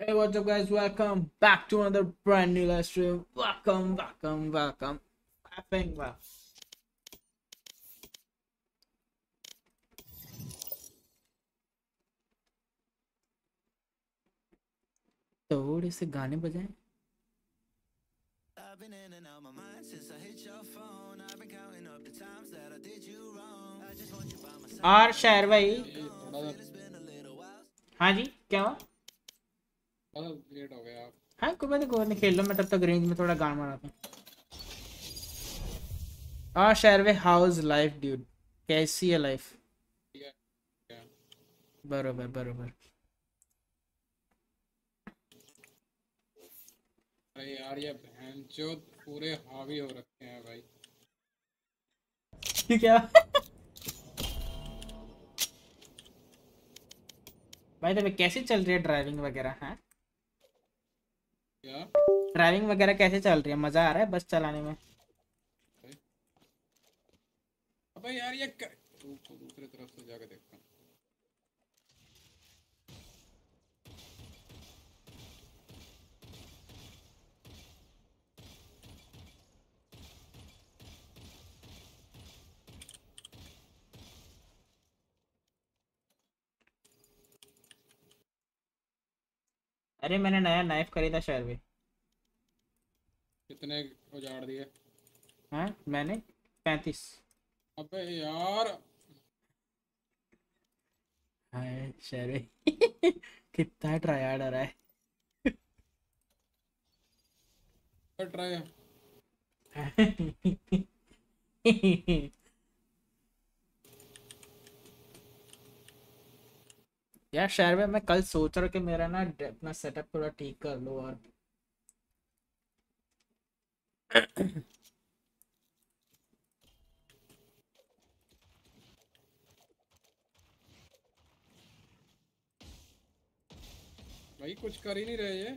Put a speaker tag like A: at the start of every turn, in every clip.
A: Hey, what's up, guys? Welcome back to another brand new live stream. Welcome, welcome, welcome. Laughing, well. थोड़े से गाने बजाएं
B: I've been in and out my mind since I hit your phone. I've been counting up the times that I did you wrong. I just want you by my side.
A: और शायर भाई
C: ये थोड़ा सा
B: It's been a little while.
A: हाँ जी क्या हुआ
C: थोड़ा लेट हो गया
A: हाँ कोई बात नहीं खेल लो मैं तब तक रेंज में थोड़ा गाना मारता हूँ। और शायर भाई हाउस लाइफ ड्यूड कैसी है लाइफ
C: है
A: बरोबर बरोबर।
C: अरे यार ये बहन जो पूरे हावी हो रखे हैं भाई।
A: क्या? भाई तो कैसे चल रही है ड्राइविंग वगैरह हैं?
C: क्या
A: ड्राइविंग वगैरह कैसे चल रही है? मज़ा आ रहा है बस चलाने में?
C: अबे यार ये दूसरी तरफ़ से जाके देखता
A: अरे मैंने नया नाइफ खरीदा शायर भाई
C: कितने उजाड़ दिए?
A: हाँ मैंने पैंतीस।
C: अबे यार।
A: हाय भाई कितना ट्रायड आ रहा है।
C: ट्राई
A: यार शहर में मैं कल सोच रहा हूँ कि मेरा ना अपना सेटअप थोड़ा ठीक कर लो और
C: भाई कुछ कर ही नहीं रहे ये।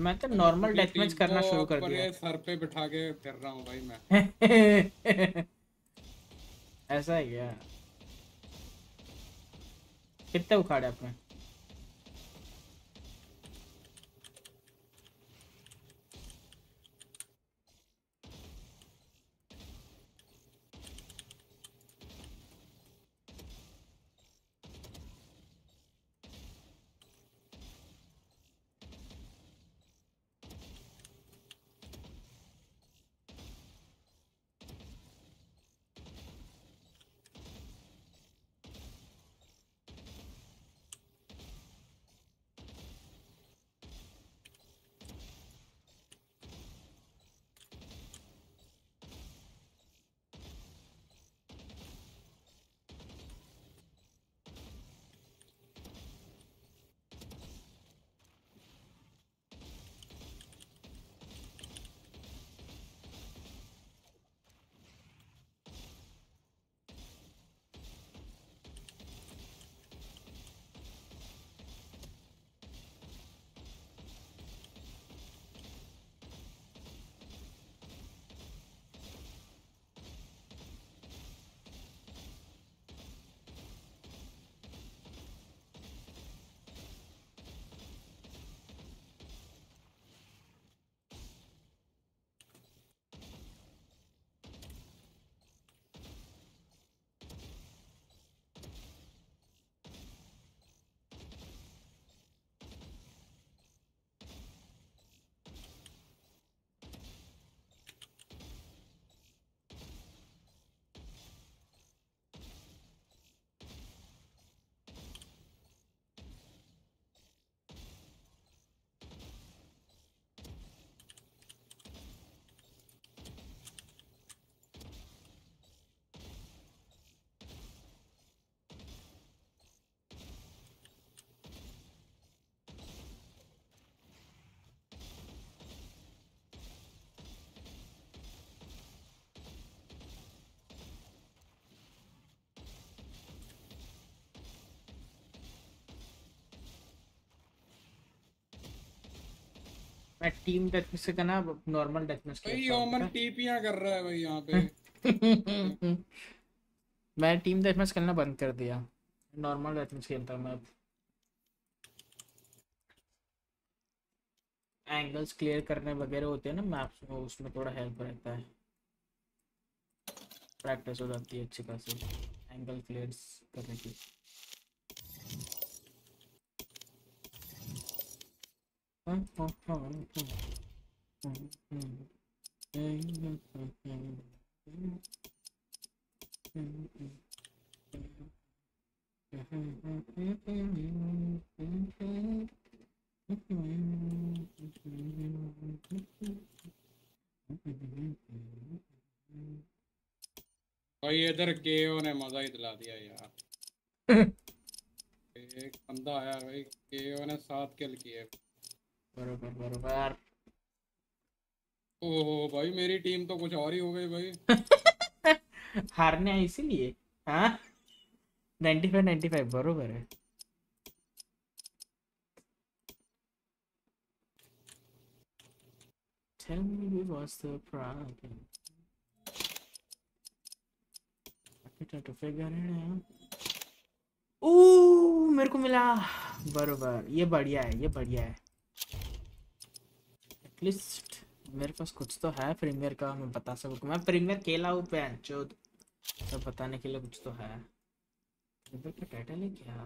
A: मैं तो नॉर्मल डेथ मैच करना शुरू कर दिया
C: सर पे बिठा के फिर रहा हूँ भाई मैं।
A: ऐसा है क्या? कितने उखाड़े आपने? मैं टीम डेथ से करना नॉर्मल डेथ मैच
C: भाई ओमन टीपियाँ कर रहा है भाई यहाँ पे।
A: मैं टीम डेथ मैच खेलना बंद कर दिया। नॉर्मल डेथमैच खेलता हूँ मैं अब। एंगल्स क्लियर करने वगैरह होते हैं ना मैप्स में उसमें थोड़ा हेल्प रहता है। प्रैक्टिस हो जाती है अच्छी खासी। एंगल क्लियर करने की।
C: भाई इधर केओ ने मज़ा ही दिला दिया यार। एक बंदा आया भाई केओ ने सात किल किए।
A: बरोबर बरोबर।
C: ओहो भाई मेरी टीम तो कुछ और ही हो गई भाई।
A: हारने आए इसीलिए? हाँ? 95 95 बरोबर है। Tell me what's the problem. To figure it out. मेरे को मिला। बरोबर ये बढ़िया है ये बढ़िया है। एटलीस्ट मेरे पास कुछ तो है प्रीमियर का मैं बता सकूँ? मैं प्रीमियर खेला हूँ पैन जो सब बताने के लिए कुछ तो है। प्रीमियर का टाइटल है क्या?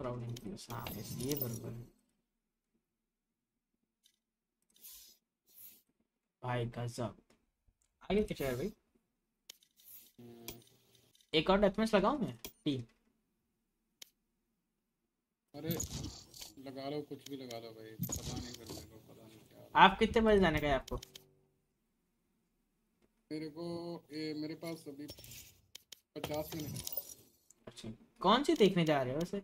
A: प्रॉब्लम हाँ ये बरोबर है। भाई गजब। आगे क्या चाहिए भाई।
C: हम्म,
A: एक और डेथ मैच लगाऊँ मैं? टीम
C: अरे लगा लो कुछ भी लगा लो भाई पता नहीं कर लो पता नहीं क्या।
A: आप कितने बजे जाने का है आपको?
C: मेरे को ये मेरे पास अभी पचास मिनट
A: अच्छा। कौन सी देखने जा रहे हो वैसे?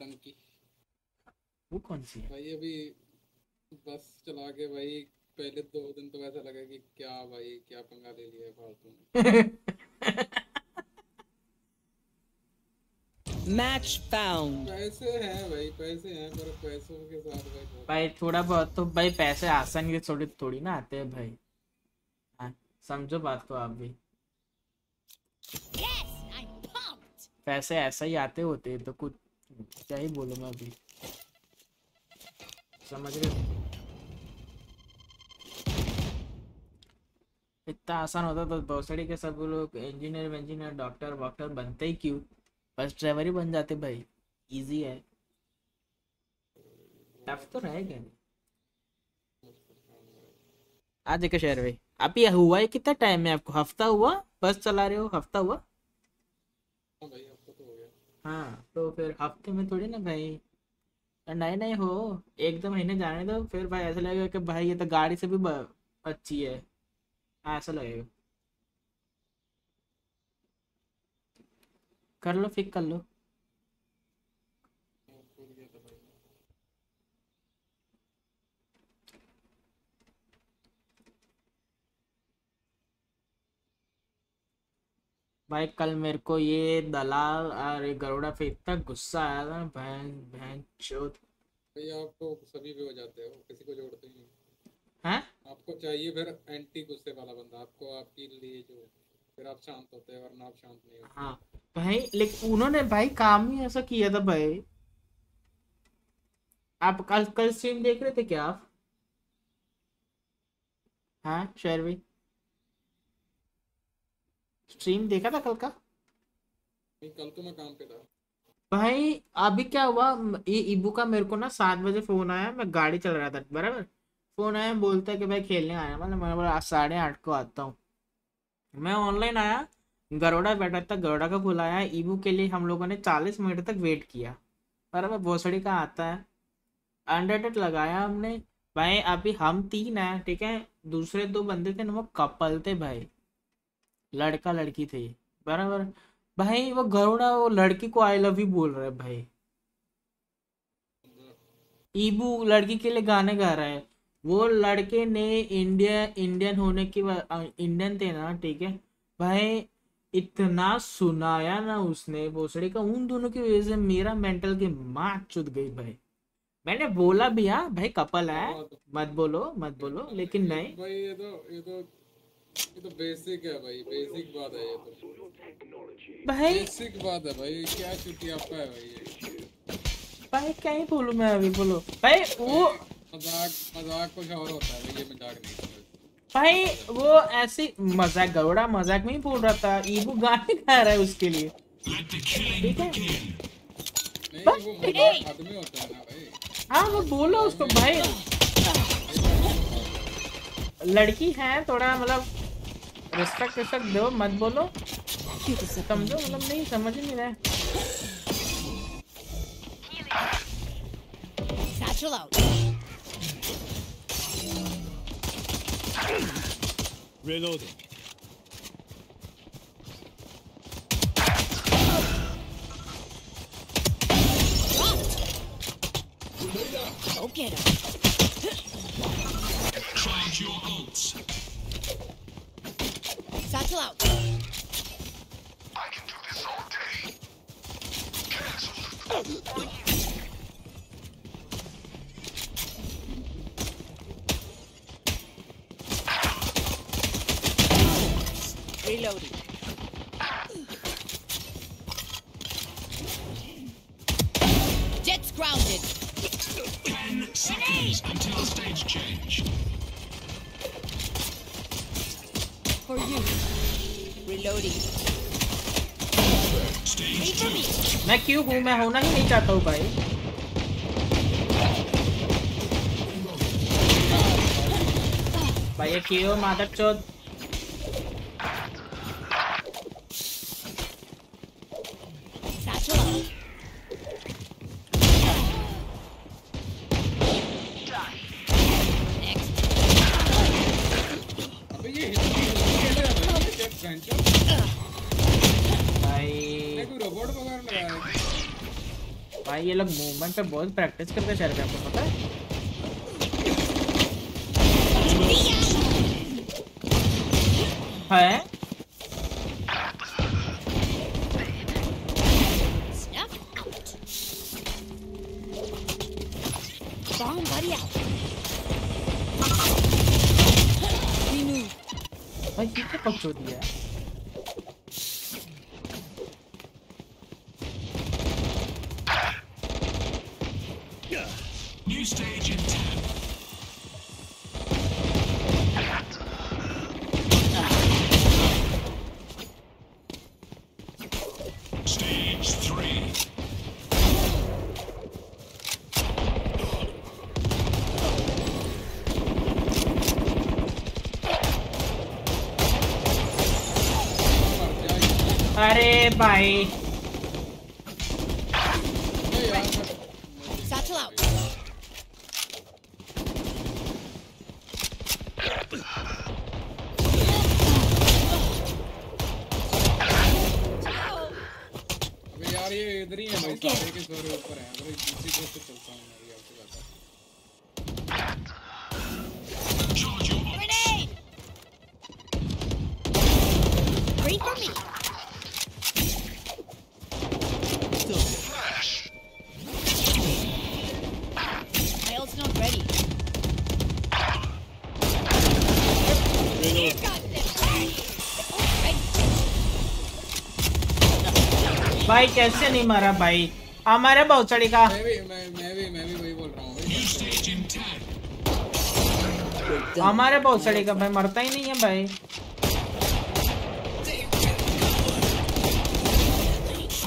C: डंकी।
A: वो कौन सी है?
C: भाई अभी बस चला के भाई पहले दो दिन तो ऐसा लगा कि क्या भाई क्या पंगा ले लिया है फालतू
B: Match found.
C: पैसे हैं भाई पैसे हैं पर पैसों के साथ भाई
A: भाई थोड़ा बहुत तो भाई पैसे आसानी से थोड़ी थोड़ी ना आते हैं भाई। हाँ, समझो बात को आप भी।
D: Yes,
A: पैसे ऐसा ही आते होते हैं तो कुछ क्या ही बोलूँ मैं अभी। समझ रहे इतना आसान होता तो बहुत सारे के सब लोग इंजीनियर इंजीनियर डॉक्टर वॉक्टर बनते ही क्यों? बस ड्राइवर ही बन जाते भाई। इजी है। टफ तो रहेगा आज देखो शहर भाई। अब ये हुआ है कितना टाइम है आपको? हफ़्ता हुआ? बस चला रहे हो? हफ़्ता हुआ?
C: हाँ तो हो
A: हाँ तो फिर हफ़्ते में थोड़ी ना भाई। नहीं नहीं हो। एक दो महीने जाने दो। फिर भाई ऐसा लगेगा कि भाई ये तो गाड़ी से भी अच्छी है। हाँ, ऐसा लगेगा। कर लो फिक कर लो।
C: भाई
A: कल मेरे को ये दलाल और गरुड़ा पे इतना गुस्सा आया था बहन बहन चोद।
C: भाई आप तो सभी पे हो जाते हो किसी को जोड़ते ही
A: हैं?
C: आपको चाहिए फिर एंटी गुस्से वाला बंदा आपको आपके लिए जो फिर आप शांत होते हैं वरना आप शांत नहीं होते।
A: हाँ। भाई लेकिन उन्होंने भाई काम ही ऐसा किया था भाई। आप कल कल स्ट्रीम देख रहे थे क्या आप? हाँ शेर भाई स्ट्रीम देखा था कल का?
C: कल तो मैं काम पे था।
A: भाई अभी क्या हुआ? ये इबू का मेरे को ना सात बजे फ़ोन आया मैं गाड़ी चल रहा था बराबर? फ़ोन आया बोलता है कि भाई खेलने आया। मतलब मैं बोला साढ़े आठ को आता हूँ। मैं ऑनलाइन आया गरोड़ा बैठा था गरोड़ा का बुलाया ईबू के लिए हम लोगों ने चालीस मिनट तक वेट किया। बराबर भोसड़ी का आता है? अनडेटेड लगाया हमने। भाई, अभी हम तीन हैं, ठीक है? दूसरे दो बंदे थे ना, वो कपल थे भाई। लड़का लड़की थे। बराबर। भाई, वो गरुड़ा, वो लड़की को आई लव यू बोल रहा है भाई। ईबू लड़की के लिए गाने गा रहा है। वो लड़के ने इंडिया इंडियन होने की इंडियन थे ना, ठीक है? भाई इतना सुनाया ना उसने भोसड़ी का उन दोनों की वजह से मेरा मेंटल की माँ चुद गई भाई। मैंने बोला भी हाँ भाई कपल है। मत बोलो मत बोलो लेकिन नहीं।
C: भाई ये तो ये तो ये तो बेसिक है भाई बेसिक बात है ये तो।
A: भाई।
C: बेसिक बात है भाई क्या चुटी आपका है भाई? ये
A: भाई क्या ही बोलूँ मैं अभी बोलो। भाई वो
C: मज़ाक मज़ाक कुछ और होता है ये मज़ाक नहीं।
A: भाई, वो ऐसे मज़ाक गौड़ा मज़ाक में ही बोल रहा था। ईबू गाने गा रहा है उसके लिए। ठीक है?
C: हाँ।
A: वो बोलो उसको, भाई। लड़की है, थोड़ा मतलब रिस्पेक्ट रिस्पेक्ट दो, मत बोलो। समझो मतलब नहीं, समझ नहीं रहा
E: Satchel out.
F: Reloading.
E: Go get him.
A: क्यों हूँ? मैं होना ही नहीं चाहता हूँ भाई। भाई ये क्यों माधव चौथ। पे बहुत प्रैक्टिस करते हैं शहर पे आपको पता है? है?
E: 拜
A: भाई कैसे नहीं मारा भाई हमारे बहुचड़ी का
C: मैं भी मैं मैं भी मैं भी वही बोल रहा हूँ भाई
F: New stage in ten.
A: हमारे बहुचड़ी का भाई मरता ही नहीं है भाई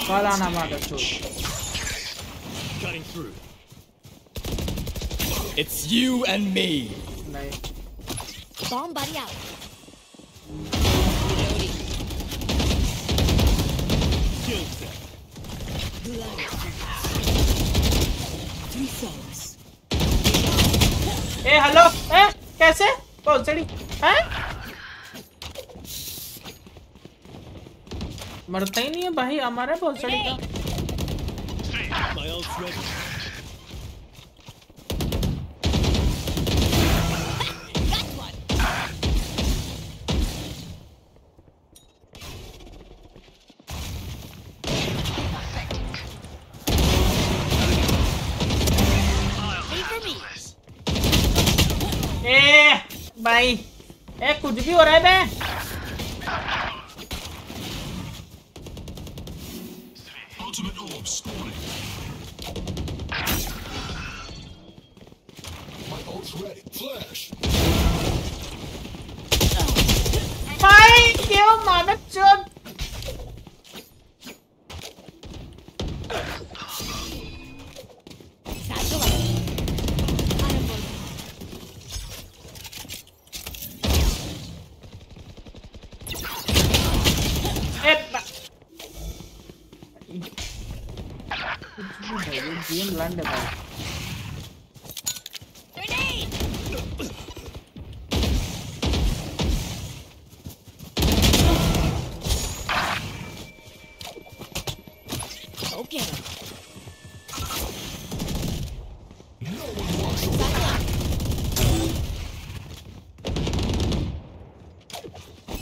A: कल आना
G: Cutting through. It's you and me.
A: नहीं
E: Bomb buddy out.
A: भाई हमारा बहुत सड़ेगा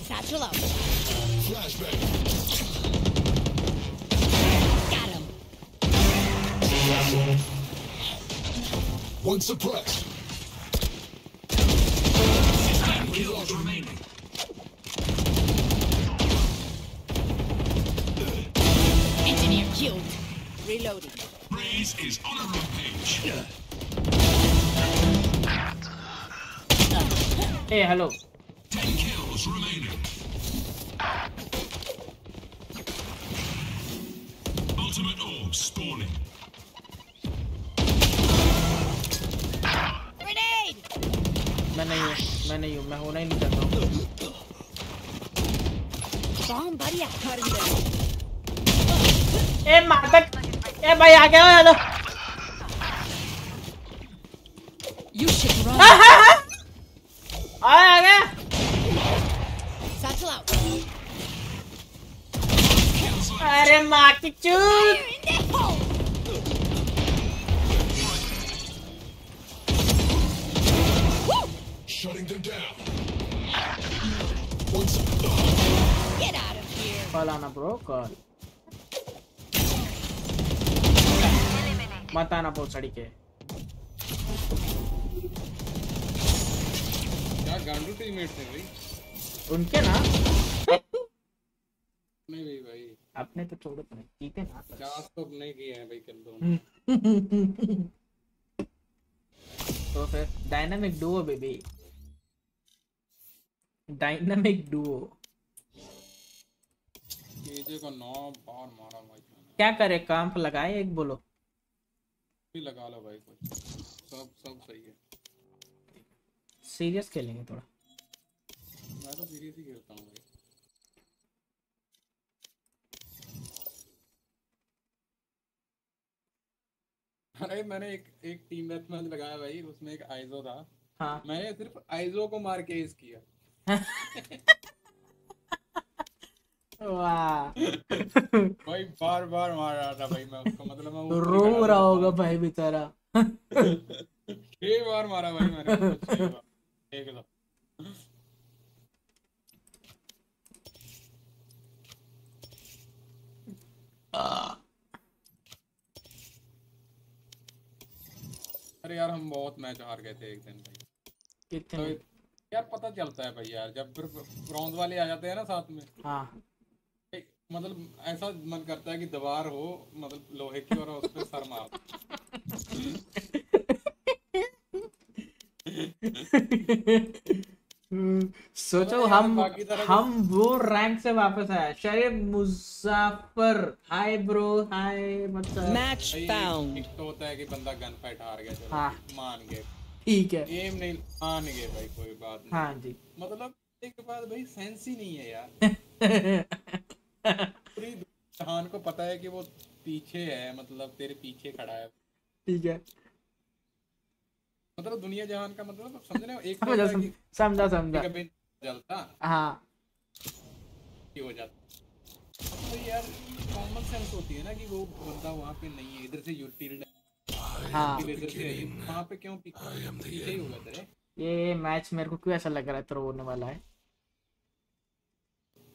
D: Satchel out.
H: Flashbang.
D: Got him.
H: One suppressed. Nine kills remaining.
D: Engineer killed. Reloading.
H: Breeze is on a rampage. Hey, hello. Spawning.
A: मैं नहीं हूँ मैं नहीं हूँ मैं होना ही नहीं चाहता हूँ. ए मातक ए भाई आ गया हो हेलो
D: You should run.
A: आ आ गया
D: Satchel out.
A: अरे माँ की मत आना पोछड़ी के।
C: क्या गांडू टीममेट थे भाई।
A: उनके ना?
C: नहीं भाई भाई।
A: अपने तो छोड़ो तो नहीं जीते ना?
C: पचास तो नहीं किए हैं भाई कर दो
A: तो फिर dynamic duo baby dynamic duo
C: KJ को नौ बार मारा भाई
A: क्या करे काम लगाए एक बोलो।
C: भी लगा लो भाई कुछ। सब सब सही है।
A: सीरियस खेलेंगे थोड़ा।
C: मैं तो सीरियस ही खेलता हूँ भाई। अरे मैंने एक एक टीम मैच में लगाया भाई उसमें एक आइजो था।
A: हाँ।
C: मैंने सिर्फ़ आइजो को मार के एस किया। भाई बार बार मार रहा था भाई मैं उसको मतलब मैं
A: रो रहा होगा भाई बेचारा।
C: छह बार मारा भाई मैंने अरे यार हम बहुत मैच हार गए थे एक दिन भाई। तो यार पता चलता है भाई यार जब फिर ब्रॉन्ज वाले आ जाते हैं ना साथ में।
A: हाँ।
C: मतलब ऐसा मन करता है कि दीवार हो मतलब लोहे की और उस पर सर मार
A: सोचो हम हम वो रैंक से वापस आए। शरीफ मुजाफर हाय ब्रो हाय मतलब
C: भाई,
G: found.
C: एक तो होता है कि बंदा गन फाइट हार गया चलो
A: हाँ।
C: मान गए।
A: ठीक है।
C: गेम नहीं मान गए भाई कोई बात नहीं।
A: हाँ जी।
C: मतलब एक बात भाई सेंस ही नहीं है यार। पूरी जहान को पता है कि वो पीछे है मतलब तेरे पीछे खड़ा है।
A: ठीक है।
C: मतलब दुनिया जहान का मतलब समझ रहे हो? एक तो
A: समझा समझा। समझा
C: कभी जलता।
A: हाँ।
C: ही हो जाता। तो यार कॉमन सेंस होती है ना कि वो बंदा वहाँ पे नहीं है। इधर से यूटिल्ड
A: हाँ।
C: इधर से है वहाँ पे क्यों पीछे ही होगा तेरे
A: ये मैच मेरे को क्यों ऐसा लग रहा है? थ्रो होने वाला है।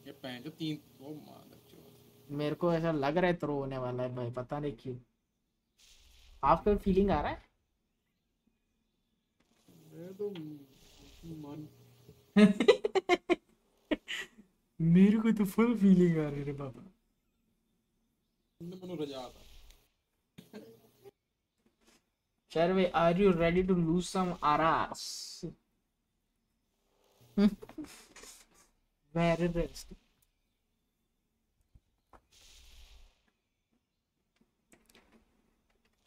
C: ये पहन जो तीन वो मेरे
A: को ऐसा लग रहा है थ्रो होने वाला है भाई पता नहीं क्यों। आपको फीलिंग आ रहा है?
C: मैं तो मन
A: मेरे को तो फुल फीलिंग आ रही है बाबा।
C: मैंने
A: वे are you ready to lose some आरास वेरी aras?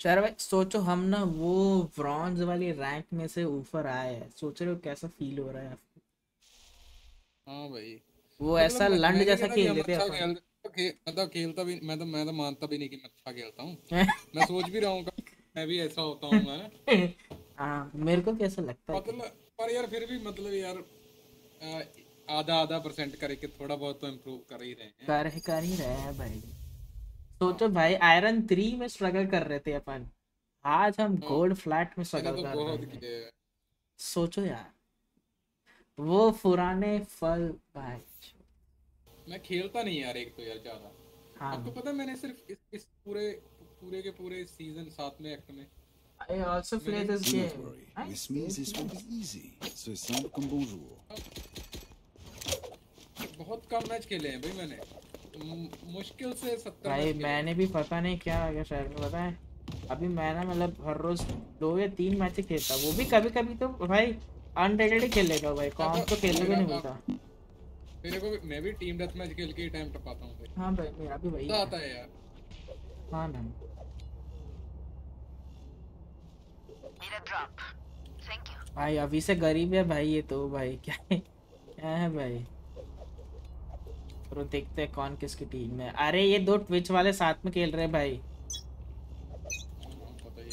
A: Rest. शर्वे सोचो हम ना वो ब्रॉन्ज वाली रैंक में से ऊपर आए हैं। सोच रहे हो कैसा फील हो रहा है आपको?
C: हाँ भाई।
A: वो ऐसा
C: मतलब मैं-
A: लंड जैसा खेल लेते
C: अच्छा
A: हैं
C: खेल- खे- मतलब खेलता भी मैं तो मैं तो मानता भी नहीं कि मैं अच्छा खेलता हूँ। मैं सोच भी रहा हूँ कि मैं भी ऐसा होता हूँ मैं।
A: हाँ मेरे को कैसा लगता है
C: मतलब पर यार फिर भी मतलब यार आधा आधा परसेंट करके थोड़ा बहुत तो इम्प्रूव कर ही रहे हैं।
A: कर कर ही रहे हैं भाई। सोचो भाई आयरन थ्री में स्ट्रगल कर रहे थे अपन। आज हम गोल्ड फ्लैट में स्ट्रगल
C: तो
A: कर रहे
C: बहुत
A: हैं। सोचो यार। वो पुराने फल भाई।
C: मैं खेलता नहीं यार एक तो यार ज़्यादा।
A: हाँ।
C: आपको पता है मैंने सिर्फ़ इस इस पूरे पूरे के पूरे सीज़न सात में एक्ट में।
A: I also play this
I: Do not
A: game.
I: worry.
A: I
I: With me, this will be easy. C'est simple comme bonjour.
C: बहुत कम मैच खेले हैं भाई मैंने। मुश्किल से सत्तर
A: भाई। मैंने भी पता नहीं क्या आ गया शहर में पता है अभी मैं ना मतलब हर रोज दो या तीन मैच खेलता वो भी कभी कभी तो भाई अनरेटेड ही खेल लेता हूँ भाई कौन तो खेलने भी नहीं मिलता
C: मेरे को मैं भी टीम डेथ मैच खेल के ही टाइम टपाता हूँ भाई।
A: हाँ भाई मेरा भी वही है।
C: आता है यार।
A: हाँ ना। भाई अभी से गरीब है भाई ये तो भाई क्या है क्या है भाई? तो देखते हैं कौन किसकी टीम में अरे ये दो ट्विच वाले साथ में खेल रहे हैं भाई।
C: भाई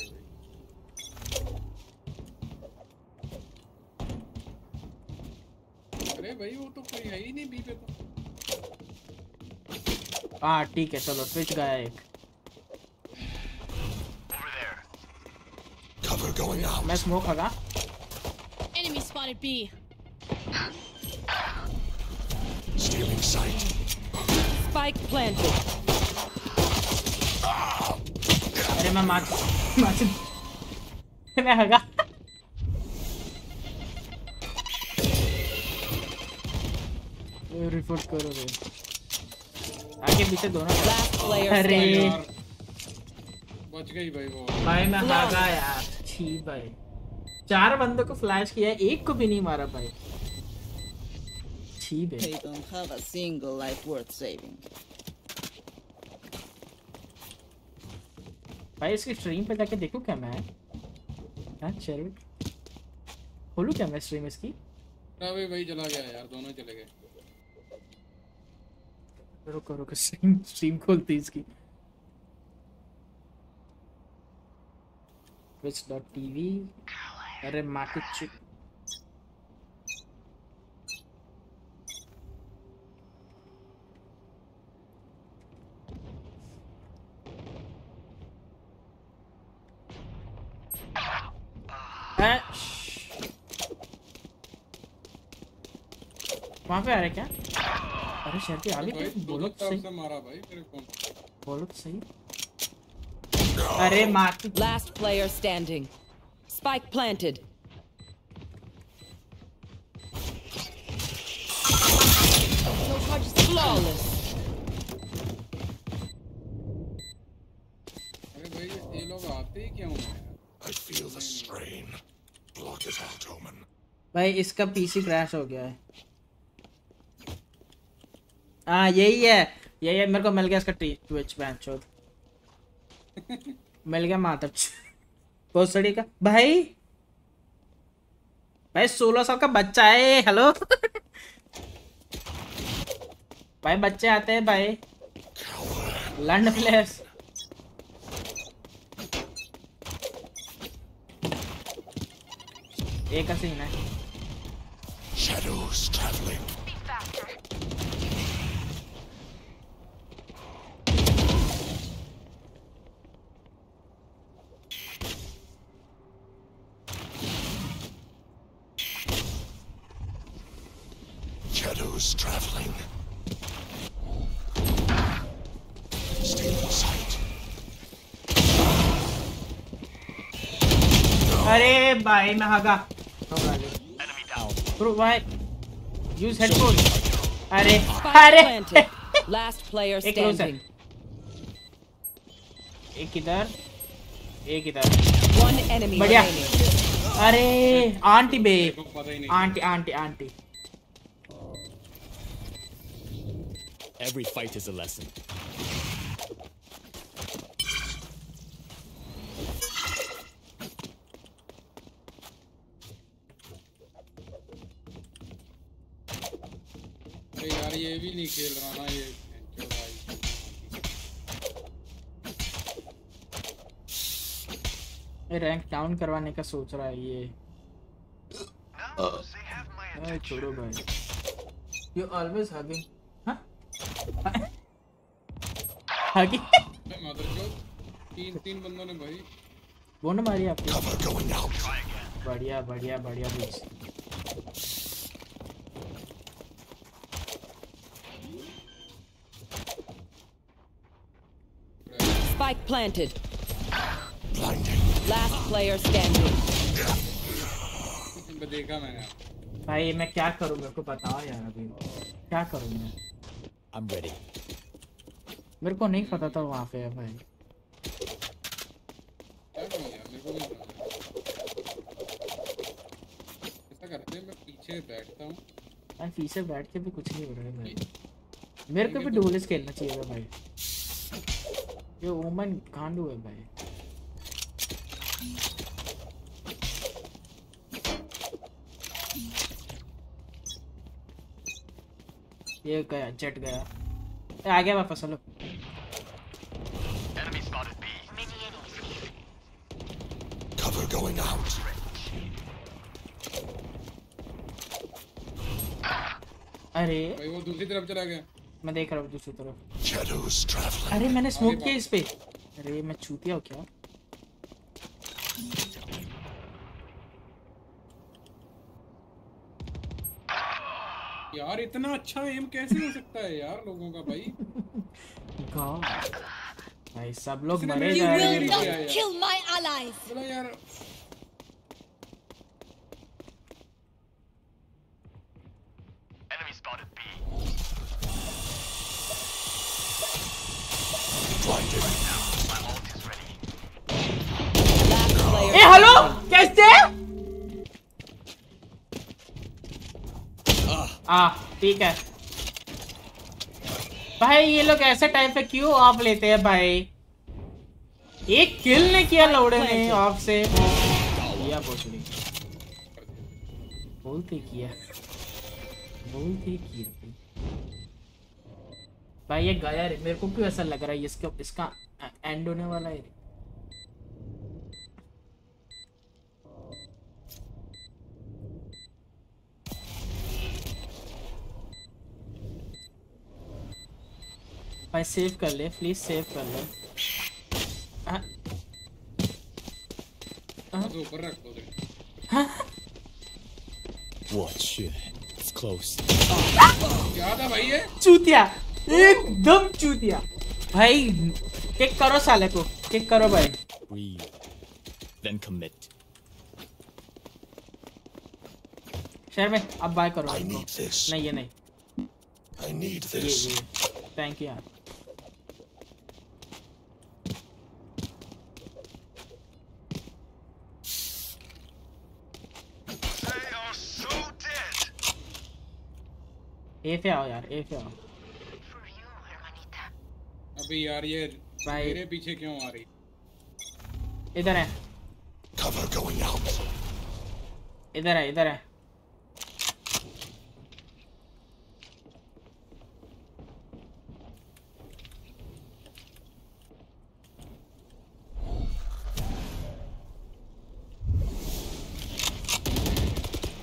C: अरे भाई वो तो कोई है ही नहीं बी पे तो।
A: हाँ ठीक है चलो ट्विच गया एक।
H: Cover going out.
A: मैं स्मोक लगा
D: Enemy spotted B.
H: Stealing sight.
D: Spike planted.
A: अरे मैं माच माच मैं हगा। रिपोर्ट करो रे आगे पीछे दोनों अरे।
C: बच गई भाई वो।
A: भाई मैं भागा यार। छी भाई। चार बंदों को फ्लैश किया एक को भी नहीं मारा भाई। छी बे
J: They don't have a single life worth saving.
A: भाई इसकी स्ट्रीम पे जाके देखूं क्या मैं हाँ चलो खोलूं क्या मैं स्ट्रीम इसकी
C: भाई भाई चला गया यार दोनों चले गए
A: रुको रुको स्ट्रीम स्ट्रीम खोलती इसकी twitch.tv अरे मार्केट चिक पे आ रहे क्या अरे शर्ती आ तो बोलो तो सही
C: मारा भाई मेरे को
A: बोलो तो सही अरे
D: Last player standing. Spike planted. Flawless.
C: अरे भाई ये लोग आते ही क्यों हैं यार?
H: I feel the strain. Block it out, Omen.
A: भाई इसका पीसी क्रैश हो गया है हाँ यही है। यही है, मेरे को मिल गया इसका ट्विच बैंड चौथ मिल गया माता बहुत का भाई! भाई, सोलह साल का बच्चा है हेलो भाई, बच्चे आते हैं, भाई। लंड प्लेयर्स एक सीन है।
H: Shadows traveling.
A: अरे भाई मैं हगा ब्रो भाई यूज हेडफोन अरे
D: Spike
A: अरे
D: planted. Last player
A: एक close है।
D: standing.
A: एक इधर एक इधर
D: One enemy
A: बढ़िया
D: remaining.
A: अरे आंटी बे
C: को पता ही नहीं
A: aunty aunty aunty
G: Every fight is a lesson.
C: ये भी नहीं खेल रहा ना ये।
A: ये रैंक डाउन करवाने का सोच रहा है ये। अरे छोड़ो भाई। यू ऑलवेज हगिंग हाँ?
C: हगिंग मदर जो तीन तीन बंदों ने भाई।
A: वो ना मारी आपकी।
H: Cover going out.
A: बढ़िया बढ़िया बढ़िया बीच
D: Spike planted.
H: Blinding.
D: Last player standing.
C: देखा मैंने।
A: भाई मैं क्या करूँ? मेरे को बताओ यार अभी। क्या करूँ मैं?
G: I'm ready.
A: मेरे को नहीं पता था वहाँ पे है भाई।
C: ऐसा करते हैं मैं पीछे बैठता हूँ।
A: पीछे बैठ के भी कुछ नहीं हो रहा है भाई। मेरे को भी डुअलिस खेलना चाहिए था भाई। ये ओमन गांडू है भाई? ये गया जेट गया। ए, आ गया वापस चलो।
H: Cover going out.
A: अरे
C: भाई वो दूसरी तरफ़ चला गया।
A: मैं देख रहा हूँ दूसरी तरफ़. अरे मैंने स्मोक किया इस पे। अरे मैं छूतिया हूँ क्या?
C: यार इतना अच्छा एम कैसे हो सकता है यार लोगों का भाई?
A: भाई सब लोग मरे जा रहे हैं
C: किया यार
D: Kill my allies.
C: बोला यार
H: Blinded.
D: Last player.
A: ए, हेलो? कैसे? ठीक है। भाई, ये लोग ऐसे टाइम पे क्यों ऑफ़ लेते हैं भाई? एक किल ने किया लौड़े ने ऑफ़ से किया बोलते किया। बोलते किया। भाई, ये गया रे, मेरे को क्यों ऐसा लग रहा है? इसका इसका एंड होने वाला है। भाई सेव कर ले प्लीज़ सेव कर ले। हाँ,
C: ऊपर रख दो दे
G: Watch it. It's close.
C: क्या था भाई ये?
A: चूतिया। एकदम चूतिया। भाई किक करो साले को। किक करो भाई.
G: Then commit.
A: में अब बाय करो।
H: I need this.
A: नहीं ये नहीं।
H: I need
A: ये
H: this.
A: ये। थैंक यू यार। ए पे आओ यार ए पे आओ
C: अभी यार ये
A: भाई
C: मेरे पीछे क्यों आ रही
A: इधर है
H: Cover going out.
A: इधर है इधर है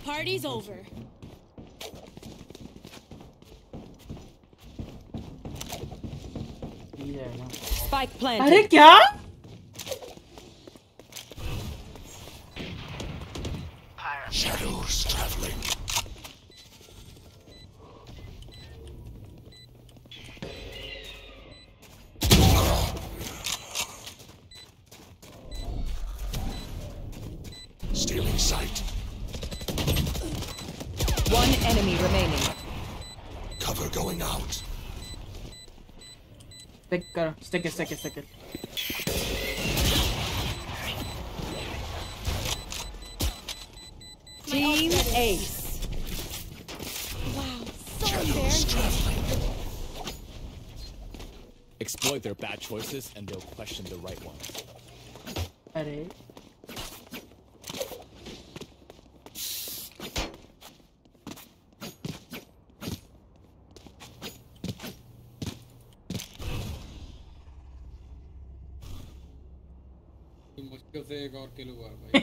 D: Party's over.
A: अरे
D: planted.
A: क्या Second, second, second.
D: Team Ace.
K: Wow, so
H: Ace.
G: Exploit their bad choices and they'll question the right ones.
C: Ready. एक और किल हुआ भाई।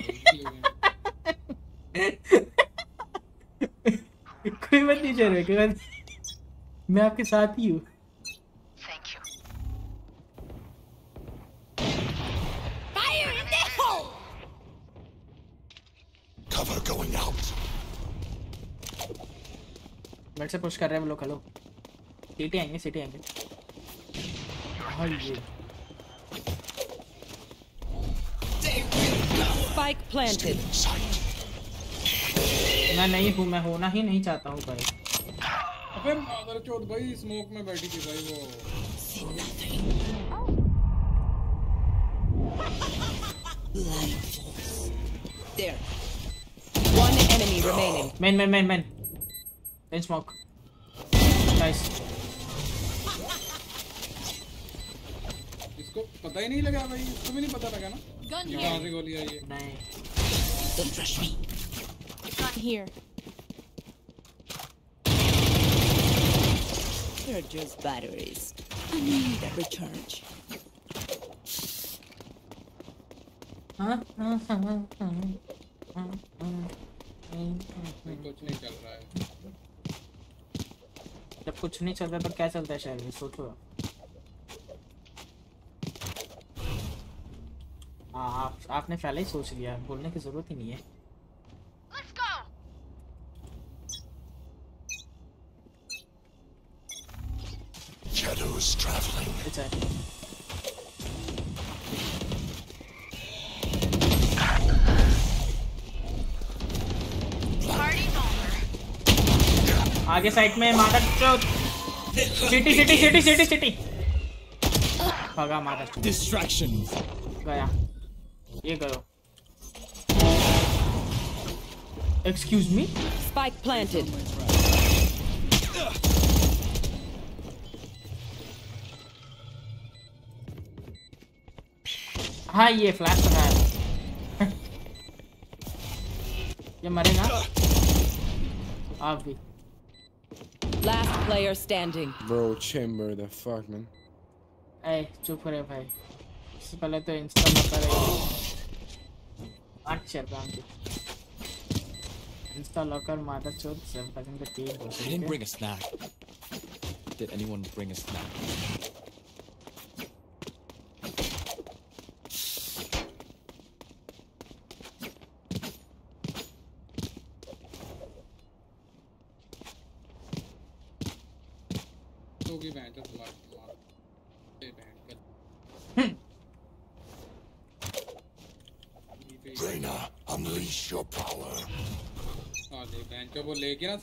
A: कोई बात नहीं चल रहा। मैं आपके साथ ही हूँ!
H: Cover going out.
A: मेरे से पुश कर रहे हैं वो लोग हेलो सीटी आएँगे सीटी आएँगे हाँ ये
D: Spike planted.
A: मैं नहीं हूँ मैं होना ही नहीं चाहता हूँ भाई।
C: अबे मादर चौथ भाई स्मोक में बैठी थी भाई वो।
J: There.
D: One enemy remaining.
A: Man man man man in smoke nice
C: इसको पता ही नहीं लगा भाई इसको भी नहीं पता लगा ना।
K: Gun
C: ये
K: here.
C: कहाँ से गोली आई है
A: नहीं
J: Don't rush me.
K: Gun here.
J: They're just batteries. I need a recharge.
A: हाँ हाँ हाँ हाँ हाँ हाँ
C: भाई कुछ नहीं चल रहा है
A: जब कुछ नहीं चलता तो क्या चलता है शहर में सोचो हाँ आप आपने पहले ही सोच लिया बोलने की ज़रूरत ही नहीं है
H: Shadows traveling.
A: आगे साइड में मादर चौथ सिटी सिटी सिटी सिटी सिटी भगा मादर चौथ।
G: Distractions!
A: गया ये करो एक्सक्यूज मी
D: Spike planted.
A: हाँ ये फ्लैश कर रहा है ये मरेगा आप भी
D: Last player standing.
L: Bro, chamber, the fuck, man.
A: ए चुप रहे भाई इससे पहले तो इंस्टा में करे Aren't locker mother chode, the team.
G: I didn't bring a snack. Did anyone bring a snack?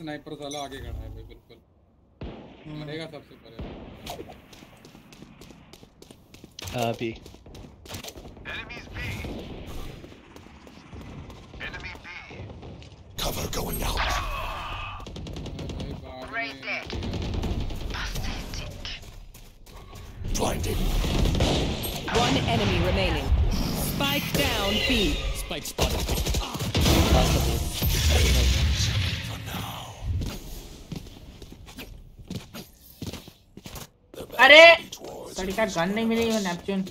C: Sniper साला आगे खड़ा है भाई बिल्कुल मरेगा सबसे पहले
M: Uh, B.
H: Cover going out.
C: भाई बाग में
H: Blinded.
D: One enemy remaining. Spike down B.
G: Spike spotted.
A: का गन नहीं मिली नेपच्यून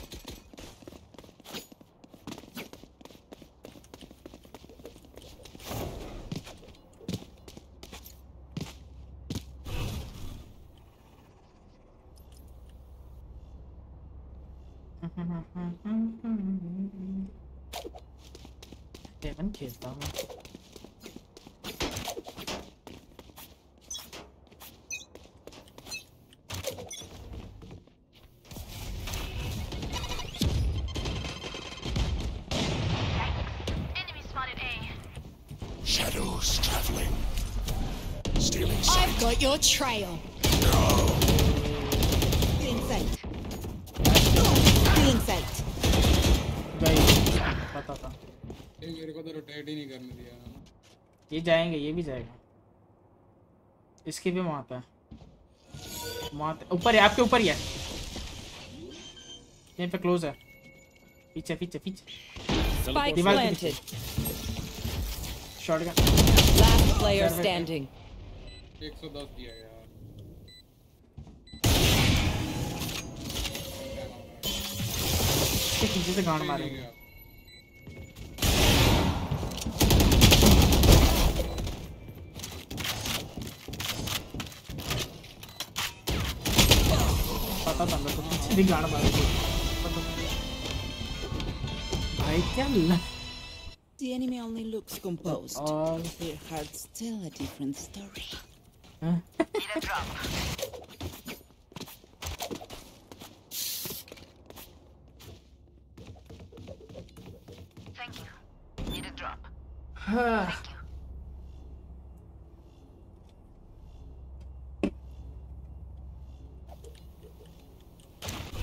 A: सेवन खेलता हूँ
K: Enemy spotted A.
H: shadows traveling. Stealing
J: Feeling sight. Feeling sight.
A: पता था
C: ये मेरे को तो रोटेट ही नहीं करने दिया
A: ये जाएँगे ये भी जाएगा। इसकी भी मौत है मौत ऊपर है आपके ऊपर ही है। यहीं पे क्लोज है। पीछे पीछे पीछे। दीवार के
D: planted.
A: पीछे। Shotgun
D: Last player
A: Perfect.
D: standing.
C: 110 दिया यार
A: इसके पीछे से गांड मारेंगे पता था मेरे को पीछे भी गांड मारेंगे पता था। भाई क्या ल...
J: The enemy only looks composed.
A: और
J: Their heart's tell a different story.
K: Huh?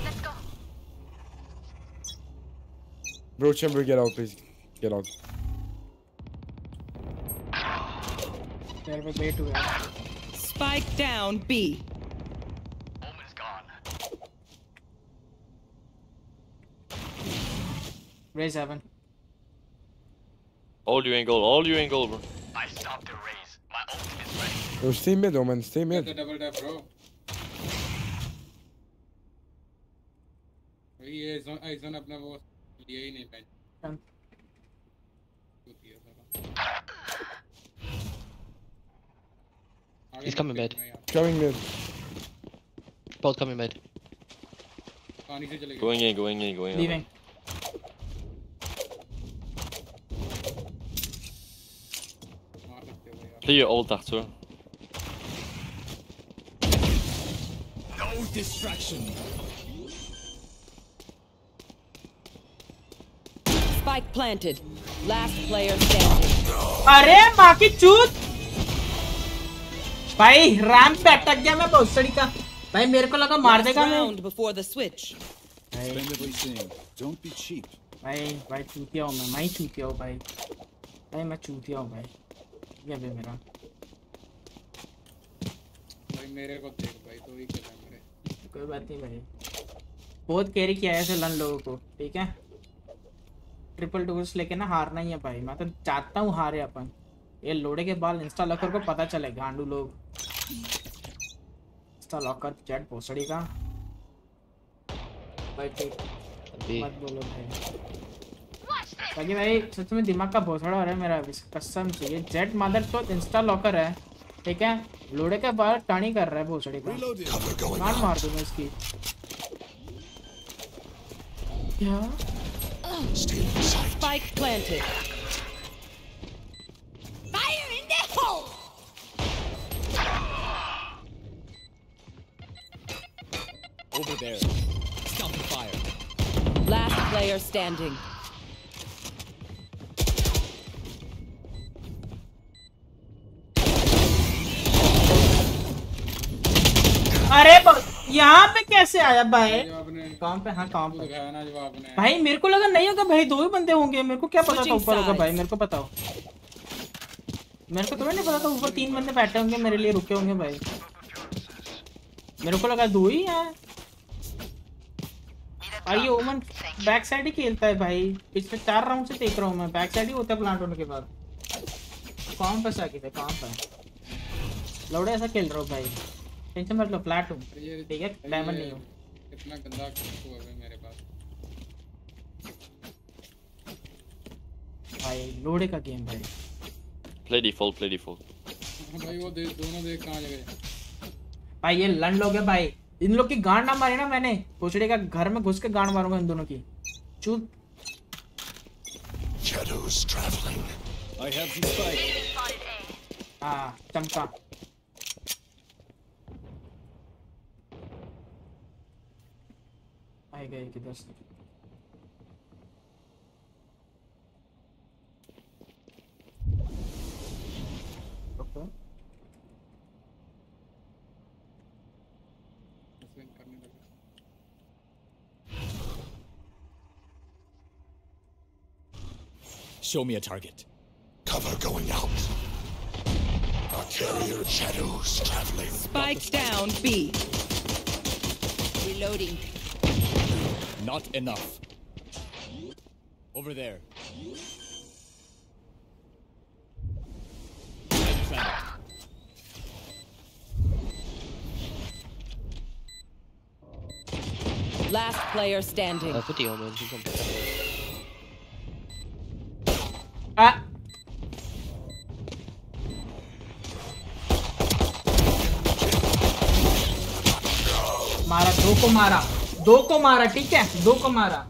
K: Let's go.
L: Bro, chamber, get out, please. Get out.
A: There was way to
D: Spike down B.
H: Omen's gone.
A: Raise heaven.
M: All you in goal, all you in goal, bro.
H: I stopped the raise. My ultimate is ready.
L: Bro, stay mid, Omen. Stay
C: तो
L: mid.
C: Double tap bro भाई ये zone eigen अपना वो लिया ही नहीं pan
G: He's coming mid.
L: Coming mid.
G: Both coming mid.
C: पानी से चले गए
M: Going in, going in, going in.
A: Leaving.
C: मार सकते हो यार
M: Play your ult after.
H: No distraction.
D: Spike planted. Last player standing.
A: अरे माँ की चूत भाई रैंप पे अटक गया मैं भोसड़ी का। भाई मेरे को लगा मार देगा मैं
D: switch.
I: Spend everything. Don't be cheap.
A: भाई भाई चूतिया हूँ मैं मैं चूतिया हूँ भाई। भाई मैं चूतिया हूँ भाई। ये भी मेरा।
C: भाई मेरे को देख भाई तो ही कर मेरे।
A: कोई बात नहीं भाई। बहुत कैरी किया है ऐसे लन लोगों को ठीक है? ट्रिपल टूर्स लेके ना हारना ही है भाई। मैं तो चाहता हूँ हारे अपन। ये लोड़े के बाल इंस्टा लॉकर को पता चले गांडू लोग। इंस्टा लॉकर चैट भोसड़ी का। भाई ठीक। मत बोलो भाई। भाई सच में दिमाग का भोसड़ा हो रहा है मेरा अभी कसम से। ये जेट मदर तो इंस्टा लॉकर है ठीक है? लोड़े के बाल टाणी कर रहा है भोसड़ी का। मार मार दूँगा इसकी। क्या.
D: Spike planted.
G: There. Stopping fire.
D: Last player standing.
A: अरे यहाँ पे कैसे आया भाई? काम पे हाँ काम पे।
C: ना जवाब ने।
A: भाई मेरे को लगा नहीं होगा भाई दो ही बंदे होंगे। मेरे को क्या पता था ऊपर होगा भाई मेरे को पता हो। मेरे को तुम्हें नहीं पता था ऊपर तीन बंदे बैठे होंगे मेरे लिए रुके होंगे भाई। मेरे को लगा दो ही है। भाई ये ओमन बैक साइड ही खेलता है भाई। पिछले चार राउंड से देख रहा हूँ मैं। बैक साइड ही होता है प्लांट होने के बाद। कौन फंसा के थे कौन पर लौड़े ऐसा खेल रहा हूँ भाई। टेंशन मत लो फ्लैट हूँ। ठीक है डायमंड नहीं हूँ।
C: कितना गंदा खुशबू है मेरे पास।
A: भाई लोड़े का गेम भाई।
M: Play default, play default.
C: भाई वो दोनों देख कहाँ जगह
A: भाई ये लन लोग है भाई। इन लोग की गांड ना मारी ना मैंने। पोचड़े का घर में घुस के गांड मारूँगा इन दोनों की। चुप।
H: Shadows traveling.
I: I have the spike.
A: हाँ चमका आएगा एक इधर से।
I: Show me a target.
H: Cover going out. A carrier shadows traveling.
D: Spike down B.
J: Reloading.
I: Not enough. Over there.
D: Last player standing.
M: Ah,
A: मारा दो को मारा। दो को मारा ठीक है? दो को मारा।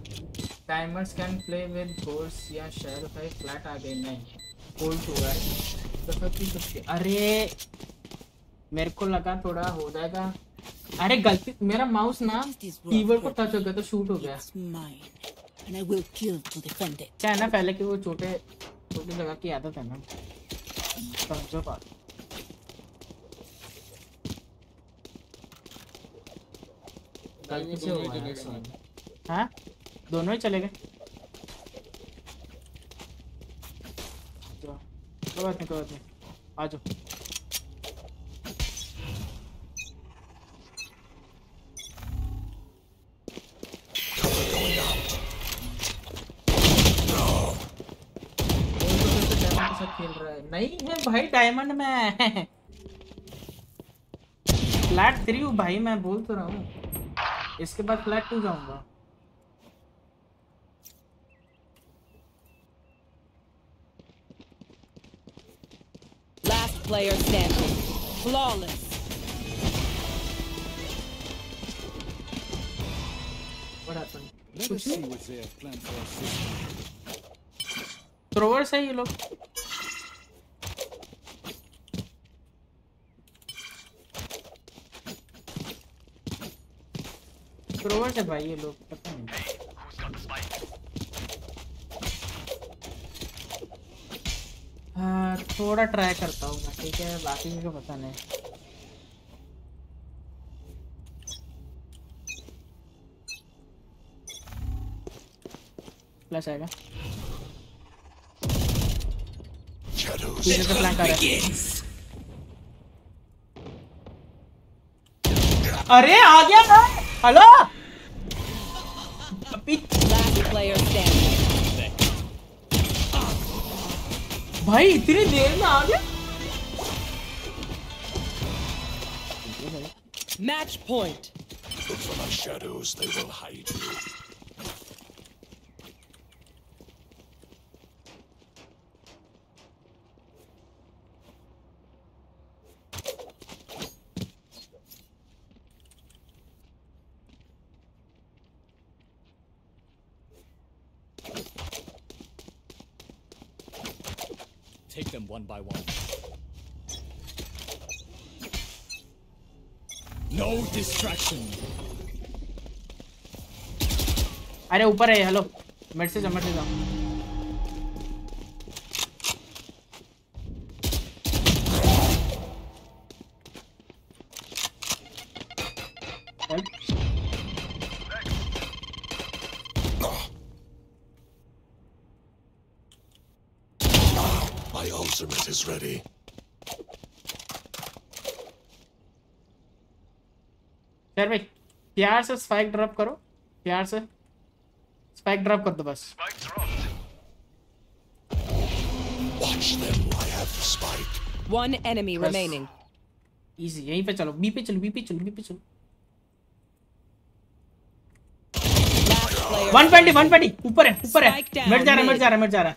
A: Diamonds can play with golds या शेयर भाई फ्लैट आ गए नहीं। गोल्ड हुआ है। तो की अरे मेरे को लगा थोड़ा हो जाएगा। अरे गलती मेरा माउस ना कीबोर्ड को टच हो गया तो शूट हो गया. क्या है ना पहले कि वो छोटे छोटी जगह की आदत है ना समझो बात गलती से
C: ही चले गए
A: सब। हाँ दोनों ही चले गए कोई बात नहीं कोई बात नहीं आ जाओ नहीं है भाई डायमंड में फ्लैट थ्री हूँ भाई मैं बोल तो रहा हूँ इसके बाद फ्लैट टू जाऊँगा
D: Last player standing. Flawless.
A: What happened?
I: Let us see what they have planned for us. this time.
A: Throwers है है भाई ये लोग पता नहीं। हाँ थोड़ा ट्राई करता हूँ मैं ठीक है? बाकी मुझे पता नहीं। प्लस आएगा। है अरे आ गया ना हेलो
D: Last player standing.
A: भाई इतनी देर में आ गया
D: Match point.
H: Look for my shadows, they will hide you.
I: one by one. No distraction.
A: अरे ऊपर है हेलो मेरे से जाओ मेरे से जाओ प्यार से स्पाइक ड्रॉप करो। प्यार से। स्पाइक ड्रॉप कर दो बस।
H: Watch them, I have the spike.
D: One enemy
A: Yes.
D: remaining.
A: Easy यहीं पे चलो। बी पे चलो बी पे चलो बी पे चलो।
D: Last player
A: 120 120 ऊपर है ऊपर है। मिट जा रहा
D: mid.
A: जा रहा मिट जा रहा है।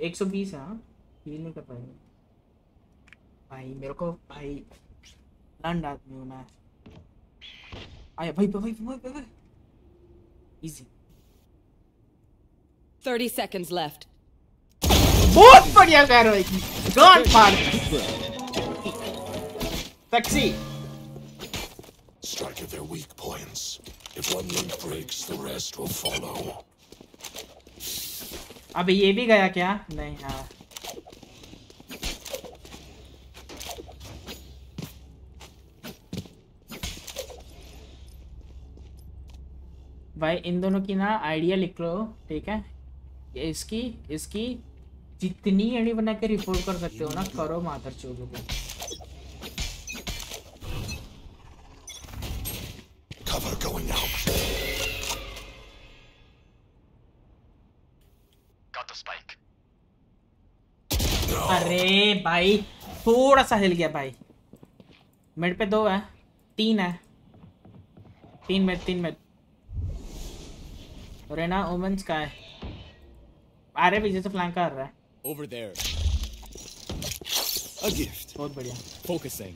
A: 120 है हाँ। हील नहीं कर पाएँगे। भाई मेरे को भाई। लंड आदमी हूँ मैं आया भाई भाई भाई भाई भाई इजी
D: 30 seconds left.
A: बहुत बढ़िया कह रहे हो god far taxi
H: Strike at their weak points. If one link breaks, the rest will follow.
A: अबे ये भी गया क्या नहीं हाँ भाई इन दोनों की ना आइडिया लिख लो ठीक है? इसकी इसकी जितनी आईडी बना के रिपोर्ट कर सकते हो ना करो मातर चोदों को।
H: Cover going out.
B: Got the spike.
A: अरे भाई थोड़ा सा हिल गया भाई। मिड पे दो है तीन है। तीन मिनट तीन मिनट रेना ओमेंस का है अरे पीछे से फ्लैंक कर रहा है
G: Over there.
I: A gift.
A: बहुत बढ़िया
G: Focusing.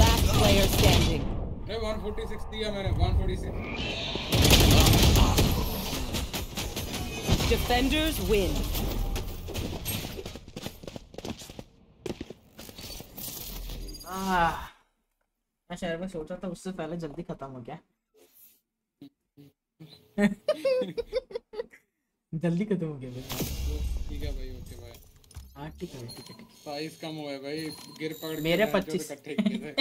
D: Last player standing.
C: अरे 146 दिया मैंने 146
D: Defenders win.
A: आह, मैं शहर में सोचा था उससे पहले जल्दी खत्म हो गया जल्दी खत्म हो गया भाई।
C: ठीक है भाई ओके भाई
A: हाँ ठीक है ठीक है
C: साइज़ कम हुआ है भाई गिर पकड़ के
A: मेरे
C: मैंने जो
A: 25
C: इकट्ठे किए थे
A: है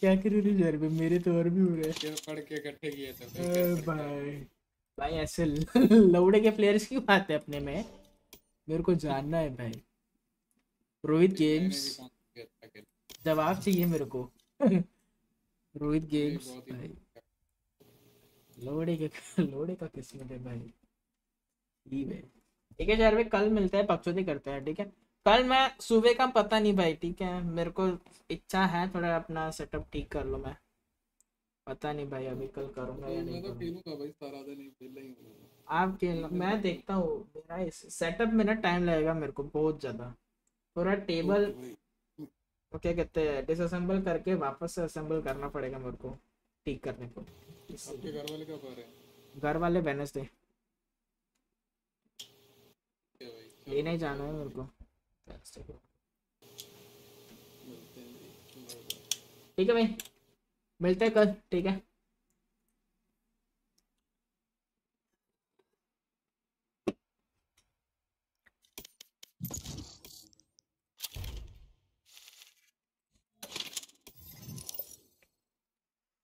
A: क्या करूँ रे शहर में मेरे तो और भी हो रहे हैं।
C: गिर पकड़ के इकट्ठे किए थे भाई, के।
A: भाई ऐसे लौड़े के प्लेयर्स क्यों आते हैं अपने में। मेरे को जानना है भाई। रोहित गेम्स जवाब चाहिए मेरे को। रोहित गेम्स भाई। लोड़े के लोड़े का किस्मत है भाई। ठीक है। ठीक है यार भाई कल मिलते हैं पक्षोती करते हैं ठीक है? कल मैं सुबह का पता नहीं भाई ठीक है? मेरे को इच्छा है थोड़ा अपना सेटअप ठीक कर लो मैं। पता नहीं भाई अभी कल करूँगा या नहीं करूँगा।
C: भाई सारा दिन ही खेल ही
A: आप खेलना मैं देखता हूँ। मेरा इस सेटअप में ना टाइम लगेगा मेरे को बहुत ज़्यादा। पूरा टेबल क्या कहते हैं डिसअसेंबल करके वापस से असेंबल करना पड़ेगा मेरे को ठीक करने को।
C: आपके घर वाले कब आ रहे हैं?
A: घर वाले ये नहीं जाना है मेरे को। ठीक है भाई मिलते हैं कल ठीक है।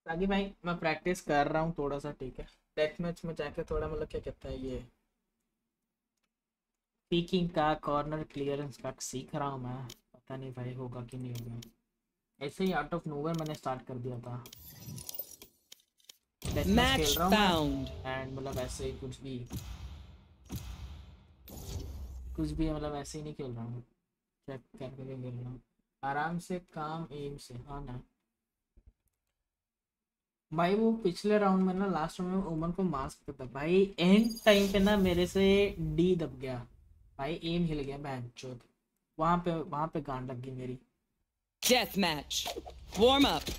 A: ताकि भाई मैं प्रैक्टिस कर रहा हूँ थोड़ा सा ठीक है? डेथ मैच में जाके थोड़ा मतलब क्या कहता है ये? पीकिंग का कॉर्नर क्लियरेंस का सीख रहा हूँ मैं। पता नहीं भाई होगा कि नहीं होगा। ऐसे ही आउट ऑफ़ नोवेयर मैंने स्टार्ट कर दिया था। हूँ
D: found.
A: एंड मतलब ऐसे ही कुछ भी। कुछ भी मतलब ऐसे ही नहीं खेल रहा हूँ। चेक करके खेल रहा हूँ। आराम से काम एम से। हाँ ना। भाई वो पिछले राउंड में ना लास्ट राउंड में ओमन को मास्क था। भाई एंड टाइम पे ना मेरे से डी दब गया। भाई एम हिल गया बहन चोद वहाँ पे वहाँ पे गांड लग गई मेरी।
D: Death match warm up.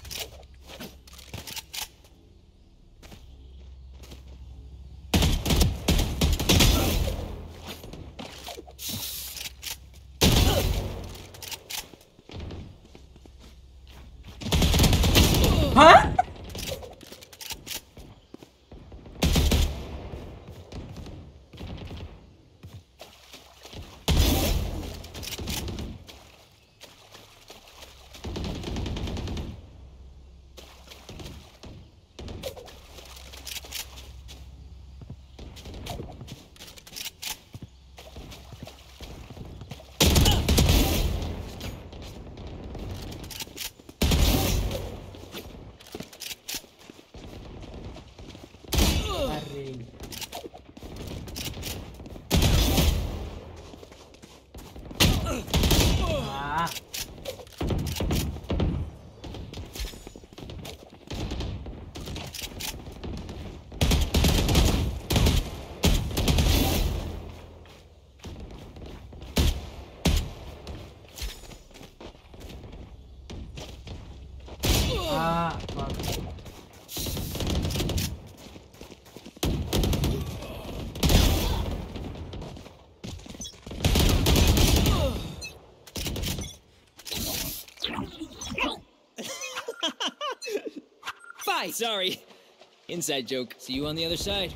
N: Fight! Sorry. Inside joke. See you on the other side.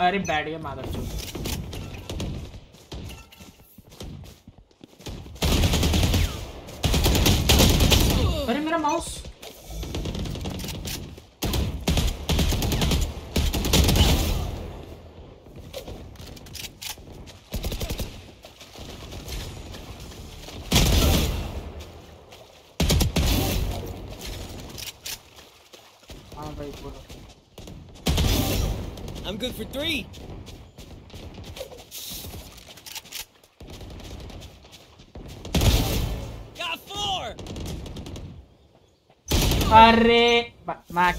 A: अरे बैठ गया मादर
N: good for three. Got four.
A: Arre, Mac.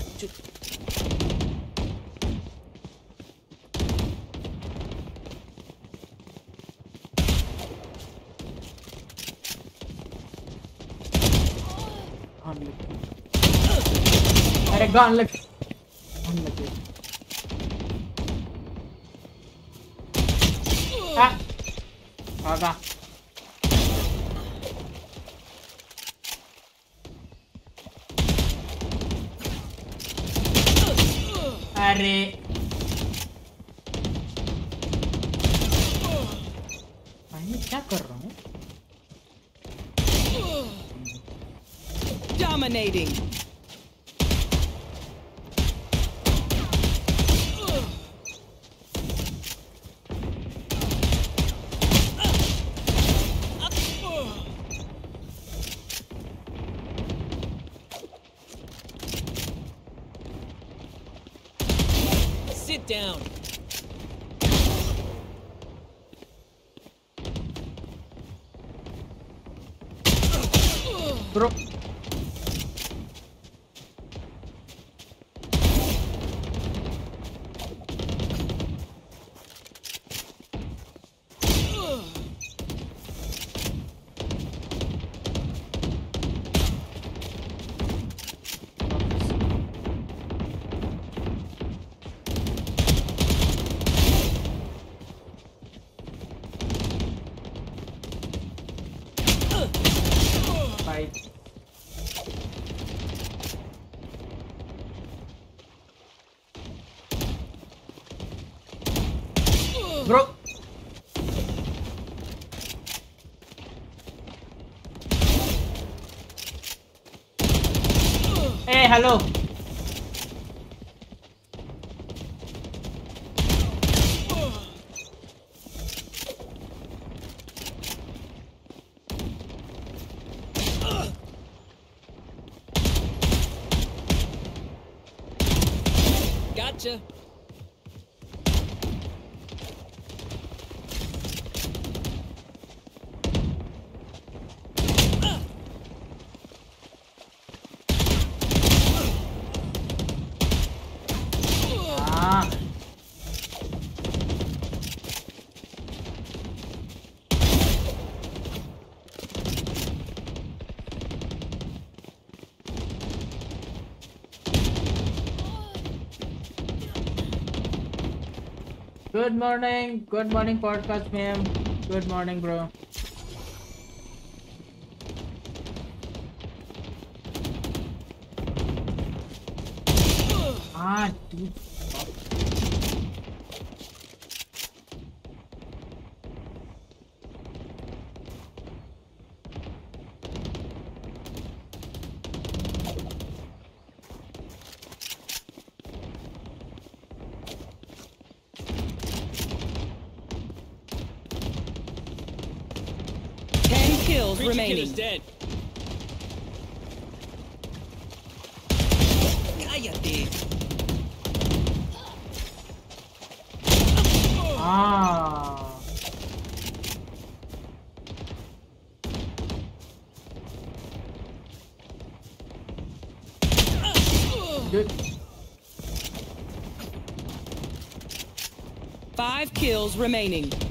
A: I got.
D: Dominating.
A: déjalo. Good morning, good morning podcast ma'am. Good morning bro.
D: Kills
N: is dead. Cállate.
A: Ah. Dude.
D: Five kills remaining.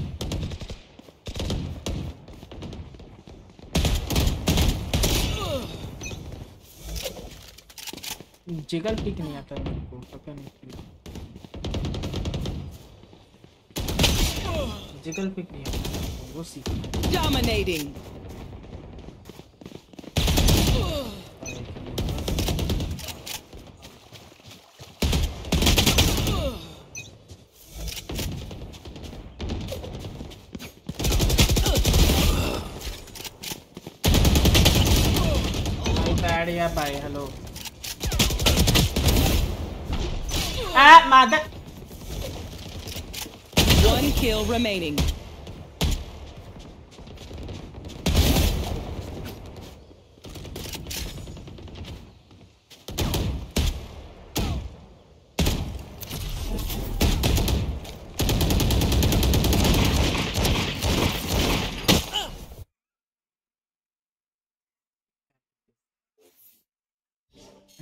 A: Jiggle peek नहीं आता है मेरे को, पता नहीं jiggle peek नहीं आता वो सीख
D: Dominating. remaining.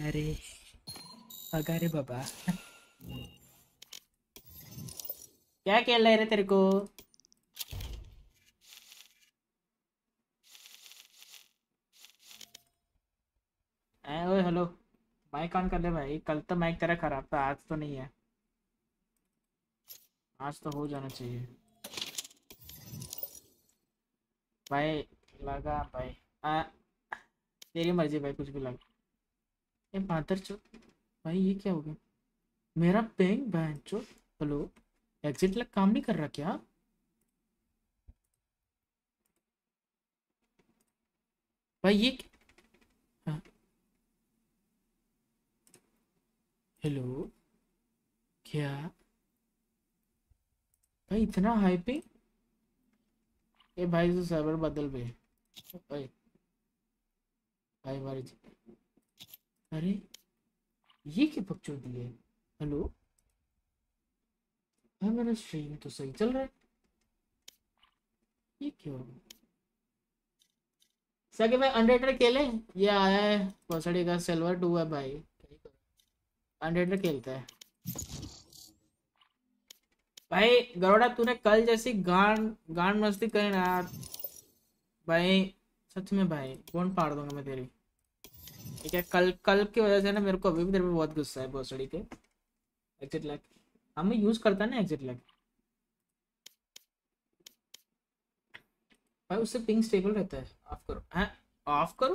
A: अरे पगारे क्या खेल रहे रे तेरे को ओए हेलो माइक ऑन कर ले भाई। कल तो माइक तेरा खराब था आज तो नहीं है। आज तो हो जाना चाहिए। भाई लगा भाई। आ, तेरी मर्ज़ी भाई कुछ भी लगा। ये मादर चो भाई ये क्या हो गया? मेरा बैंक बैंक चो हेलो एग्जिट लग काम नहीं कर रहा क्या? भाई ये हाँ। हेलो क्या? भाई इतना हाइपिंग ये भाई से सर्वर बदल पे भाई भाई मारी अरे, ये क्या बकचोदी है? हेलो भाई मेरा स्ट्रीम तो सही चल रहा है। ये क्यों? सके भाई अंडरटेर खेले? ये आया है पोसड़ी का सिल्वर टू है भाई। अंडरटेर खेलता है। भाई, गरोड़ा, तूने कल जैसी गान गान मस्ती करी ना यार। भाई, सच में भाई, कौन पाड़ दूँगा मैं तेरी? ठीक है, कल कल की वजह से ना मेरे को अभी भी तेरे पे बहुत गुस्सा है भोसड़ी के। एग्जिट लैग हमें यूज़ करता है ना एग्जिट लैग भाई, उससे पिंग स्टेबल रहता है। ऑफ़ करो। हैं? ऑफ़ करो?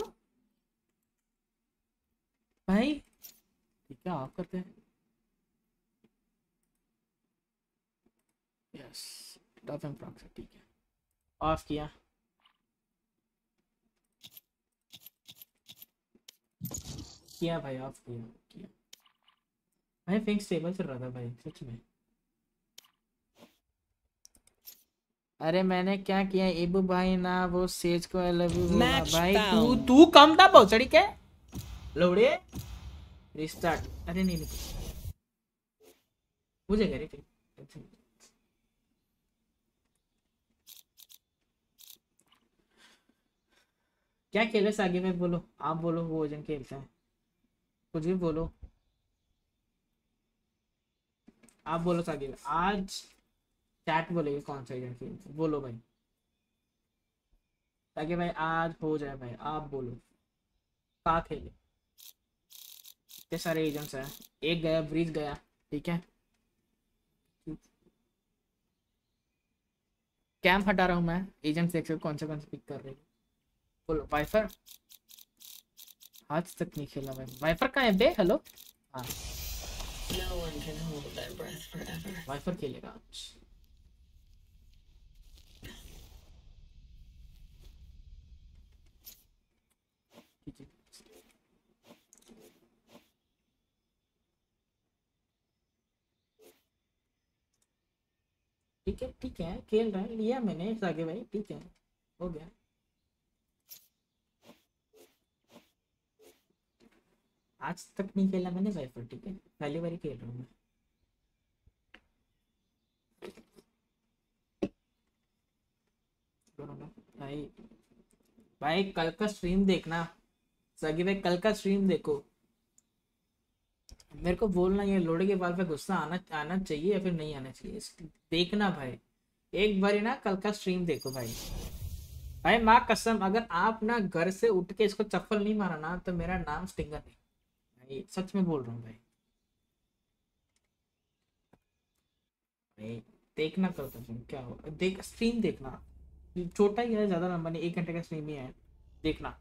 A: भाई, ठीक है ऑफ़ करते हैं। यस प्रॉक्स ठीक है। ऑफ़ किया। किया भाई ऑफ़ किया। भाई पिंग स्टेबल चल रहा था भाई सच में। अरे मैंने क्या किया इबू भाई ना वो सेज को आई लव यू बोला। भाई तू तू कम था भोसड़ी के? लोड़े? रिस्टार्ट अरे नहीं नहीं। मुझे कह रही थी। क्या खेले सागे में? बोलो। आप बोलो वो ओजन खेलता है। कुछ भी बोलो। आप बोलो सागे आज चैट बोलेगी कौन सा खेलते बोलो भाई। ताकि भाई आज हो जाए भाई, आप बोलो। कहाँ खेले इतने सारे एजेंट्स हैं। एक गया, ब्रिज गया, ठीक है? कैंप हटा रहा हूँ मैं। एजेंट देख सकते कौन से कौन से पिक कर रहे हैं? बोलो वाइफर आज तक नहीं खेला भाई। वाइफर कहाँ है? बे हेलो हाँ।
J: No one can hold their breath forever.
A: ठीक है ठीक है, खेल रहा है। लिया मैंने सागे भाई, ठीक है, हो गया। आज तक नहीं खेला मैंने वाइफर ठीक है। पहली बार ही खेल रहा हूँ मैं। भाई भाई, कल का स्ट्रीम देखना। सगी भाई, कल का स्ट्रीम देखो। मेरे को बोलना ये लोडे के बाद पे गुस्सा आना आना चाहिए या फिर नहीं आना चाहिए? देखना भाई। एक बारी ना कल का स्ट्रीम देखो भाई। भाई, माँ कसम, अगर आप ना घर से उठ के इसको चप्पल नहीं मारा ना तो मेरा नाम स्टिंगर नहीं। भाई सच में बोल रहा हूँ भाई। भाई देखना कल का क्या हो? देख स्ट्रीम देखना। छोटा ही है ज़्यादा लंबा नहीं एक घंटे का स्ट्रीम ही है। देखना।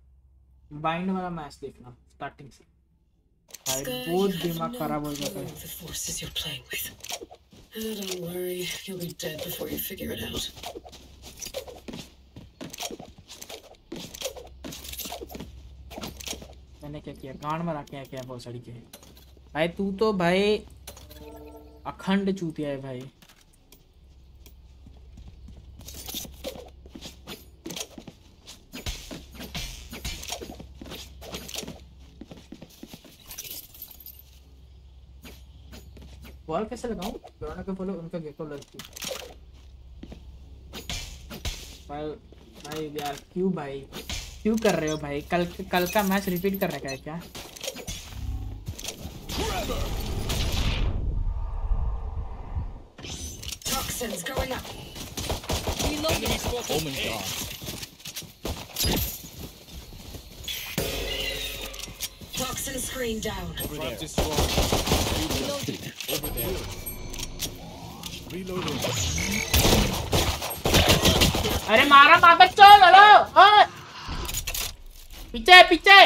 A: बाइंड वाला मैच देखना स्टार्टिंग से। भाई बहुत दिमाग खराब हो जाता है
J: don't worry, you'll be dead before you figure it out.
A: मैंने क्या किया? गांड मरा क्या, किया बहुत सारी के भाई, तू तो भाई अखंड चूतिया है भाई। बॉल कैसे लगाऊँ? के बोलो उनका गेको लड़की। भाई भाई, यार, क्यों भाई? क्यों कर रहे हो भाई? कल कल का मैच रिपीट कर रखा है क्या? अरे मारा माता चल पीछे पीछे.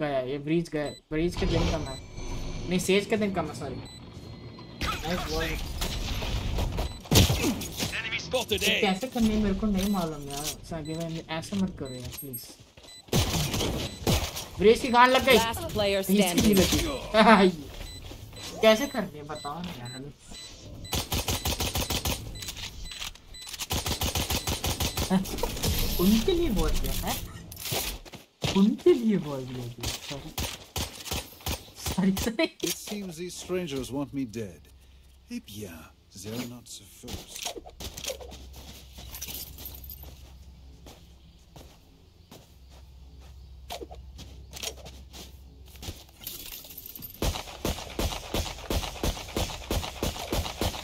A: गया ये ब्रीज गया ब्रीज के दिन कम है नहीं सेज के दिन कम है सॉरी. कैसे करनी मेरे को नहीं मालूम यार। सागे में ऐसे मत करो यार प्लीज़ ब्रेस की गांड लग गई। इसकी लगी। कैसे करनी है बताओ यार हाँ, उनके लिए बोल दिया है उनके लिए बोल दिया sorry sorry
I: sorry seems these strangers want me dead. Eh bien, they're not the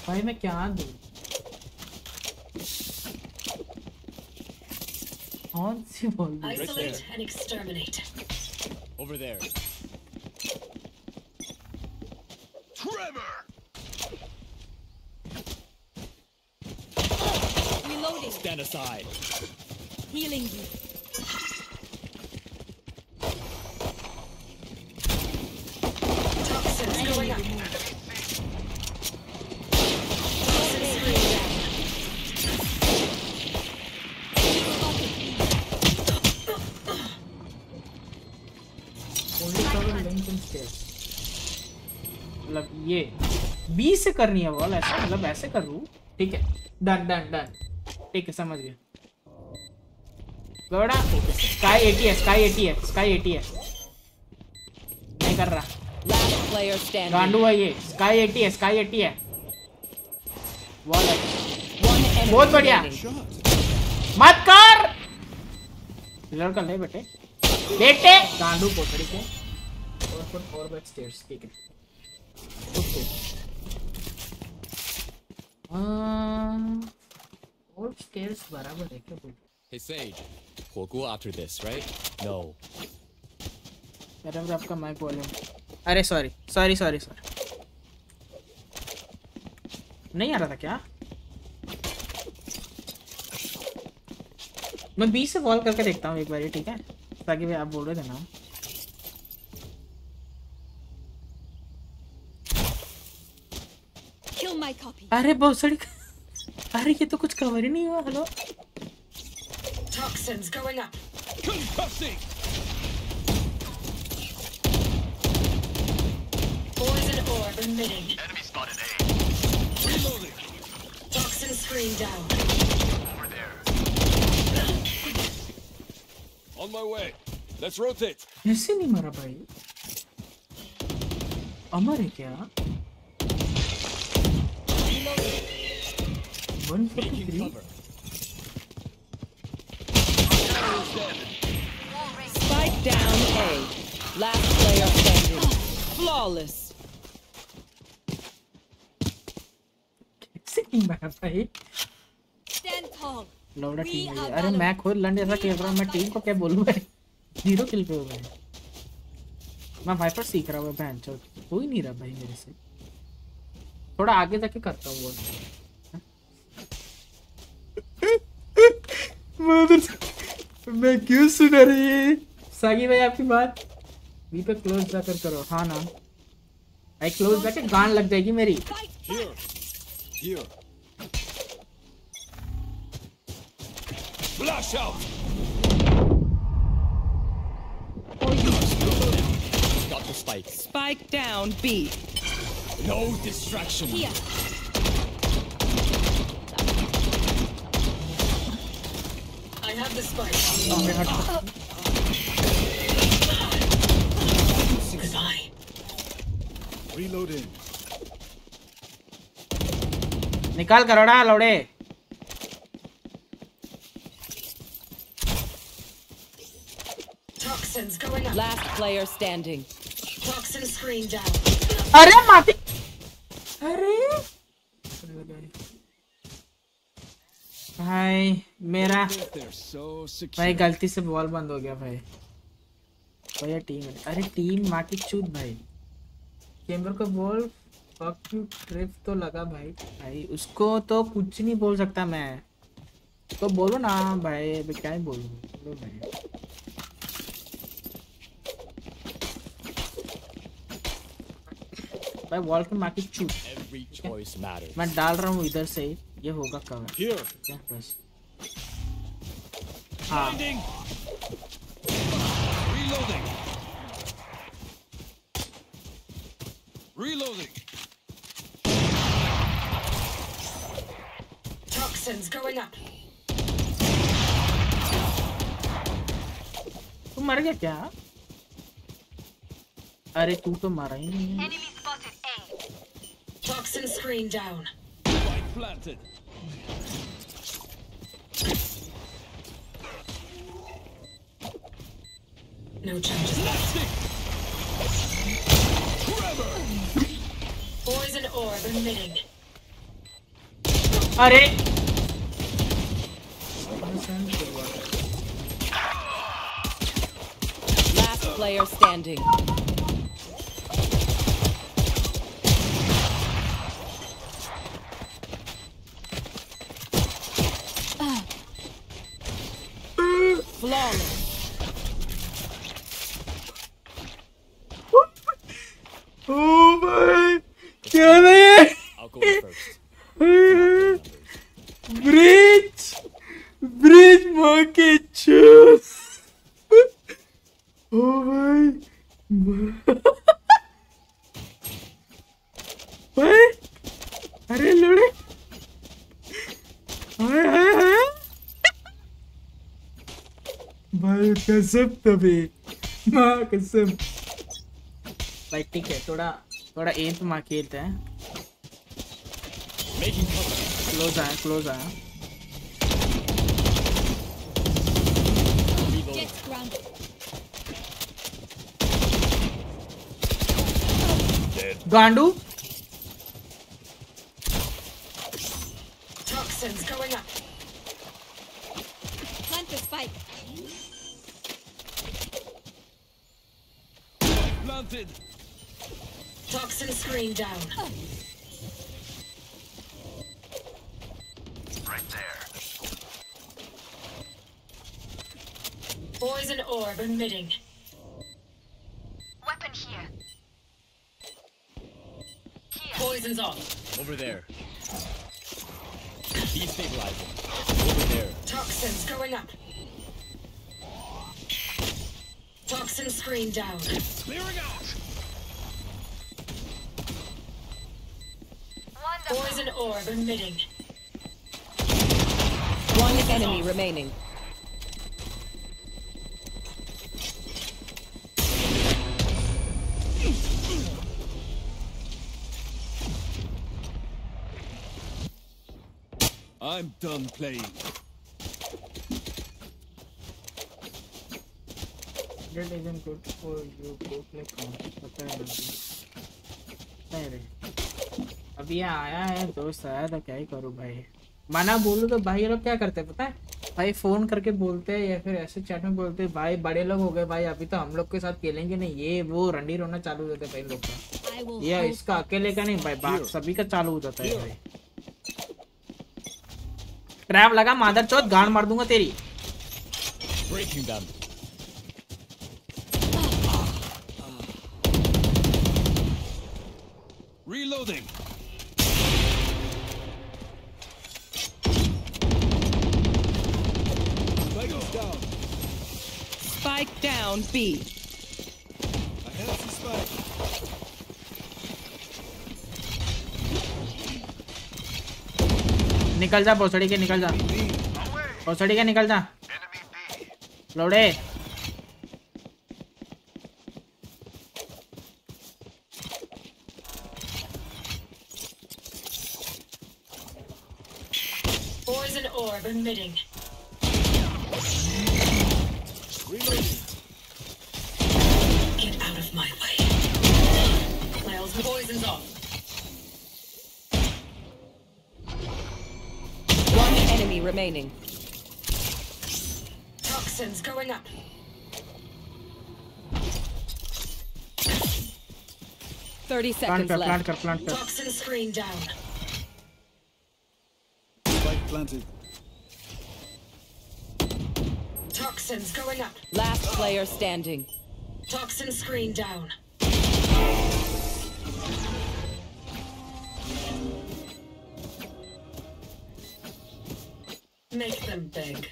A: भाई मैं क्या दूं कौन सी बोल दी
J: Isolate and exterminate.
G: Over there.
D: Reloading.
G: Stand aside.
D: Healing you.
A: से करनी है बॉल ऐसा मतलब ऐसे करूँ। ठीक है डन डन डन ठीक है, समझ गया। गौड़ा स्काई एटी है स्काई एटी है स्काई एटी है। नहीं कर रहा. गांडू है ये स्काई एटी है स्काई एटी है। है। बहुत बढ़िया। मत कर। लड़का ले बेटे। बेटे। गांडू पोटड़ी के। और फिर और बैक स्टेयर्स ठीक है ओके। और स्टेयर्स बराबर है क्या बोल
G: Hey Sage, Porku after this, right? No.
A: Volume अरे सॉरी सॉरी सॉरी नहीं आ रहा था क्या? मैं बी से वॉल करके देखता हूँ एक बार ठीक है? ताकि आप बोल रहे थे ना। अरे बहुत सड़ी अरे ये तो कुछ कवर ही नहीं हुआ हेलो
H: On
A: नहीं मरा भाई। अमर है क्या?
D: Spike down A. Last player standing. Flawless.
A: ऐसे नहीं भाई
D: Stand tall.
A: लौड़ा टीम है अरे मैं खुद लंड जैसा खेल रहा हूँ मैं टीम को क्या बोलूँ? भाई ज़ीरो किल पे हो गए मैं वाइपर सीख रहा हूँ बहन चो हो ही नहीं रहा भाई मेरे से। थोड़ा आगे जाके करता हूँ वो। मैं क्यों सुना रही है सागी भाई आपकी बात बी पे क्लोज जाकर करो हाँ ना भाई क्लोज जाके गान लग जाएगी मेरी
I: Here! Here!
H: Flash out!
G: Got the spike.
D: Spike down B.
G: No distraction.
D: Here.
J: I have the spike. Oh,
I: Reloading.
D: Last player standing.
J: Toxin screen down.
A: अरे माफी अरे भाई मेरा. भाई गलती से बॉल बंद हो गया भाई। भैया टीम है। अरे टीम माँ की चूत भाई। चेंबर को बॉल फक यू ट्रिप तो लगा भाई। भाई उसको तो कुछ नहीं बोल सकता मैं। तो बोलो ना भाई अभी क्या ही बोलूँ। बोलो भाई। भाई वॉल पे माँ की चूत. मैं डाल रहा हूँ इधर से ये होगा कवर
H: Here.
A: क्या बस हाँ
H: Reloading. Reloading.
J: Toxins going up.
A: तू मर गया क्या अरे तू तो मरा ही नहीं
K: Enemy spotted A.
J: Toxin screen down.
H: Spike planted.
J: No charges left. Poison orb emitting.
A: अरे
D: Last player standing.
A: कसम तभी। माँ कसम भाई ठीक है थोड़ा थोड़ा एम पे माँ खेलते हैं। क्लोज आया क्लोज आया। गांडू?
J: Orb emitting.
D: One enemy remaining.
H: I'm done playing.
A: That isn't good for you. Go play count. पता अभी आया है दोस्त आया तो क्या ही करूँ भाई। मना बोलूँ तो भाई ये लोग क्या करते पता है? भाई फ़ोन करके बोलते हैं या फिर ऐसे चैट में बोलते हैं भाई बड़े लोग हो गए भाई अभी तो हम लोग के साथ खेलेंगे नहीं ये वो रंडी रोना चालू हो जाता है भाई लोग का। ये इसका अकेले का नहीं भाई बात सभी का चालू हो जाता है भाई। ट्रैप लगा मादर चौथ गांड मार दूँगा तेरी।
H: Down
D: B.
A: निकल जा भोसड़ी के निकल जा भोसड़ी के निकल जा लोड़े
J: Poison orb emitting.
D: remaining.
J: Toxins going up.
D: Thirty seconds
A: planter,
D: left.
A: Planter, planter.
J: Toxin screen down.
I: Spike planted.
J: Toxins going up.
D: Last player standing.
J: Toxin screen down. Make them beg.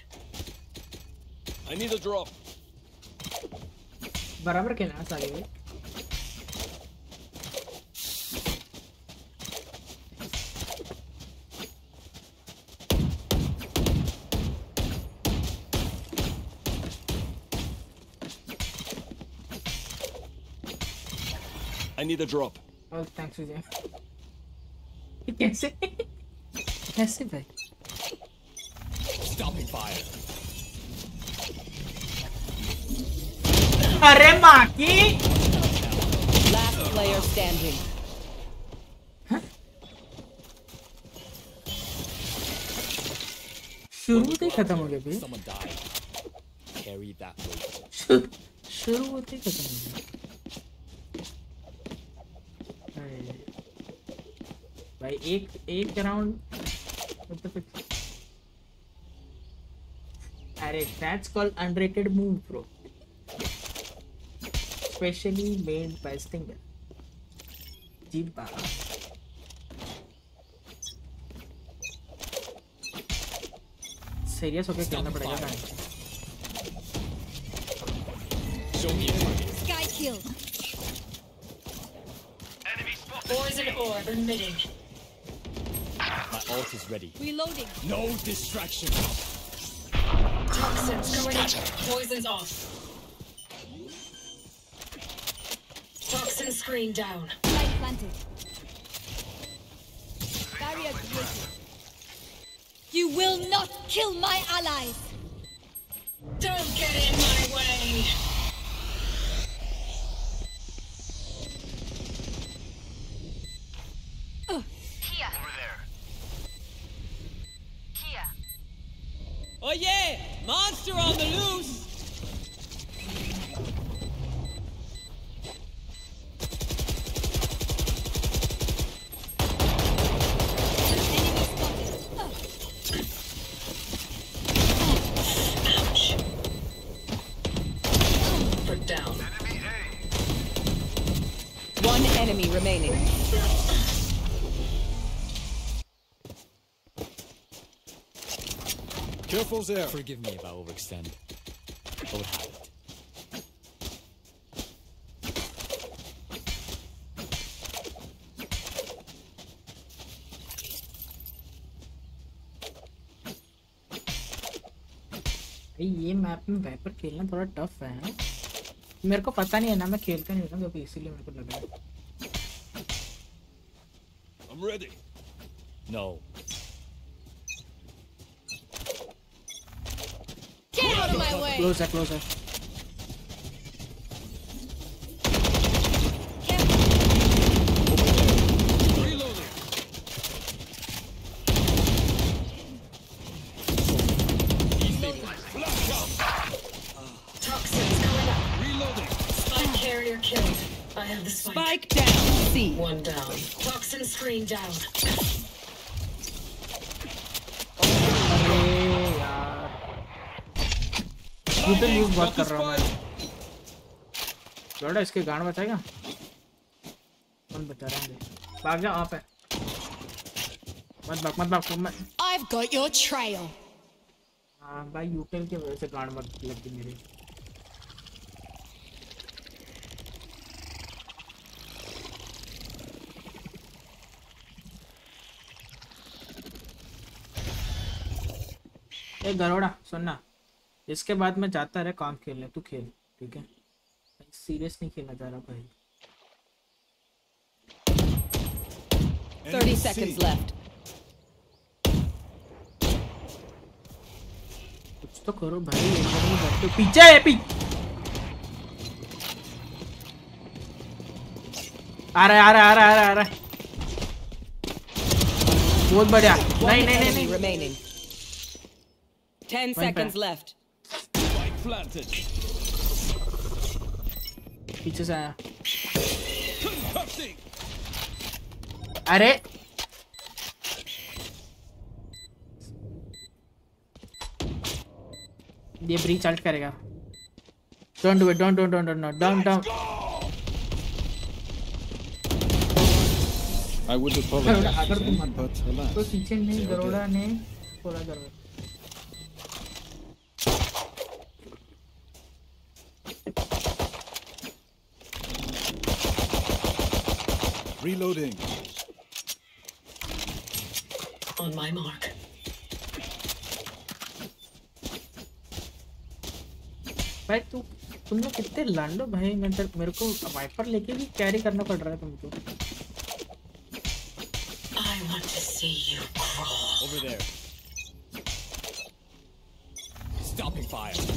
H: I need a drop.
A: बराबर खेलना सारे भाई
H: I need a drop.
A: और thanks विजय कैसे कैसे भाई
H: Stopping fire.
A: अरे माकी।
D: Last player standing.
A: शुरू तो होते खत्म हो गया भाई। शुरू होते तो खत्म हो गए भाई एक एक राउंड मतलब that's called unrated move bro specially made by stinger ji Baba serious होके खेलना पड़ेगा गाने
H: Show me a target.
K: Sky kill.
J: Poison orb emitting.
G: My ult is ready.
K: Reloading.
H: No distraction.
J: Toxins. Poison's off. Toxin screen down.
K: Light planted. Barrier created. You will not kill my allies.
J: Don't get in my way.
I: Careful there.
G: Forgive me if I overextend. I would have it.
A: ये map में wiper खेलना थोड़ा tough है हाँ? मेरे को पता नहीं है ना मैं खेलता नहीं था कभी इसीलिए मेरे को लग रहा है
H: I'm ready.
G: No.
J: Up. Close up Reloading. Spike carrier killed. I have the spike.
D: Spike down. C.
J: One down. Toxin screen down.
A: Brutal use बहुत कर रहा हूँ मैं। लौड़ा इसके गांड बचाएगा? कौन बचा रहा है भाग जा ऑफ़ है मत भाग मत भाग मत।
K: I've got your trail.
A: हाँ भाई यूटेल की वजह से गांड मत लगी मेरी। ए गरोड़ा सुनना। इसके बाद मैं जाता रहे काम खेलने तू खेल ठीक है सीरियस नहीं खेलना चाह रहा भाई
D: 30 seconds left.
A: कुछ तो करो भाई एकदम बैठे हो। पीछे है पीछे आ रहा है आ रहा है आ रहा है आ रहा है, आ रहा बहुत बढ़िया नहीं नहीं नहीं नहीं
D: remaining. Ten
A: One
D: seconds
A: back.
D: Left.
A: पीछे से आया अरे ये ब्रीच अल्ट करेगा। Don't do it don't don't don't don't down down
G: I would
A: अगर
G: apologize.
I: But alas,
A: तो पीछे नहीं
I: they
A: दरोड़ा ने थोड़ा दरोड़ा।
I: Reloading.
J: On my mark.
A: भाई तू तुम लोग कितने लांडो भाई मैं तेरे मेरे को वाइपर लेके भी कैरी करना पड़ रहा है तुमको
J: I want to see you crawl.
G: Over there. Stopping fire.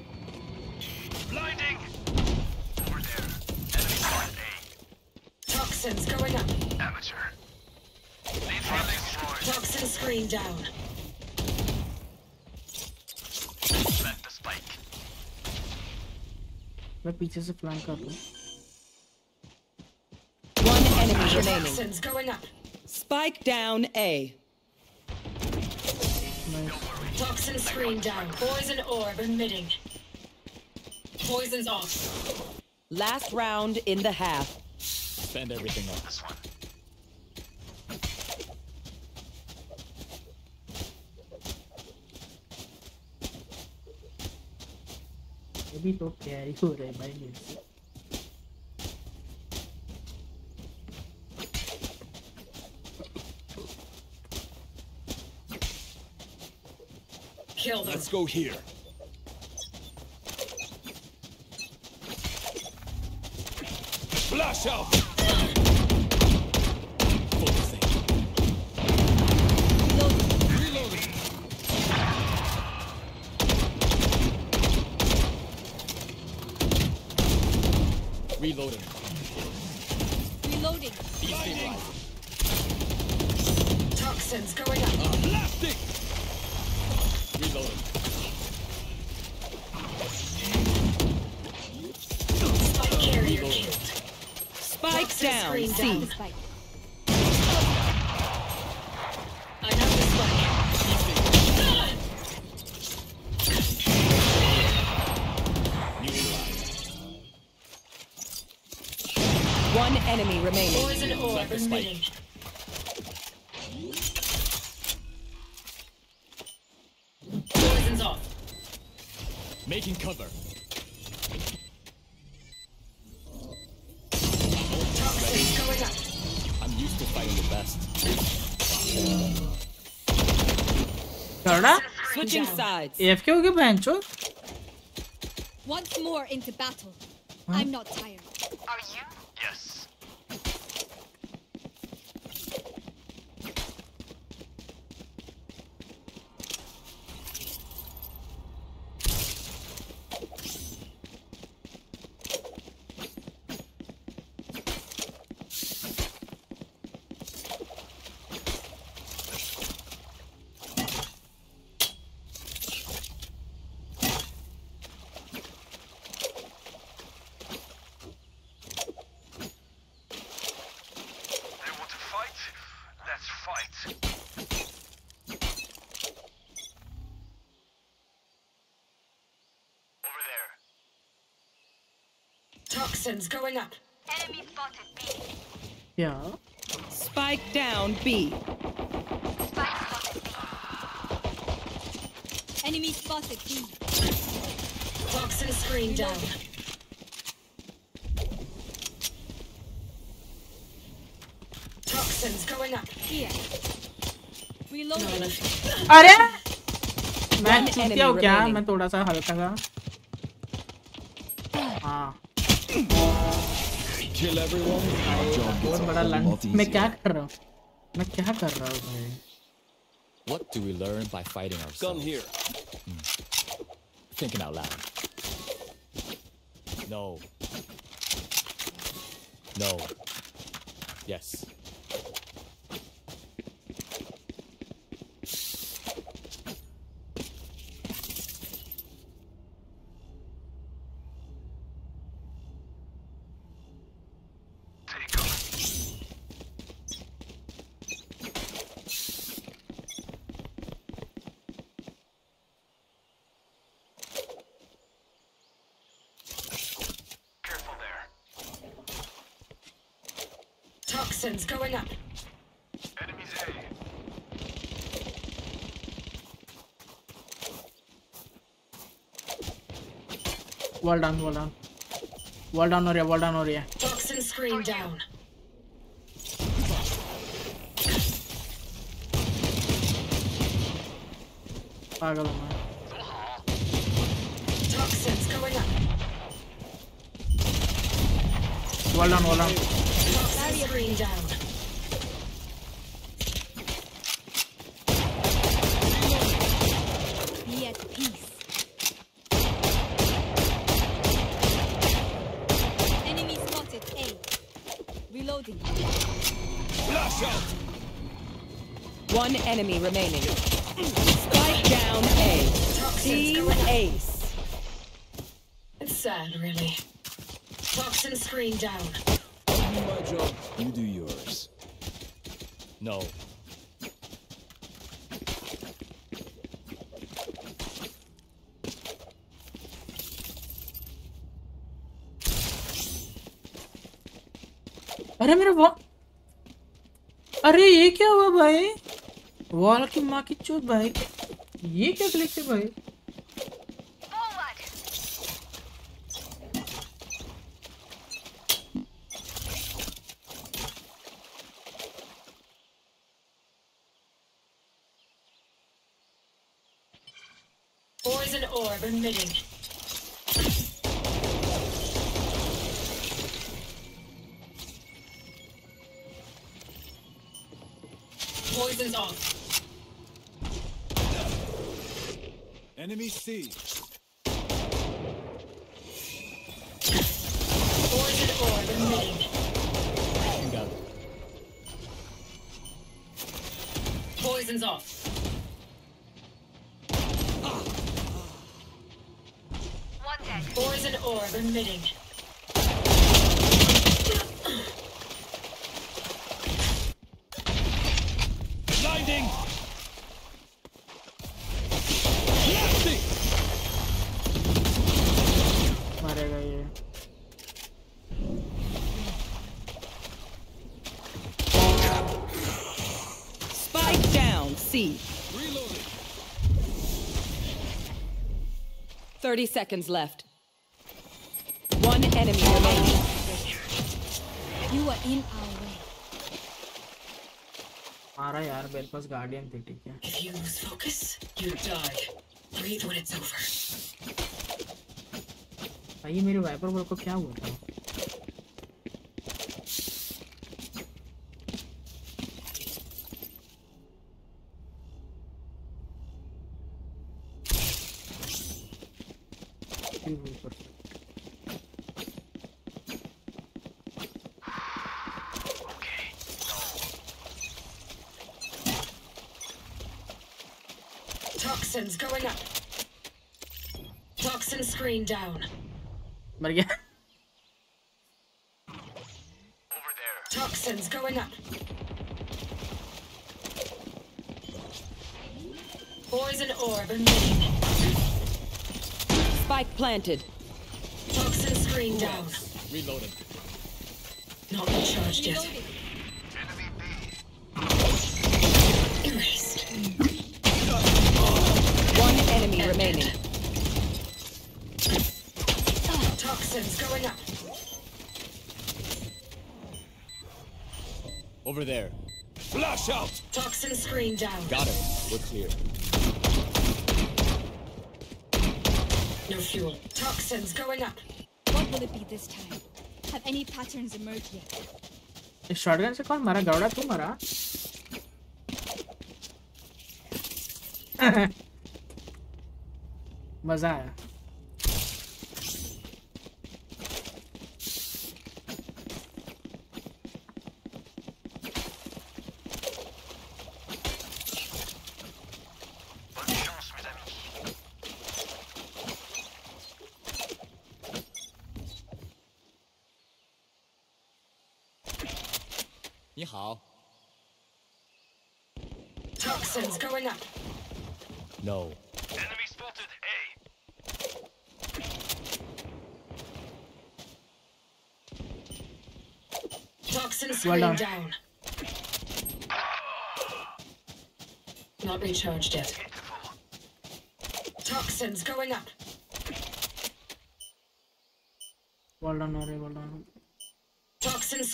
J: Toxins going up.
B: Amateur. Lead friendly destroyed.
J: Toxin screen down.
B: Plant the spike.
A: मैं पीछे से फ्लैंक कर लूँ
D: One enemy remaining.
J: Toxins going up.
D: Spike down A.
J: Toxin screen down. Poison orb emitting. Poison's off.
D: Last round in the half.
G: Spend everything up.
B: This one.
A: ये भी तो carry हो रहे भाई मेरे से
J: Kill them.
G: Let's go here. Flash out. Yeah.
J: spike. emitting. Poison's off.
G: Making cover.
J: Toxins going up.
G: I'm used to fighting the best.
A: दरोड़ा
D: Switching sides.
A: F के हो गया बहनचो
K: Once more into battle. I'm not tired.
J: Skeletons going up.
K: Enemy spotted B.
A: Yeah.
D: Spike down B.
K: Spike spotted B. Enemy spotted B.
J: Toxin screen down. Toxins going up.
K: Here.
A: Reloading. Are
D: match
A: चूतिया हो क्या मैं थोड़ा सा हल्का सा
G: Kill everyone. John
A: बहुत
G: gets a
A: बड़ा
G: whole
A: लंच
G: lot
A: मैं
G: easier.
A: क्या कर रहा हूँ मैं क्या कर रहा हूँ भाई
G: What do we learn by fighting ourselves?
H: Gun here.
G: Thinking out loud. No. No. Yes.
J: going up.
A: Enemies A. Wall down, wall down. Wall down or yeah, wall down.
J: Toxin screen down.
A: Pagal man.
J: Toxins going up.
A: Wall down, wall down.
J: Toxin screen down.
K: enemy
D: remaining. Spike down A. Team Ace.
J: It's sad, really. Toxin screen down.
G: I do my job. You do yours. No.
A: अरे मेरा wall अरे ये क्या हुआ भाई wall की माँ की चूत भाई। ये क्या क्लिक है भाई?
J: Poison's off. Poison orb emitting.
D: 30 seconds left. One enemy remaining.
K: You are in our way.
A: मारा यार मेरे पास गार्डियन थी ठीक है
J: If you lose focus, you die. Breathe when it's over.
A: भाई मेरे वाइपर बॉल को क्या हुआ
J: Toxin screen down.
A: मर गया
J: Toxins going up. Poison orb emitting.
D: Spike planted.
J: Toxin screen down.
G: Reloading.
J: Not recharged yet. Erased.
G: Over there.
O: Flash out!
J: Toxin screen down.
O: Got him. We're clear.
J: No fuel. Toxins going up.
E: What will it be this time? Have any patterns emerged yet?
A: Shotgun से कौन मारा गौड़ा तू मारा मजा आया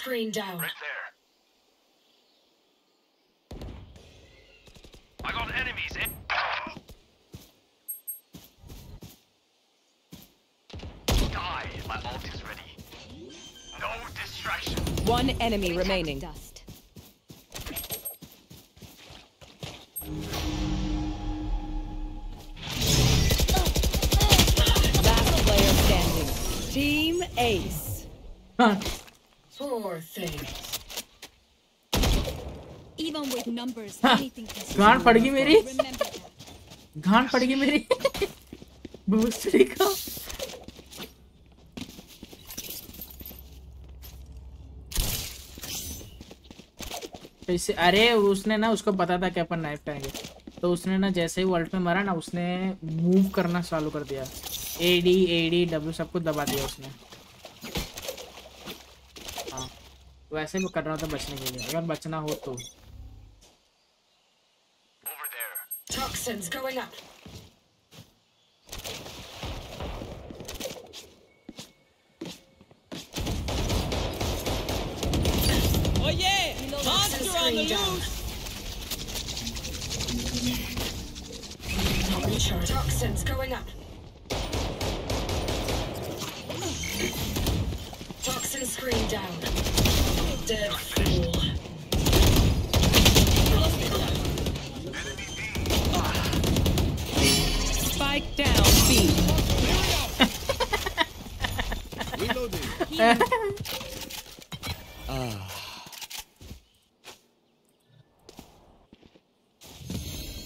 J: screen down.
P: I got enemies in. Die. My ult is ready. No distraction.
D: One enemy remaining.
E: Dust.
D: Last player standing. Team Ace.
J: Poor
A: गांड पड़ गई मेरी. गांड पड़ गई मेरी? भूसड़ी का? तो इससे अरे उसने ना उसको पता था कि अपन नाइफ टाएँगे तो उसने ना जैसे ही वर्ल्ड में मरा ना उसने मूव करना चालू कर दिया। A D A D W सब कुछ दबा दिया उसने। वैसे भी कर रहा था बचने के लिए अगर बचना हो तो
J: Toxins going up.
G: Oh yeah! Monster on the
J: screen down.
G: loose!
J: Not recharged. Toxins going up. Dead fool.
D: Spike down. B.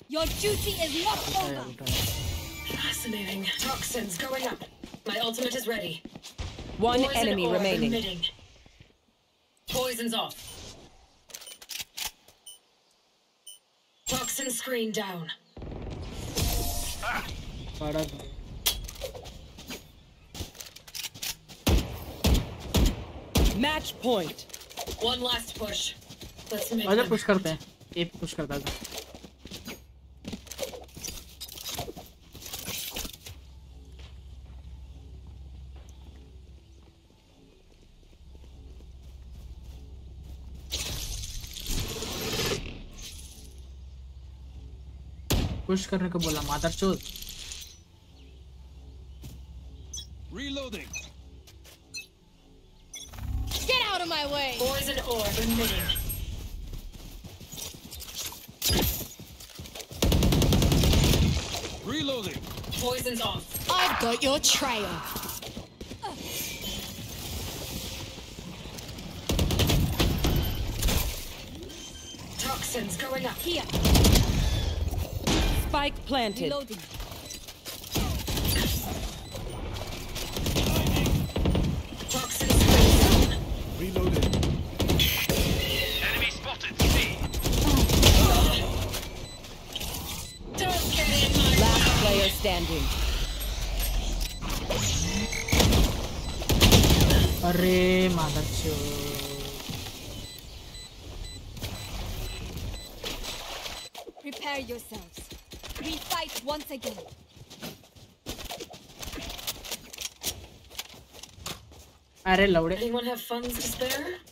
E: Your duty is not over.
J: Fascinating. Toxins going up. My ultimate is ready.
D: One
J: Poison
D: enemy remaining.
J: emitting. Poison's off. Toxin screen down.
A: Ah.
D: Match point.
J: One last push. Let's make
A: अच्छा. Push करते हैं ए push करता है push करने को बोला मादर चोद
O: Reloading.
E: Get out of my way.
J: Poison orb emitting.
O: Reloading.
J: Poison's off.
E: I've got your trail.
J: Toxins going up.
E: Here.
D: Spike planted.
E: Reloading.
A: Are it
J: Anyone have funds to spare?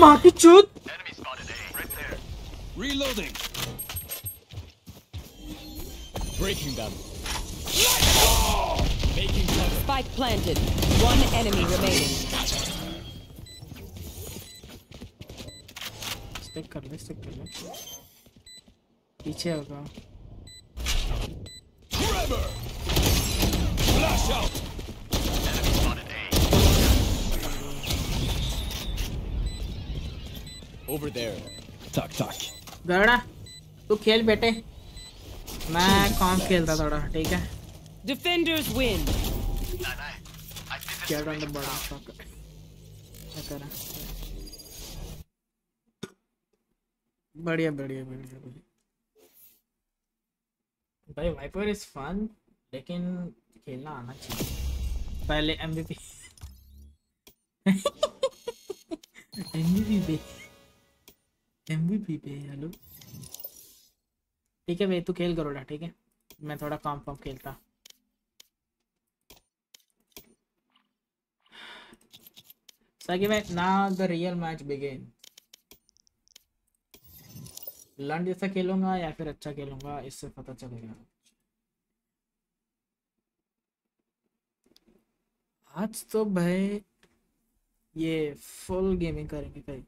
A: अरे माँ की चूत
H: Enemy spotted A. Right there.
G: Reloading. Breaking them. Making cover.
D: Spike planted. One enemy remaining.
A: Stick कर ले stick कर ले पीछे होगा
G: Trevor. Flash out. over there. Talk,
A: talk. Gada, you play, bete. I can play a. Okay.
D: Defenders win.
A: Get on the board. What are बढ़िया बढ़िया बढ़िया भाई वाइपर इस फन लेकिन खेलना आना चाहिए पहले एमवीपी एमवीपी एमवीपी पे हेलो ठीक है भाई तू खेल करोड़ा ठीक है? मैं थोड़ा काम काम खेलता। Sagi में now the real match begin लंड जैसा खेलूँगा या फिर अच्छा खेलूँगा, इससे पता चलेगा। आज तो भाई ये फुल गेमिंग करेंगे कहीं।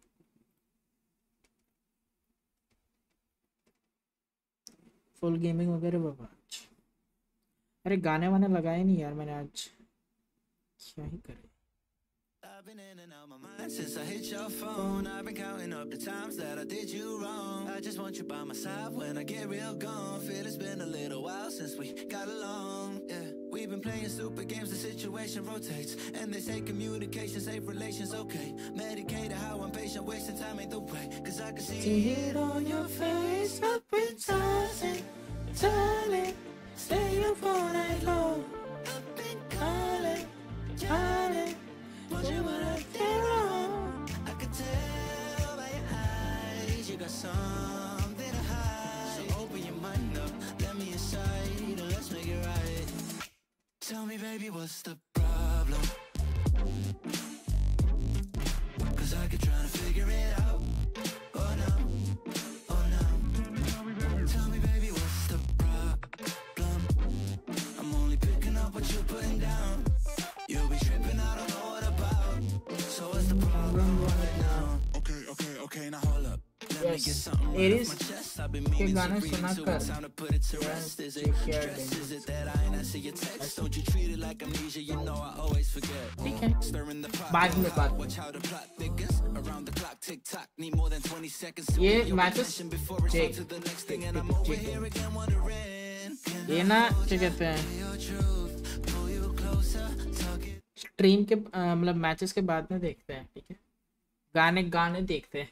A: फुल गेमिंग वगैरह बाबा आज अरे गाने वाने लगाए नहीं यार मैंने आज क्या ही करे
B: I've been in and out my mind since I hit your phone. I've been counting up the times that I did you wrong. I just want you by my side when I get real gone. Feel it's been a little while since we got along. Yeah, we've been playing stupid games. The situation rotates, and they say communication safe relations okay. Medicated how I'm patient, wasting time ain't the way. Cause I can see it on your face. Up and tossing, turning, stay up all night long. Up and calling, calling. You but I did wrong. I could tell by your eyes you got something Tell me, baby, what's the problem? Cause I keep trying to figure it out. Oh no, oh no. Tell me, baby, what's the problem? I'm only picking up what you're putting down. You'll be tripping, I don't know what about. So what's the problem right now? Okay, okay, okay, now hold up.
A: ये ना क्या कहते हैं stream के uh, मतलब matches के बाद में देखते हैं ठीक है? गाने गाने देखते हैं।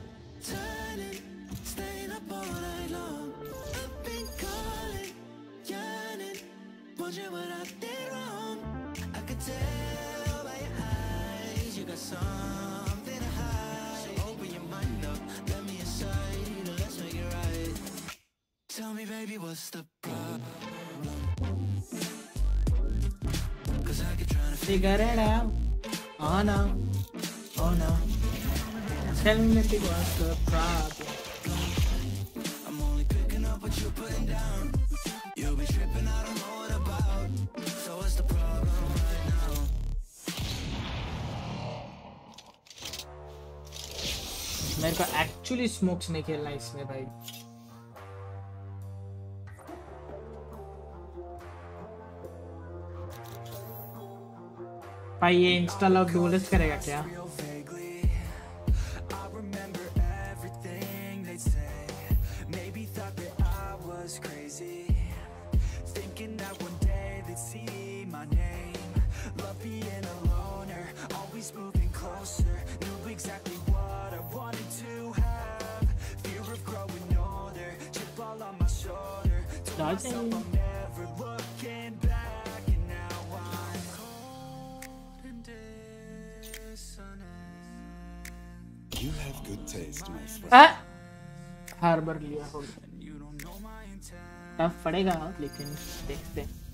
B: what's the problem? Cause I keep trying to
A: figure it out oh no oh no tell me maybe what's the problem
B: I'm only picking up what you're putting down. You'll be tripping, I don't know what about. So what's the problem right now? मेरे को actually smokes नहीं खेलना इसमें भाई भाई ये Insta lock dualist करेगा क्या? पड़ेगा लेकिन देखते हैं।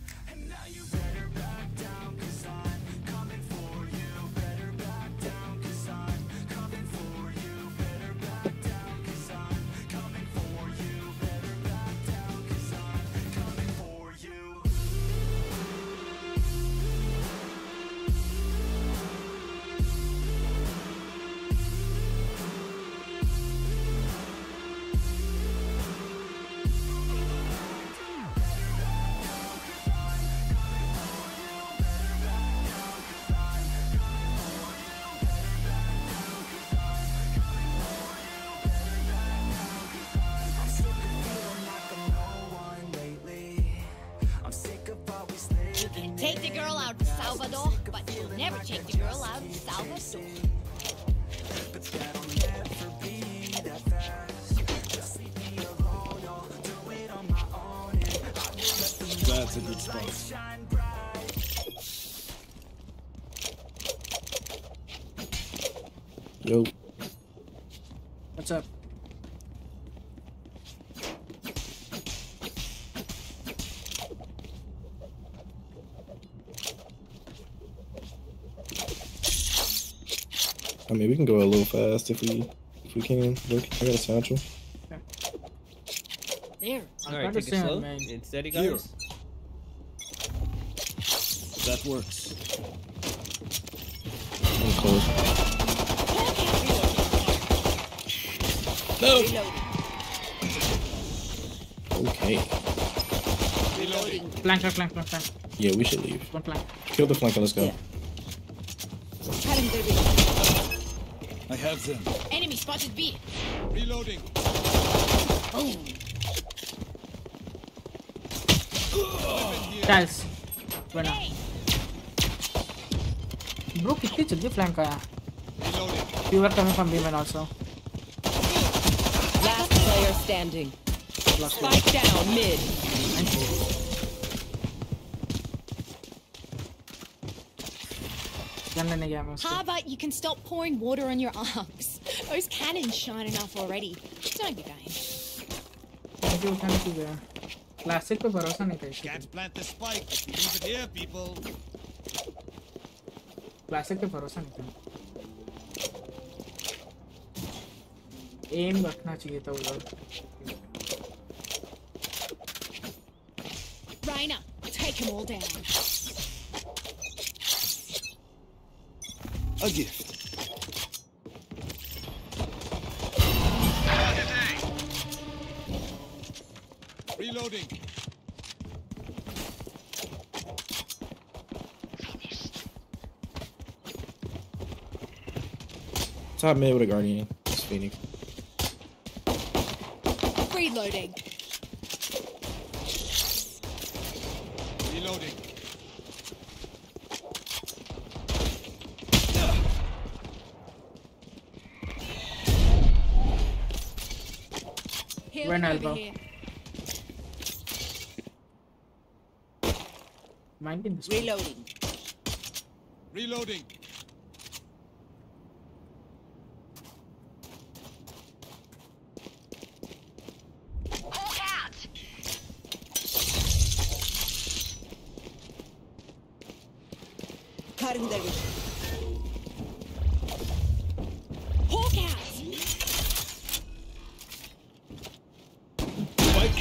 Q: Can go a little fast if we if we can. Look, I got a satchel.
K: There.
R: Alright, take it slow. It's steady,
O: Here.
R: guys.
O: That works.
Q: I'm close.
R: No.
Q: Okay.
B: Flank, flank, flank, flank, flank.
Q: Yeah, we should leave.
B: One flank.
Q: Kill the flanker. Let's go.
O: I
K: Enemy spotted B.
O: Reloading.
K: Oh.
B: Guys, run out. Bro, kitni jaldi flank aaya. You were coming from B main also.
D: Last player standing. Spike down mid.
B: Gun लेने गया मैं उसको.
K: How about you can stop pouring water on your arms? Those cannons shine enough already. Don't be vain.
B: मुझे उठाने की गया. Classic पे भरोसा नहीं कर
O: Can't plant the spike. if you Leave it here, people.
B: Classic पे भरोसा नहीं कर. एम रखना चाहिए था उधर.
K: Raina, take them all down.
I: A gift.
O: Reloading.
Q: Top mid with a guardian. It's Phoenix.
K: Reloading.
O: Reloading.
B: Elbow.
K: here.
B: Mind in this.
K: Reloading.
O: Reloading.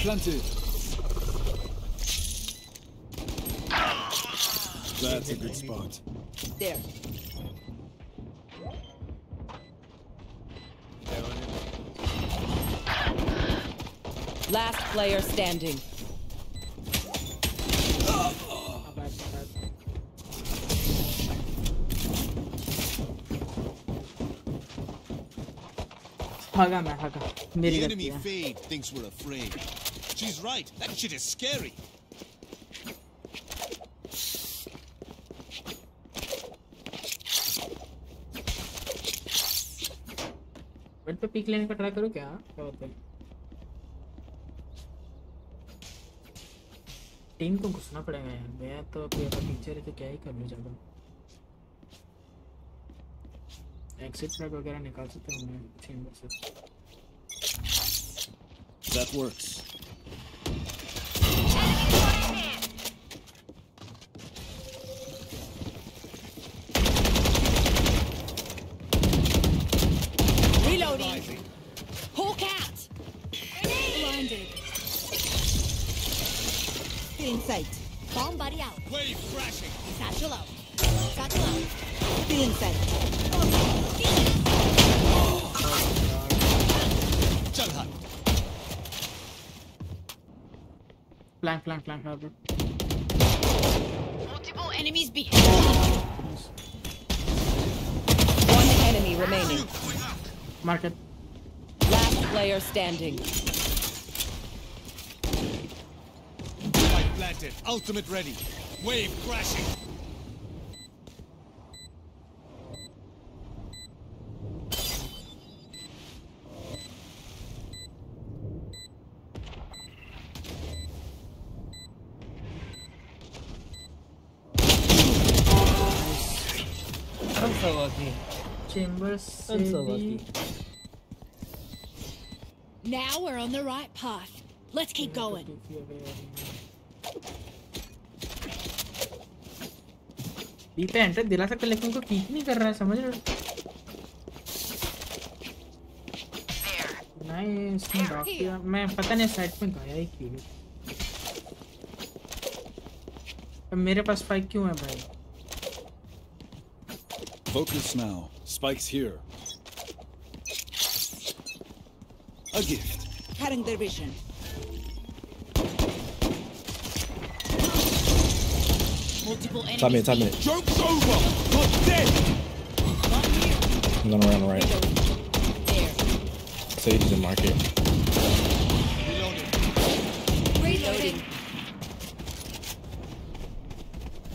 O: Pflanze. That's a good spot.
D: There. Last player standing.
A: Haga, haga.
O: The enemy fade thinks we're afraid. She's right. That shit is scary.
A: Bed पे peak लेने का try करो क्या क्या होता है team को घुसना पड़ेगा यार मैं तो अभी अगर पीछे रहे तो क्या ही कर लूँ ज़्यादा एक्सिट फ्लैग वगैरह निकाल सकते हो मैं चेंबर से
I: That works.
A: Plank, plank, plank, Herbert.
K: Multiple enemies behind.
D: One enemy remaining.
A: Market.
D: Last player standing.
O: I planted. Ultimate ready. Wave crashing.
A: Chamber से
N: I'm so
A: भी
N: lucky.
K: Now we're on the right path. Let's keep going.
A: B पे enter दिला सकते लेकिन उनको peak नहीं कर रहा है समझ रहे हो नहीं इसने ड्रॉप किया मैं पता नहीं साइड में गया ही क्यों अब मेरे पास स्पाइक क्यों है भाई
I: Focus now. Spike's here. A gift.
S: Cutting their vision.
K: Multiple enemies.
Q: Top mid, top mid.
O: Joke's over. Not dead.
Q: I'm gonna run right. Sage is in market.
K: Reloading.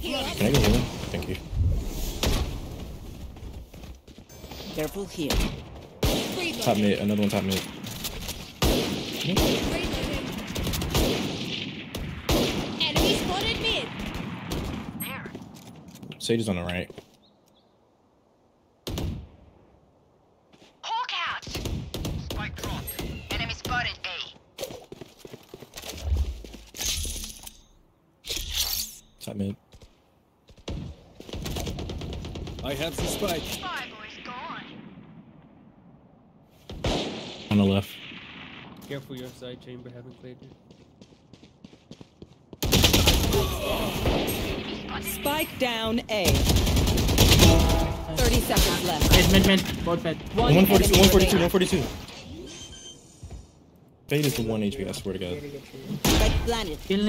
Q: Can I get healing? Thank you.
S: Careful here.
Q: Top mid, another one top mid.
K: Enemy spotted mid.
Q: Sage is on the right.
T: Hawk out. Spike dropped. Enemy spotted A.
Q: Top mid.
I: I have the spike.
Q: On the left.
N: Careful, your side chamber haven't cleared you.
D: Spike down A. 30 seconds left.
A: Mid, mid, mid. Both mid.
D: One
Q: 142, 142, 142. Fade is the 1 HP, I swear to god.
A: Red planet. Kill.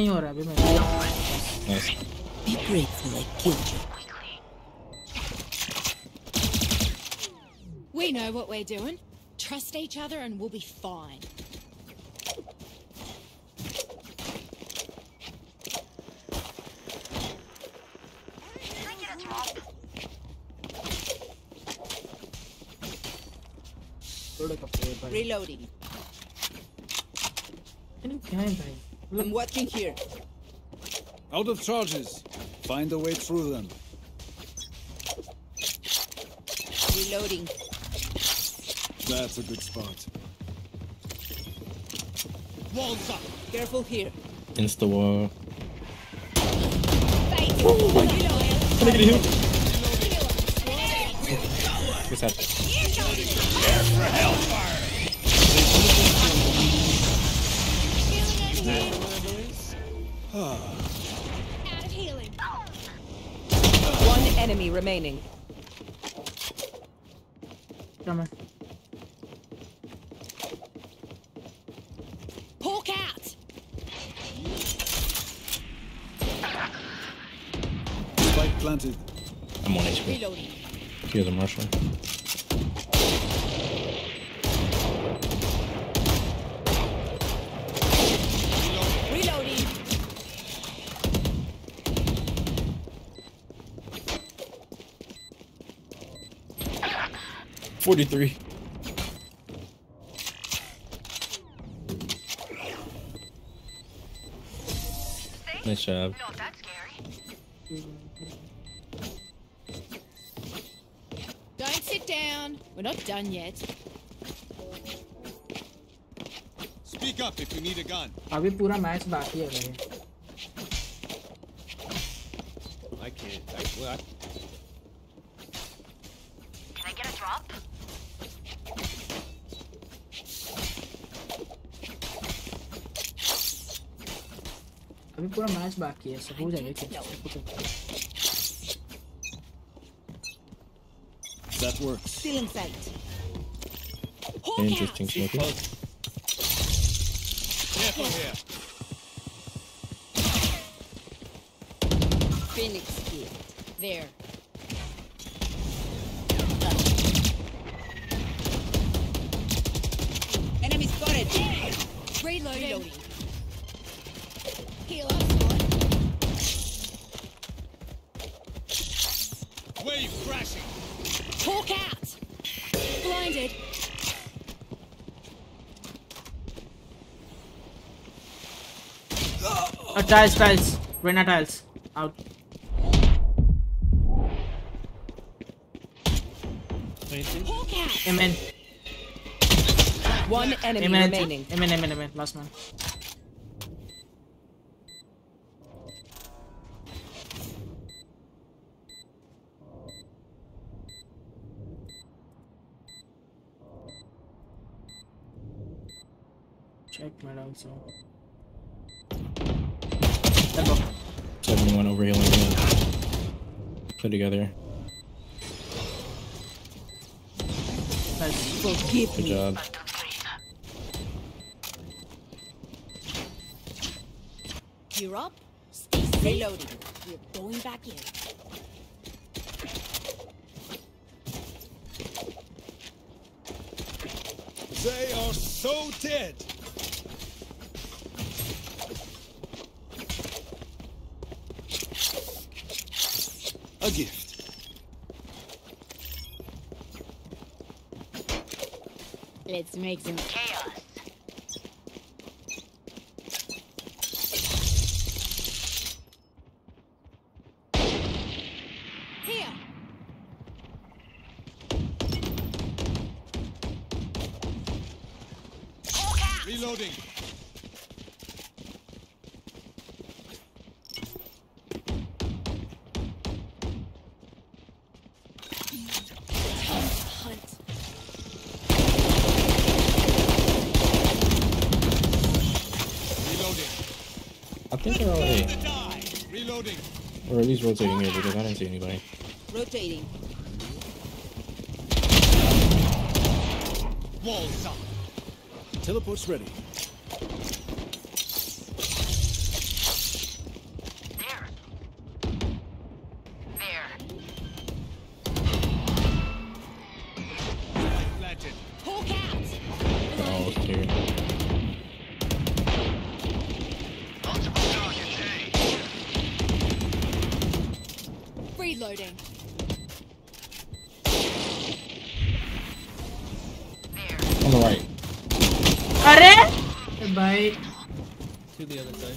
Q: Nice.
S: Be grateful I killed you.
K: We know what we're doing. Trust each other and we'll be fine.
S: Reloading. I'm watching here.
I: Out of charges. Find a way through them.
S: Reloading.
I: That's a good spot.
O: Walls up.
S: Careful here.
Q: Insta wall.
K: Fade.
Q: Can I get a heal? What's happening?
K: Out of healing.
D: One enemy remaining.
A: क्या
I: planted.
Q: I'm one HP.
K: Reloading.
Q: Here's a Marshall.
K: Reloading.
Q: Forty-three. Nice job.
T: Not that scary.
K: Don't sit down. We're not done yet.
O: Speak up if you need a gun.
A: अभी पूरा match बाकी है मेरे
R: I can't. I, well, I,
T: Can I get a drop?
A: अभी पूरा match बाकी है सब हो जाएगा
I: That works.
K: Still in sight.
Q: Interesting smoking.
O: Careful here.
K: Phoenix here. There.
A: Tiles, tiles. Rena tiles. Out.
K: Talk out.
A: Amen.
D: One enemy
A: Amen.
D: remaining.
A: Amen, amen, amen. Last man. Check mid also. Tempo.
Q: Seventy-one over healing. Yeah. Put together.
K: Forgive
Q: Good job. Or at least rotating here because I didn't see anybody.
S: Rotating.
O: Walls up.
I: Teleport's ready.
R: to the other side.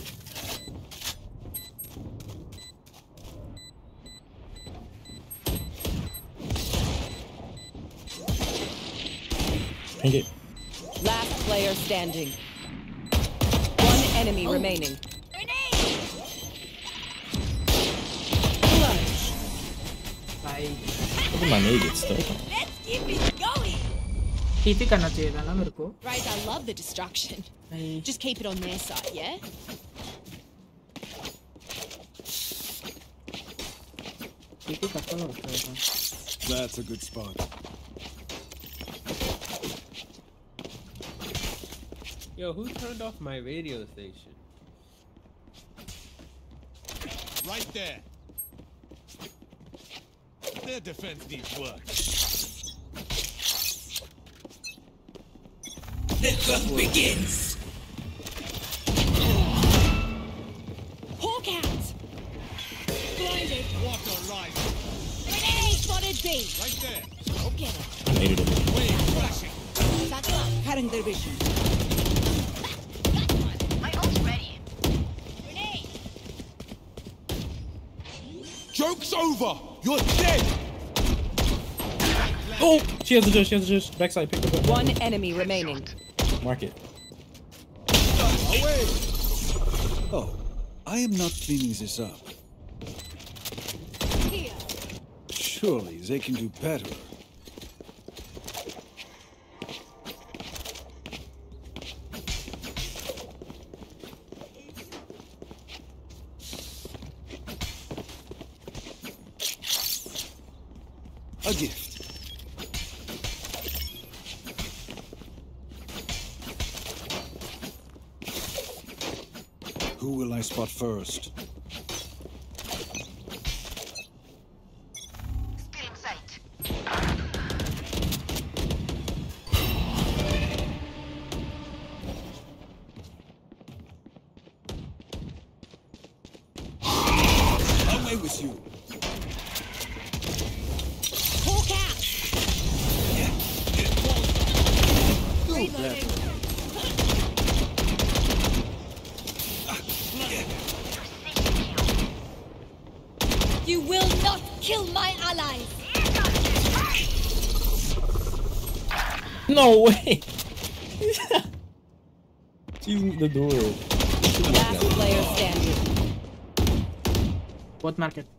Q: Thank you.
D: Last player standing. One enemy oh.
A: remaining.
Q: Look at my nuggets though.
K: Let's keep it going. Right, I love the
A: destruction.
K: Just keep it on their side, yeah?
I: That's a good spot.
R: Yo, who turned off my radio station?
O: Right there. Their defense needs work.
S: The hunt begins.
O: Joke's over. You're dead.
Q: Oh, she has the juice. She has the juice. Backside, pick up.
D: One enemy remaining.
Q: Mark it.
O: Away.
I: Oh, I am not cleaning this up. Surely they can do better. A gift. Who will I spot first?
Q: Way. She's in the door.
D: Last player standing.
A: Both market.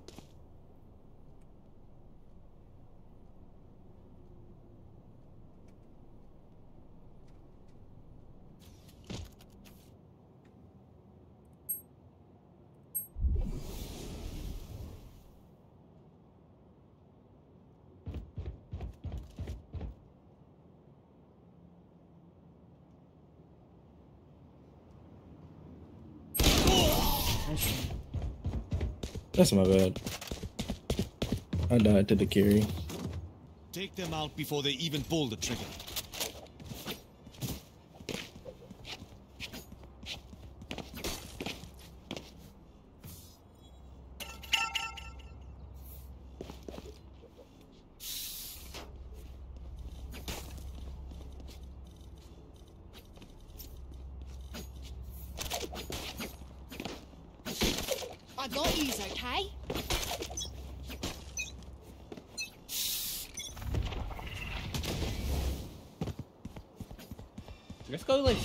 Q: That's my bad. I died to the carry.
O: Take them out before they even pull the trigger.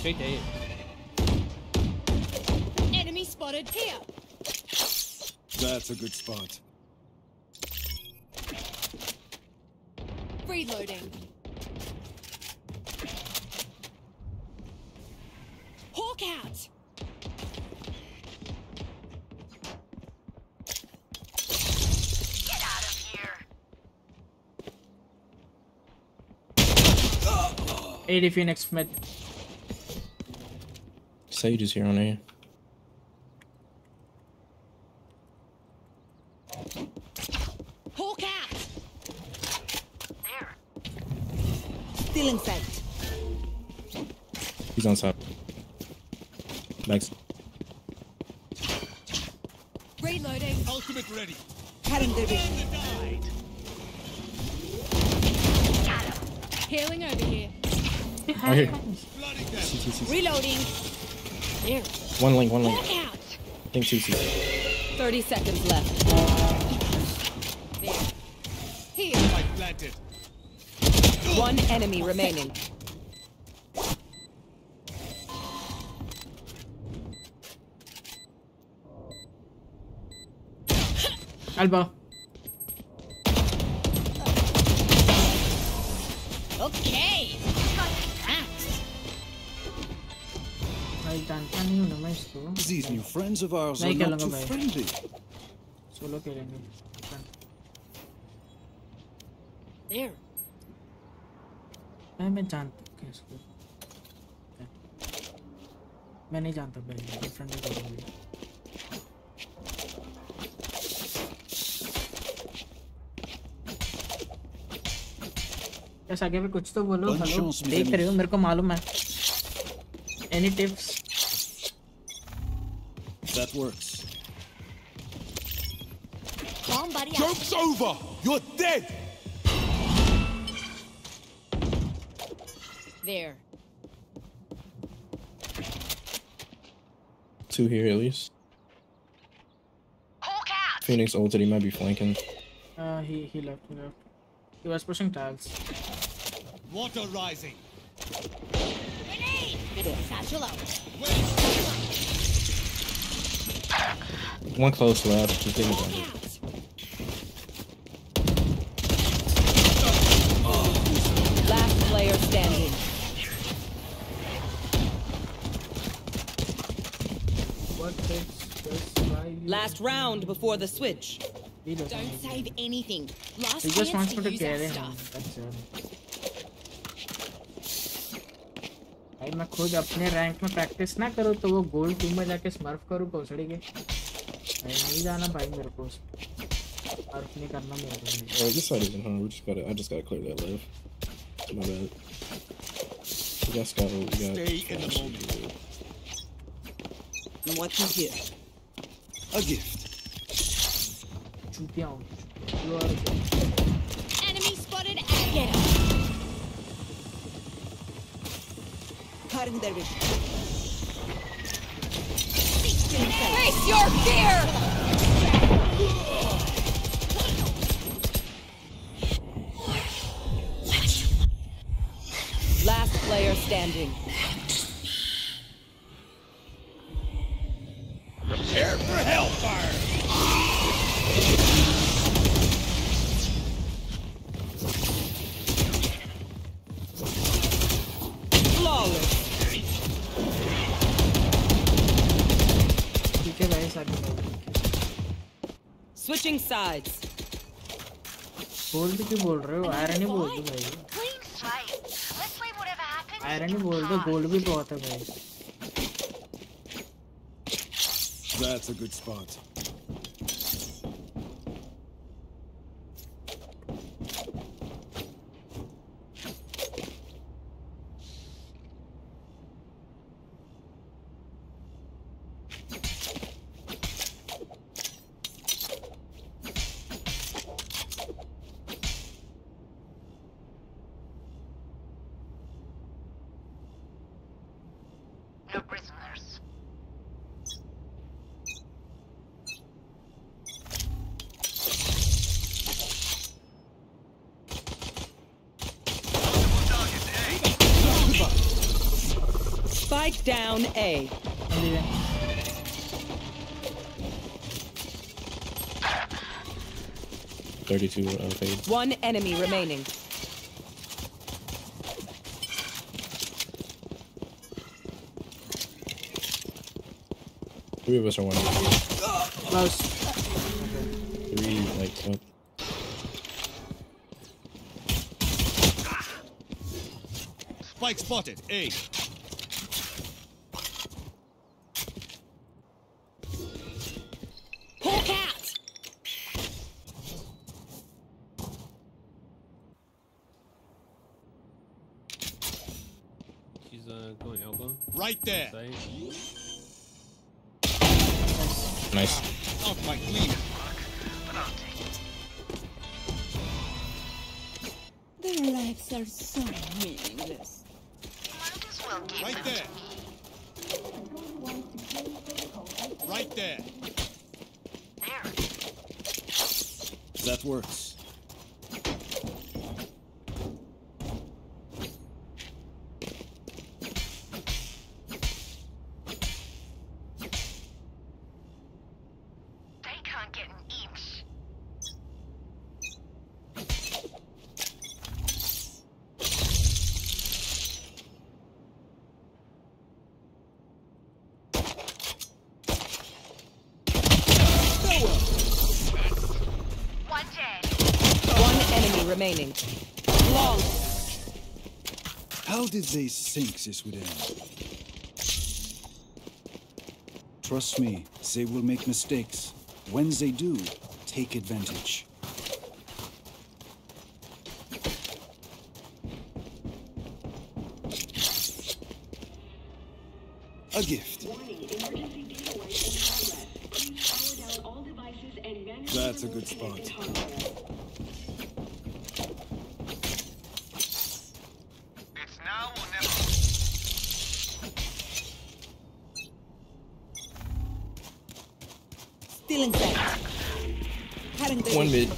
R: Straight to A.
K: Enemy spotted here.
I: That's a good spot.
K: Reloading. Hawk out!
T: Get out of here.
A: 80 Phoenix mid.
Q: Sage is here on A.
K: Hawk out!
T: There.
S: Still in sight.
Q: He's on top. Back.
K: Reloading.
O: Ultimate ready.
S: Cutting their vision.
K: Healing over here.
Q: Right here.
O: Flooding them.
Q: C, C, C, C.
K: Reloading. There.
Q: One link, one link.
K: Hawk out!
Q: I think two C.
D: 30 seconds left.
K: There. Here.
O: Spike planted.
D: One enemy remaining.
A: Elbow.
K: Okay.
I: These new friends of ours are not too friendly.
A: Solo खेलेंगे
K: There.
A: मैं मैं जानता हूँ इसको मैं नहीं जानता भाई डिफरेंट है बस आगे भी कुछ तो बोलो हेलो देख रहे हो मेरे को मालूम है any tips
O: That works.
K: Come buddy.
O: Joke's over! You're dead!
K: There.
Q: Two here at least. Phoenix ulted, he might be flanking.
A: uh, he he left he left he was pushing tiles
O: Water rising.
K: Satchel out.
Q: One close left, just give me that.
D: Last player standing.
A: what takes this why you
D: Last round before the switch.
A: he doesn't
K: Don't save anything. Last
A: he just
K: chance
A: wants
K: to
A: me to
K: use our
A: carry him
K: stuff.
A: that's it भाई मैं खुद अपने rank में practice ना करूँ तो वो gold team में जाके स्मर्फ करूँ भोसड़ी के
Q: Oh, this side isn't hard. We just gotta. I just gotta clear that left. My bad. We just gotta. We got.
O: Stay in the moment.
S: And what you get?
I: A gift.
A: You are a gift.
K: Enemy spotted. Get.
S: Cutting their vision.
K: Face your fear.
D: Last player standing. Sides.
A: बोल भी क्यों बोल रहे हो iron ही बोल दो भाई. Iron ही बोल दो गोल्ड भी बहुत है भाई
I: That's a good spot.
D: Spike down A.
Q: Thirty-two uh, fade.
D: One enemy remaining.
Q: Three of us are one.
A: Close.
Q: Three like. What?
O: Spike spotted. A.
D: remaining. Long.
I: How did they think this would end? Trust me, they will make mistakes. When they do, take advantage. A gift. That's a good spot.
T: It's now or never.
S: Still inside. Current
Q: One mid.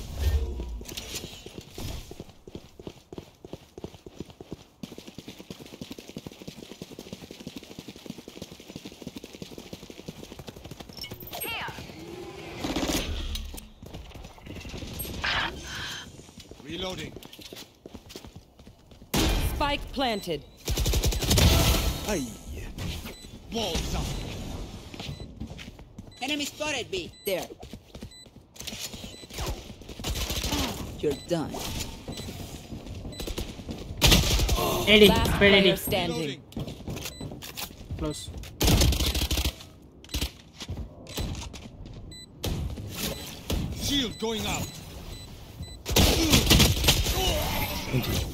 O: Reloading.
D: Spike planted.
I: Aye.
O: Walls up.
S: Enemy spotted B. There. You're done.
A: 80.
D: Last
A: Spread
D: player
A: 80.
D: standing.
A: Close.
O: Shield going out.
Q: Thank you.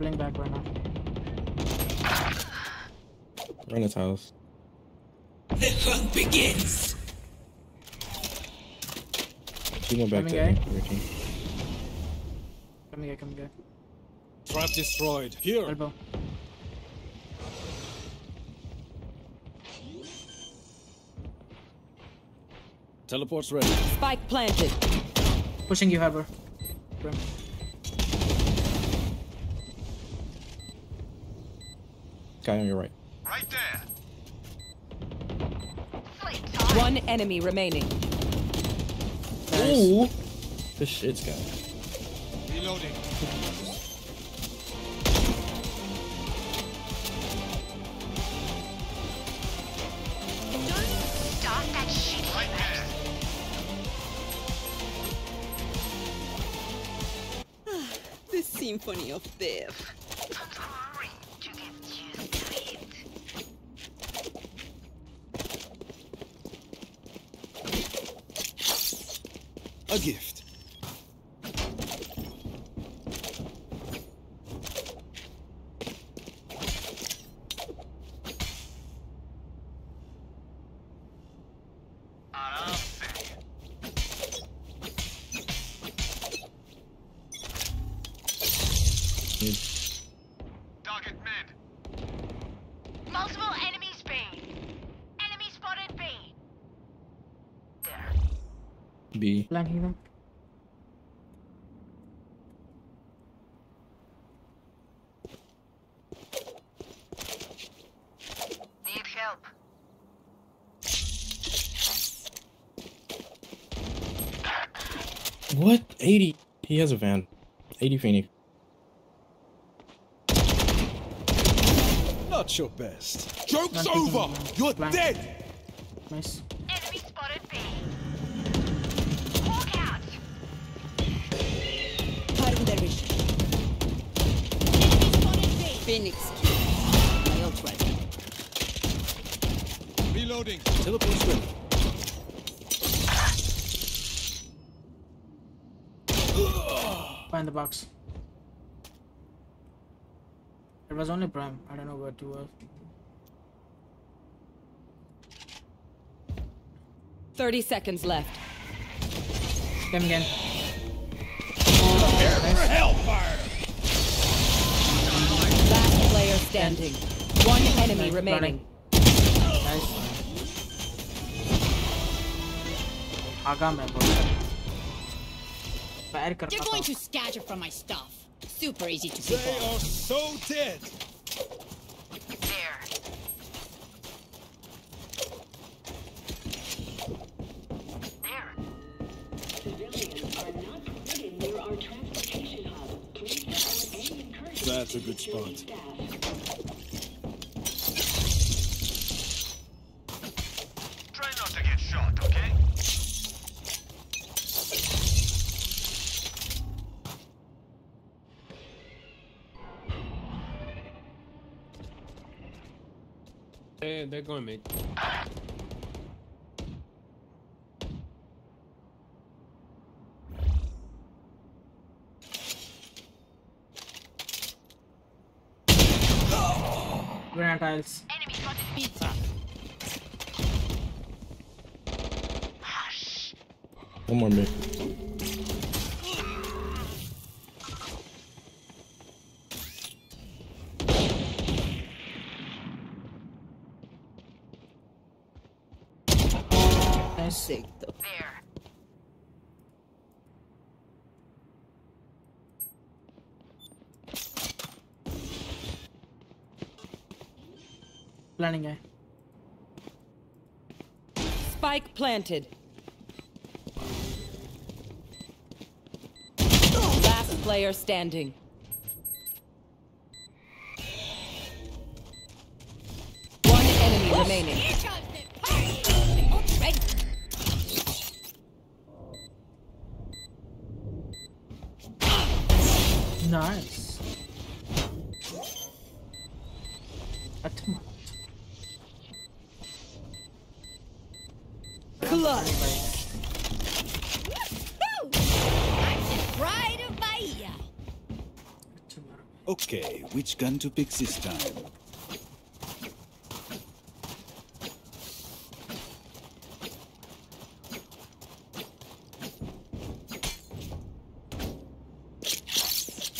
A: I'm playing back right now
Q: Run his house.
S: The hunt begins.
Q: She went back
A: Coming
Q: to
A: A.
Q: your team.
A: come here come here
I: Trap destroyed. Here.
A: elbow
I: Teleport's ready.
D: Spike planted.
A: pushing you Harbor Brim.
Q: Guy on your right.
T: Right there.
D: One enemy remaining.
Q: Ooh. This shit's got.
O: Reloading.
T: Start that shit right there.
S: The symphony of death.
I: A
T: B.
A: flanking them
T: Need help.
Q: What? 80. He has a van. 80 Phoenix.
I: Not your best.
O: Joke's over. You're
A: Flank.
O: dead.
A: nice
S: Phoenix. My ult ready.
O: Reloading.
I: Teleport's ready.
A: find the box it was only prime I don't know what it was
D: 30 seconds left.
A: come again
O: Hellfire.
D: Last player standing. One enemy remaining.
A: Nice. भागा मैं
K: बोल
A: They're
K: going to scatter from my stuff. Super easy to pick
O: They are so dead.
I: That's a good spot.
R: Going mid.
A: Granite tiles.
K: Pizza.
Q: One more mid.
A: Planning है
D: Spike planted. Last player standing. One enemy remaining.
I: Gun to pick this time?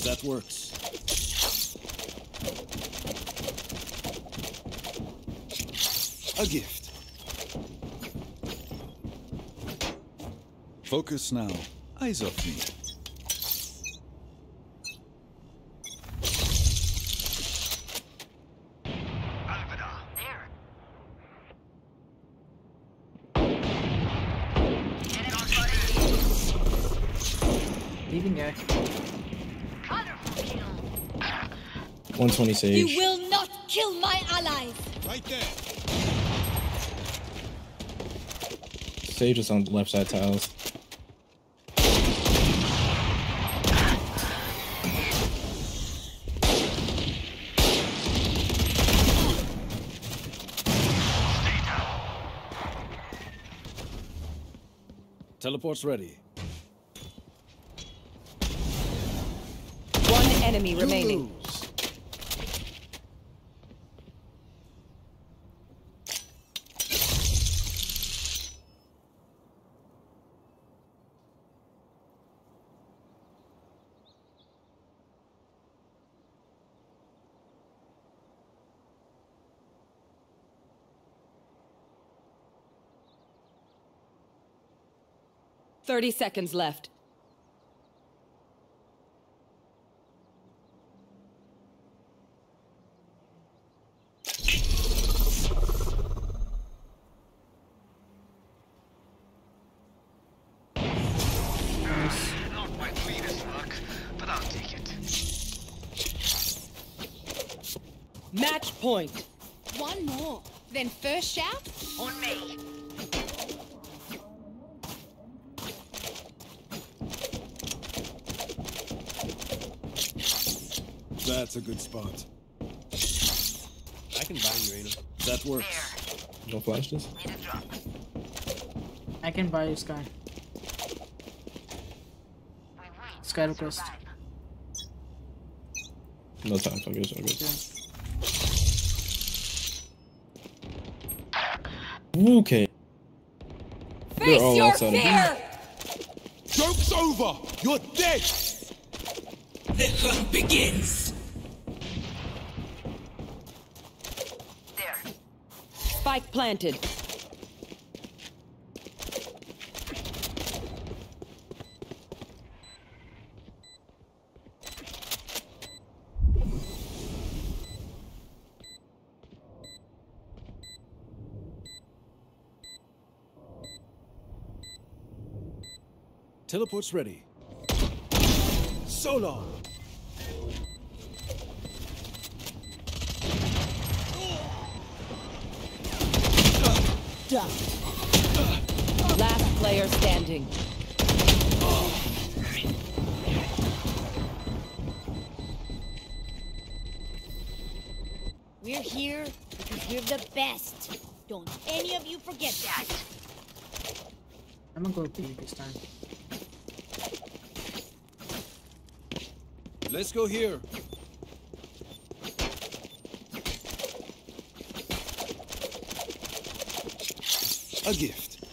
I: That works. A gift. Focus now. Eyes off me.
A: Leaving है
Q: 120 Sage.
S: You will not kill my allies.
O: Right there.
Q: Sage is on the left side tiles.
I: Teleport's ready.
D: One enemy
I: You
D: remaining.
I: lose.
D: Thirty seconds left.
B: Not my cleanest work, but I'll take it.
D: Match point.
K: One more. Then first shout.
T: On me.
I: That's a good spot.
R: I can buy you, Reno.
I: That works.
Q: Don't flash this.
A: I can buy you Skye. Skye request.
Q: No time. Fuck it. All good. Okay. They're all
S: your
Q: outside of
S: fear.
O: Joke's over. You're dead.
N: The hunt begins.
D: Spike planted.
I: Teleport's ready. So long.
D: Die. Last player standing.
K: We're here because we're the best. Don't any of you forget that.
A: I'm gonna go B this time.
G: Let's go here.
I: A gift.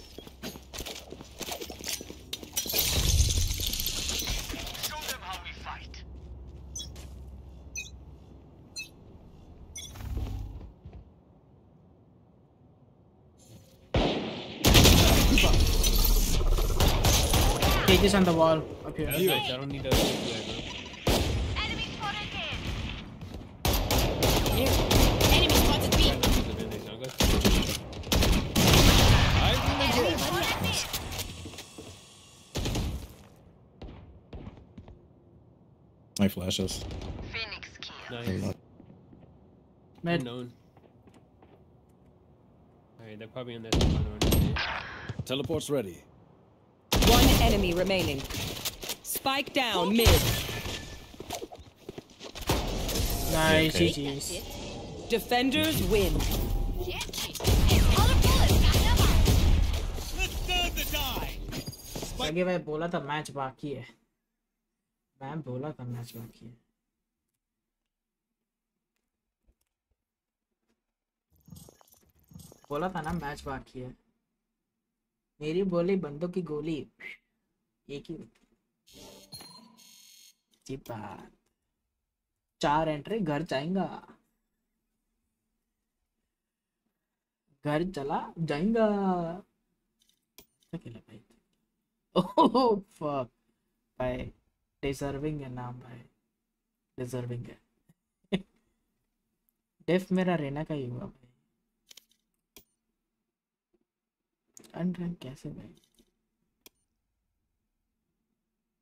T: Show them how we fight.
A: Cages on the wall up here.
R: Yeah, I don't need to.
Q: flashes.
T: Phoenix kill.
R: Nice.
A: Mid.
R: Unknown. Alright, they're probably in that one or
I: Teleport's ready.
D: One enemy remaining. Spike down mid.
A: Nice,
D: Okay.
A: GG's.
D: Defenders win.
A: आगे भाई बोला था match बाकी है मैं बोला था match बाकी है बोला था ना, मैच बाकी है। मेरी बोली बंदों की गोली। एक ही जी चार एंट्री घर जाएगा। घर चला जाएगा। भाई? ओह फक भाई डिजर्विंग है नाम भाई? डिजर्विंग है. डेफ मेरा रेना का ही हुआ भाई. अनरैंक कैसे भाई?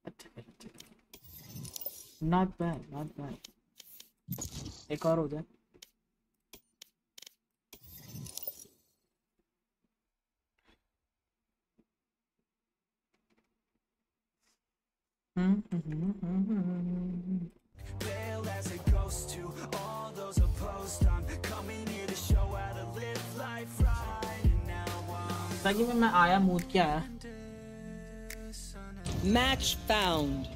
A: अच्छा अच्छा नॉट बैड नॉट बैड एक और हो जाए.
B: Pale as a ghost to all those opposed. I'm coming here to show how to live life right. And now I'm
A: ताकि मैं मैं आया मूड क्या आया
D: Match found.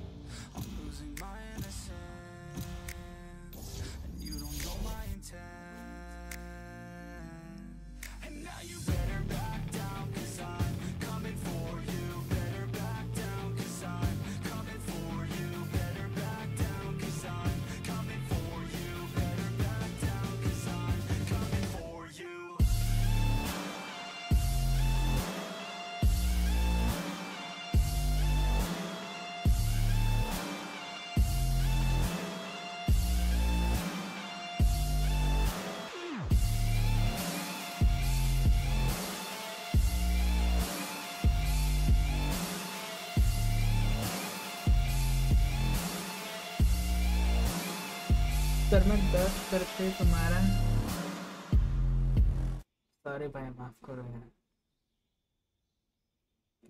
A: सर में दर्द करते तुम्हारा। सॉरी भाई माफ़ करो यार।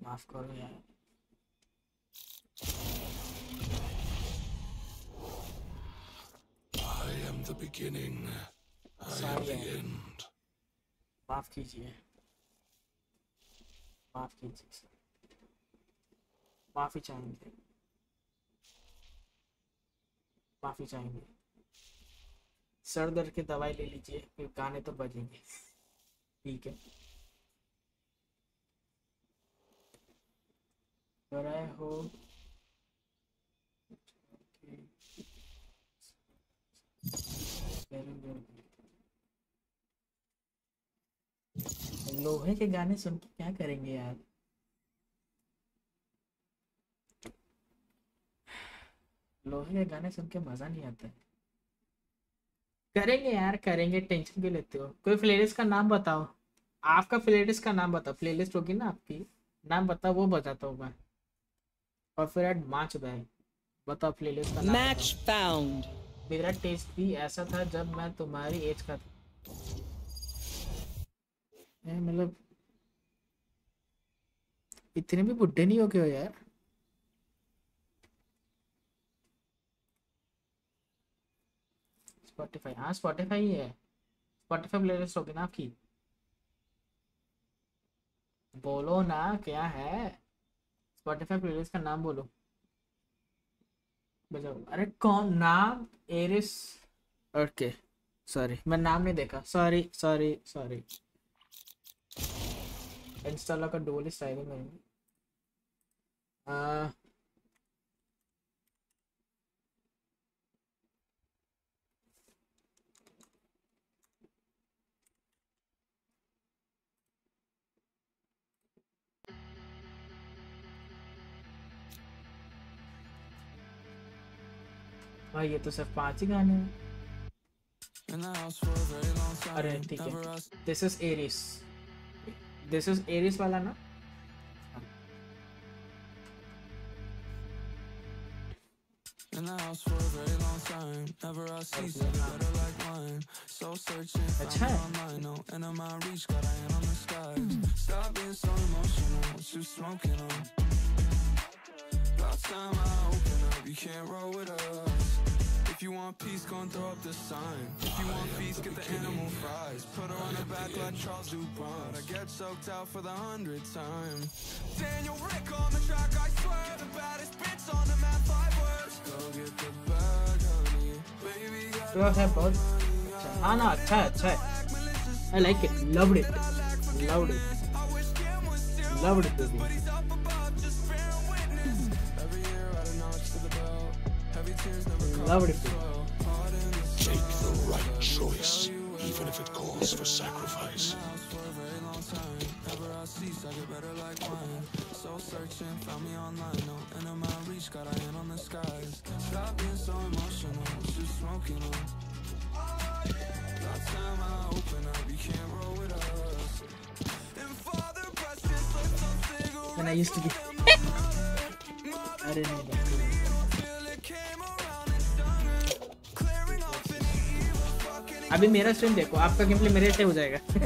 A: माफ़ करो यार।
H: I am the beginning. I am the end.
A: माफ़ कीजिए। माफ़ कीजिए सर। माफ़ी चाहेंगे। माफ़ी चाहेंगे। सर दर्द की दवाई ले लीजिए, फिर गाने तो बजेंगे। ठीक है। हो। लोहे के गाने सुन के क्या करेंगे यार? लोहे के गाने सुन के मज़ा नहीं आता है। करेंगे यार करेंगे टेंशन क्यों लेते हो? कोई प्लेलिस्ट का नाम बताओ। आपका प्लेलिस्ट का नाम बताओ। प्लेलिस्ट होगी ना आपकी। नाम बताओ वो बताता हूँ मैं। और फिर एड माच भाई बताओ प्लेलिस्ट का
D: found.
A: बताओ। मेरा टेस्ट भी ऐसा था जब मैं तुम्हारी एज का था। मतलब इतने भी बुढ़े नहीं हो गए हो यार? स्पॉटिफाई हाँ स्पॉटिफाई ही स्पॉटिफाई प्लेलिस्ट होगी ना आपकी। बोलो ना, क्या है? स्पॉटिफाई प्लेलिस्ट का नाम बोलो। बजाओ। अरे कौन? नाम? एरिस ओके सॉरी मैं नाम नहीं देखा। सॉरी सॉरी सॉरी इंस्टॉलर का डोल स्टाइल में आ, भाई ये तो सिर्फ पांच ही गाने हैं अरे ठीक है this is Eris this is Eris वाला ना
B: In the house for a very long time. Never I see something better like mine. So searching, found
A: अच्छा
B: me
A: है
B: online. No end of my reach, got a hand on the skies. Stop being so emotional. What you smoking on? About time I open up. You can't roll with us. If you want peace, go and throw up the sign. If you want peace, get the animal fries. Put her on her back like Charles Dupont. I get choked out for the hundredth time. Daniel Rick on the track, I swear. The baddest bitch on the map, five words. Go get the bag, honey. Baby, got
A: have bud. Anna, chat, chat. I like it. Loved it. Loved it. Loved it, this. Lovely.
H: Take the right choice, even if it calls for sacrifice.
B: So searching, found me online, no end of my reach, got on the skies. Stop being so emotional, just smoking. Last time I opened up, you can't roll with us. And
A: I used to be. I didn't know that. अभी मेरा stream देखो आपका game play मेरे से हो जाएगा।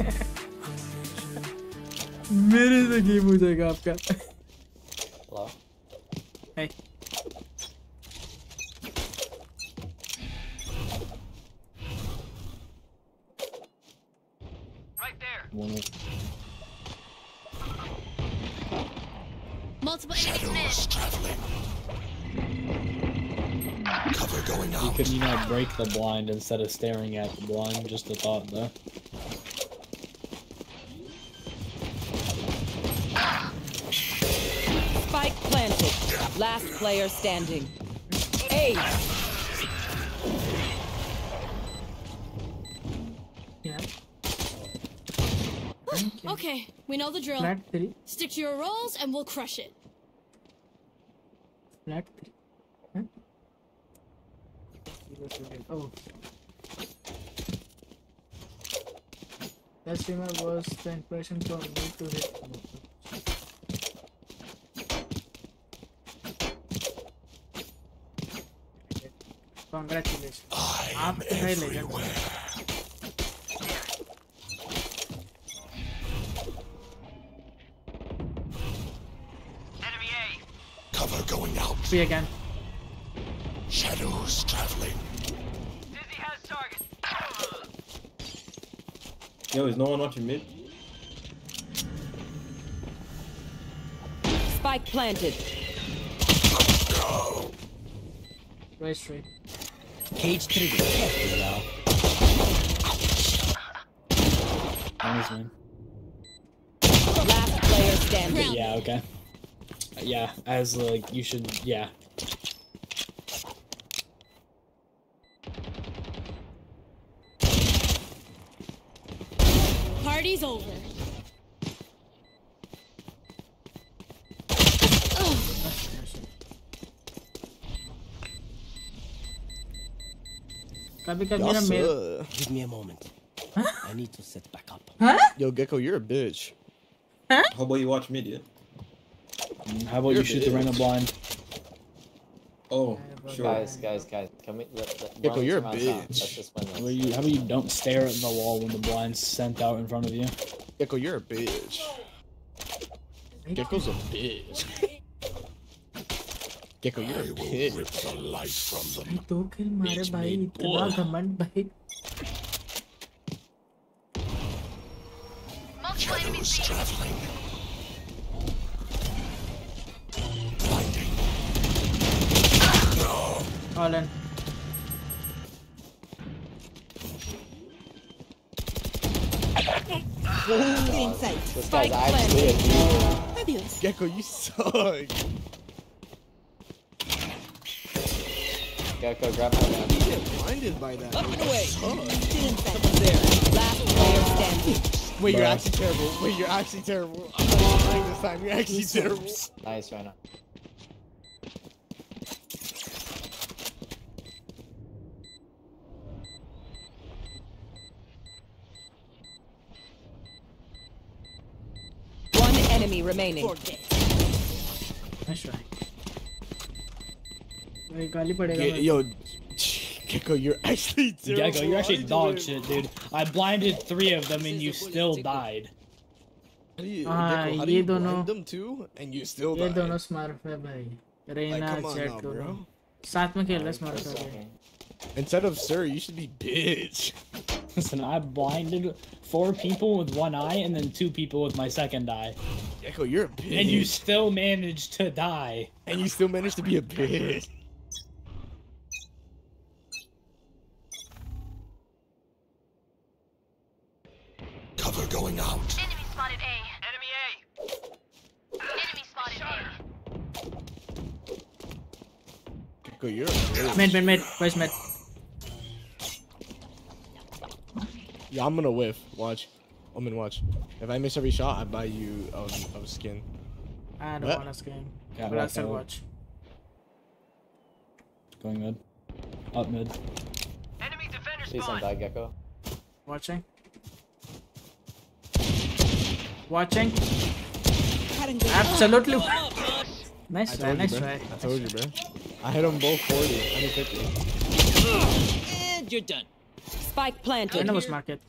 A: मेरे से गेम हो जाएगा आपका।
K: Multiple
H: enemies in. Cover going out.
U: You could, you know, break the blind instead of staring at the blind. Just a thought, though.
D: Spike planted. Last player standing. Eight.
A: Yeah.
K: okay, we know the drill. Stick to your roles and we'll crush it.
A: Flat 3 this again. Oh. That streamer was the impression for me to hit. Congratulations. I am everywhere. Enemy A.
H: Cover going out.
A: See again.
H: Shadows traveling.
Q: Yo, is no one watching mid?
D: Spike planted.
A: Very straight.
U: Cage trigger. Nice, man.
D: Last player standing.
U: Yeah, okay. Uh, yeah, as like you should. Yeah.
K: Party's over.
V: Yes, give me a moment. Huh? I need to set back up.
A: Huh?
V: Yo, Gekko, you're a bitch. Huh?
Q: How about you watch me,
U: dude? How about
V: you're you
U: shoot the random blind?
Q: Oh, sure.
U: Guys,
R: guys, guys. Can we? Let, let, Pickle,
V: you're a bitch.
U: How about, you, how about you don't stare at the wall when the blind's sent out in front of you?
V: Pickle, you're a bitch.
W: Gekko's a bitch. Gekko, you're a bitch.
H: Rip the light from them.
A: दो किल मारे भाई इतना घमंड भाई.
H: Shadows traveling.
A: Blinding. No. All in.
S: Inside.
L: This
S: Spike
L: guy's actually a
S: planted.
L: dude.
S: Adios.
W: Gekko, you suck.
L: Gekko, grab my gun.
W: You get blinded by that.
G: Up and away.
W: Suck.
D: Last player standing.
W: Wait, you're actually terrible. Wait, you're actually terrible. I'm not lying this time. You're actually terrible.
L: Nice, right now.
D: enemy remaining.
W: Yo, Gekko, you're actually
U: Gekko, you're actually dog shit, dude. I blinded three of them and you still died.
W: How do you, Gekko, how do you blind them too and you still
A: died?
W: ये
A: दोनों smurf है Reyna.
W: Instead of sir, you should be bitch.
U: Listen, I blinded four people with one eye and then two people with my second eye.
W: Echo, you're a bitch.
U: And you still managed to die.
W: And you still managed to be a bitch.
H: Cover going out.
T: Enemy spotted A. Enemy A. Enemy spotted Shutter. A.
W: Echo, you're a bitch.
A: Mid, mid, mid. Where's mid?
W: Yeah, I'm gonna whiff. Watch. I'm gonna watch. If I miss every shot, I buy you um, a skin.
A: I don't
W: What?
A: want to skin
U: Yeah,
A: but I'll
U: back
A: still watch
U: Going mid. Up mid.
L: enemy Please don't die, Gekko.
A: watching watching absolutely nice
W: I
A: try
W: told
A: nice
W: you,
A: try
W: I told you, bro. I hit them both 40. I mean 50.
G: And you're done.
D: Spike planted.
A: And it was market.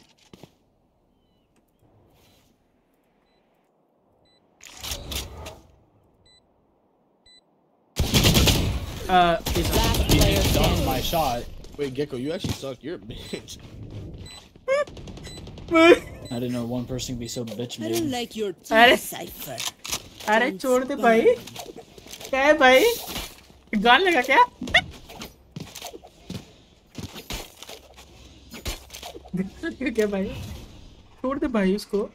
A: Uh, he's
U: he my shot.
W: Wait, Gekko, you actually suck. You're a bitch.
U: I didn't know one person could be so bitch made.
S: I don't like your cipher.
A: अरे छोड़ दे भाई Kya है भाई गान लगा क्या क्या भाई छोड़ दे भाई उसको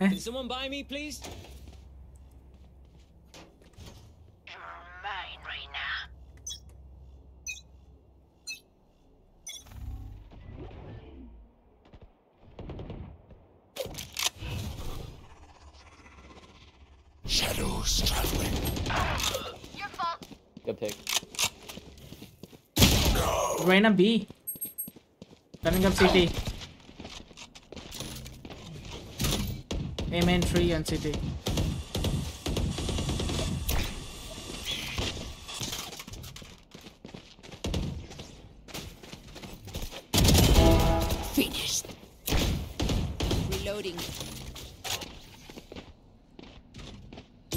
G: Can someone buy me, please?
T: Mine right now.
H: Shadows traveling.
T: Your fault.
L: Good pick.
A: Reyna B coming up CT A main 3 and CT
S: Finished. Reloading.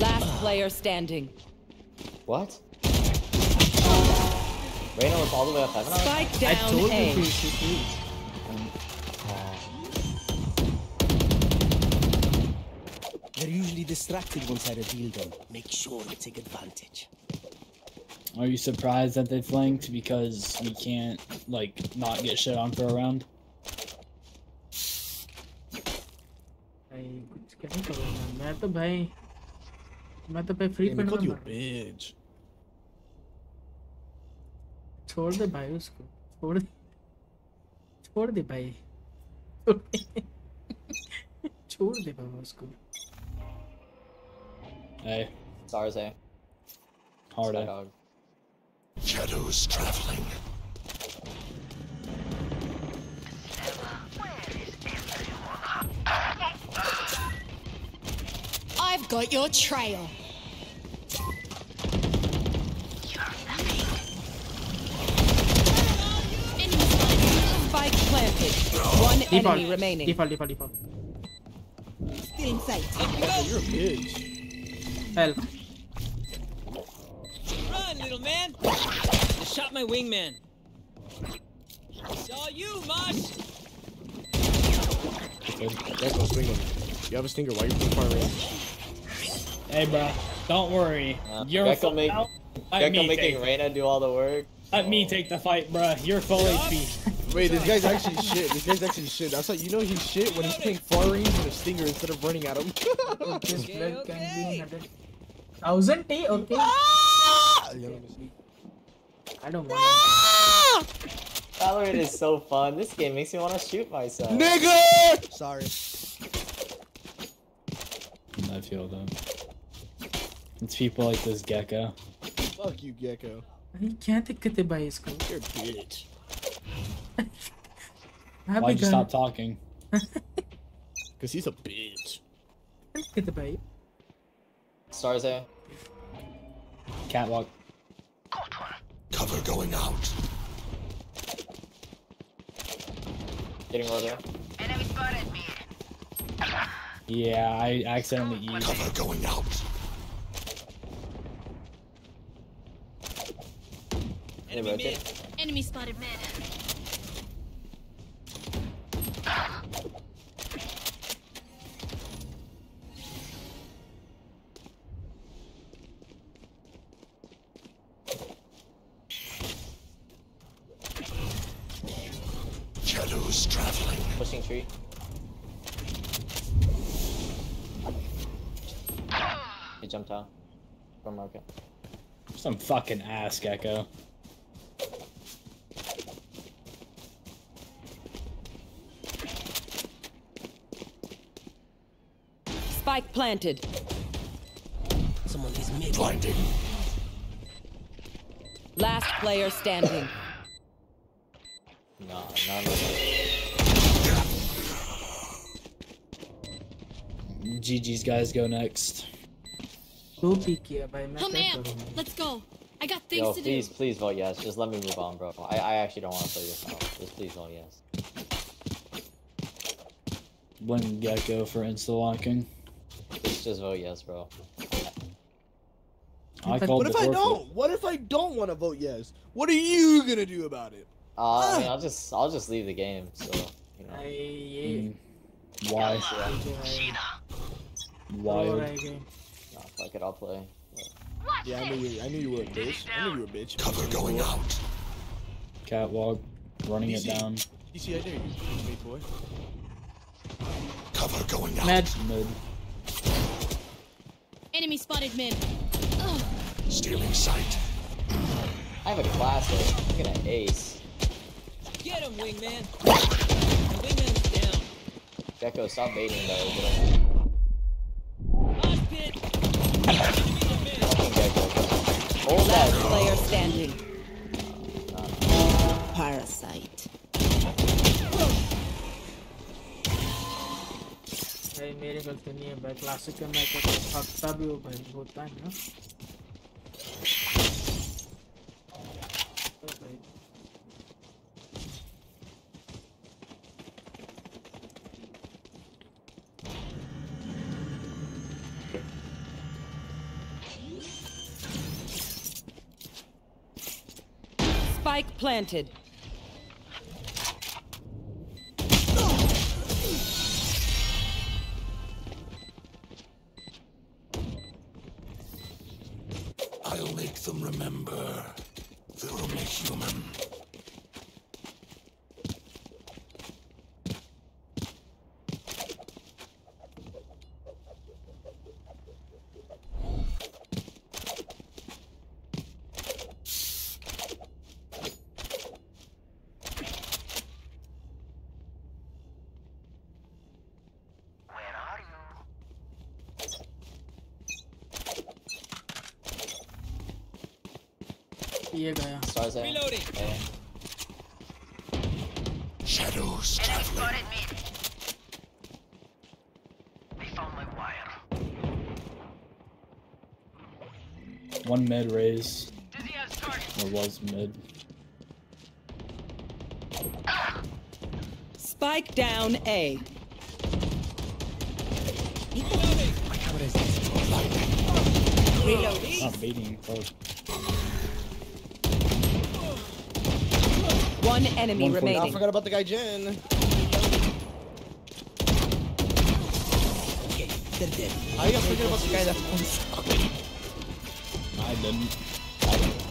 D: Last player standing.
L: What? Reyna was all the way up heaven.
D: Spike
A: I
D: down
A: told
D: A.
A: you CT
V: They're usually distracted once I reveal them. Make sure to take advantage.
U: Are you surprised that they flanked because we can't like not get shit on for a round?
A: भाई कुछ क्या नहीं करूँगा मैं तो भाई मैं तो भाई फ्री
W: Damn,
A: फंड
W: he
A: में छोड़ दे भाई उसको छोड़ दे छोड़ दे भाई छोड़ दे छोड़ दे बाबा उसको
U: Hey,
L: Stars A.
U: hard
L: Sky
U: A.
L: dog.
H: Shadows traveling.
K: I've got your trail.
D: Spike planted. One
A: Default.
D: enemy remaining.
A: Default, default, default.
S: Still in sight.
W: You're a bitch.
A: Help.
N: Run, little man! I shot my wingman. Saw you, Mosh!
W: Good. Gekko, swing. You have a stinger. Why are you playing far range?
U: Hey, bro, don't worry. Uh, you're
L: Gekko
U: full
L: make-
U: out. Let Gekko
L: making
U: take,
L: Reyna do all the work.
U: Let me take the fight, bro. You're full HP.
W: Wait, this guy's actually shit. This guy's actually shit. That's like you know he's shit when he's playing far range a stinger instead of running at him.
A: okay, okay, okay. Thousand T, okay. Ah! I don't know. Ah!
L: Valorant is so fun. This game makes me want to shoot myself.
W: Nigga! Sorry.
U: I feel them. It's people like this gecko.
W: Fuck you, gecko.
A: You can't take it by his
W: You're a bitch.
U: Why'd you stop talking?
W: Because he's a bitch.
A: Get the bait.
L: Stars there.
U: Catwalk.
H: Cover going out.
L: Getting low there.
T: Enemy spotted me.
U: Yeah, I accidentally used.
H: Cover going out.
L: Enemy,
K: Enemy spotted man.
H: Shadows traveling.
L: Pushing tree. He jumped out from market.
U: Some fucking ass gecko.
D: Spike planted.
V: Someone is mid.
D: Last player standing.
L: no.
U: GG's guys go next.
K: Come
A: amp.
K: Let's go. I got things
L: Yo,
K: to
L: please,
K: do.
L: Please, please vote yes. Just let me move on, bro. I, I actually don't want to play this now. Just please vote yes.
U: When Gekko for insta locking.
L: Let's just vote yes, bro.
U: I
W: what if I don't? It. What if I don't want to vote yes? What are you gonna do about it?
L: Uh, ah. I mean, I'll just I'll just leave the game. So you know.
A: I, yeah.
U: Hmm. Why
A: should
L: Nah, fuck it, I'll play.
W: Yeah, I knew you. I knew you were a bitch. I knew you were a bitch.
H: Cover going out.
U: Catwalk, running
W: DC.
U: it down.
W: You see, I knew you.
H: Cover going out.
A: Mad.
U: Mid.
K: Enemy spotted mid. Ugh.
H: Stealing sight.
L: I have a classic. I'm gonna ace.
N: Get him, wingman! The wingman's down.
L: Gekko, stop baiting though. Get him.
N: Pit!
L: Fucking Gekko. Hold
D: Last player standing.
S: Parasite.
A: भाई मेरी गलती नहीं है भाई classic में मैं तो थकता भी हूँ भाई होता है ना तो भाई
D: Spike planted.
L: Okay.
H: Shadows traveling.
T: They found my wire.
U: One mid Raze.
T: Dizzy.
U: Or was mid.
D: Spike down A. Reloading.
U: Not baiting, bro.
D: One enemy
U: One for-
W: I forgot about the guy Jen.
V: They're dead.
W: How you forget about the guy that
U: I didn't.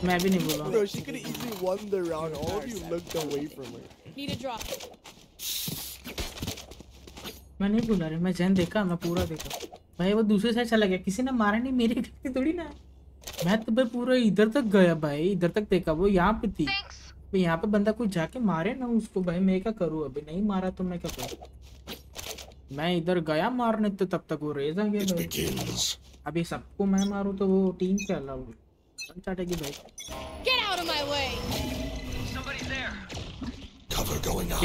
A: मैं भी नहीं बोला
W: Bro, she could have easily won the round. All of you looked away from her.
K: Need a drop.
A: मैं नहीं बोला रे मैं जैन देखा मैं पूरा देखा भाई वो दूसरे साइड चला गया किसी ने मारा नहीं मेरे घर की थोड़ी ना मैं तो भाई पूरा इधर तक गया भाई इधर तक देखा वो यहाँ पे थी भाई यहाँ पे बंदा कोई जाके मारे ना उसको भाई मैं क्या करूँ अभी? नहीं मारा तो मैं क्या करूँ? मैं इधर गया मारने तो तब तक वो रेज आ गया भाई। अभी सबको मैं मारूँ तो वो टीम पे अलाउड चाटेगी भाई?
K: Get out of my way.
H: Cover going out.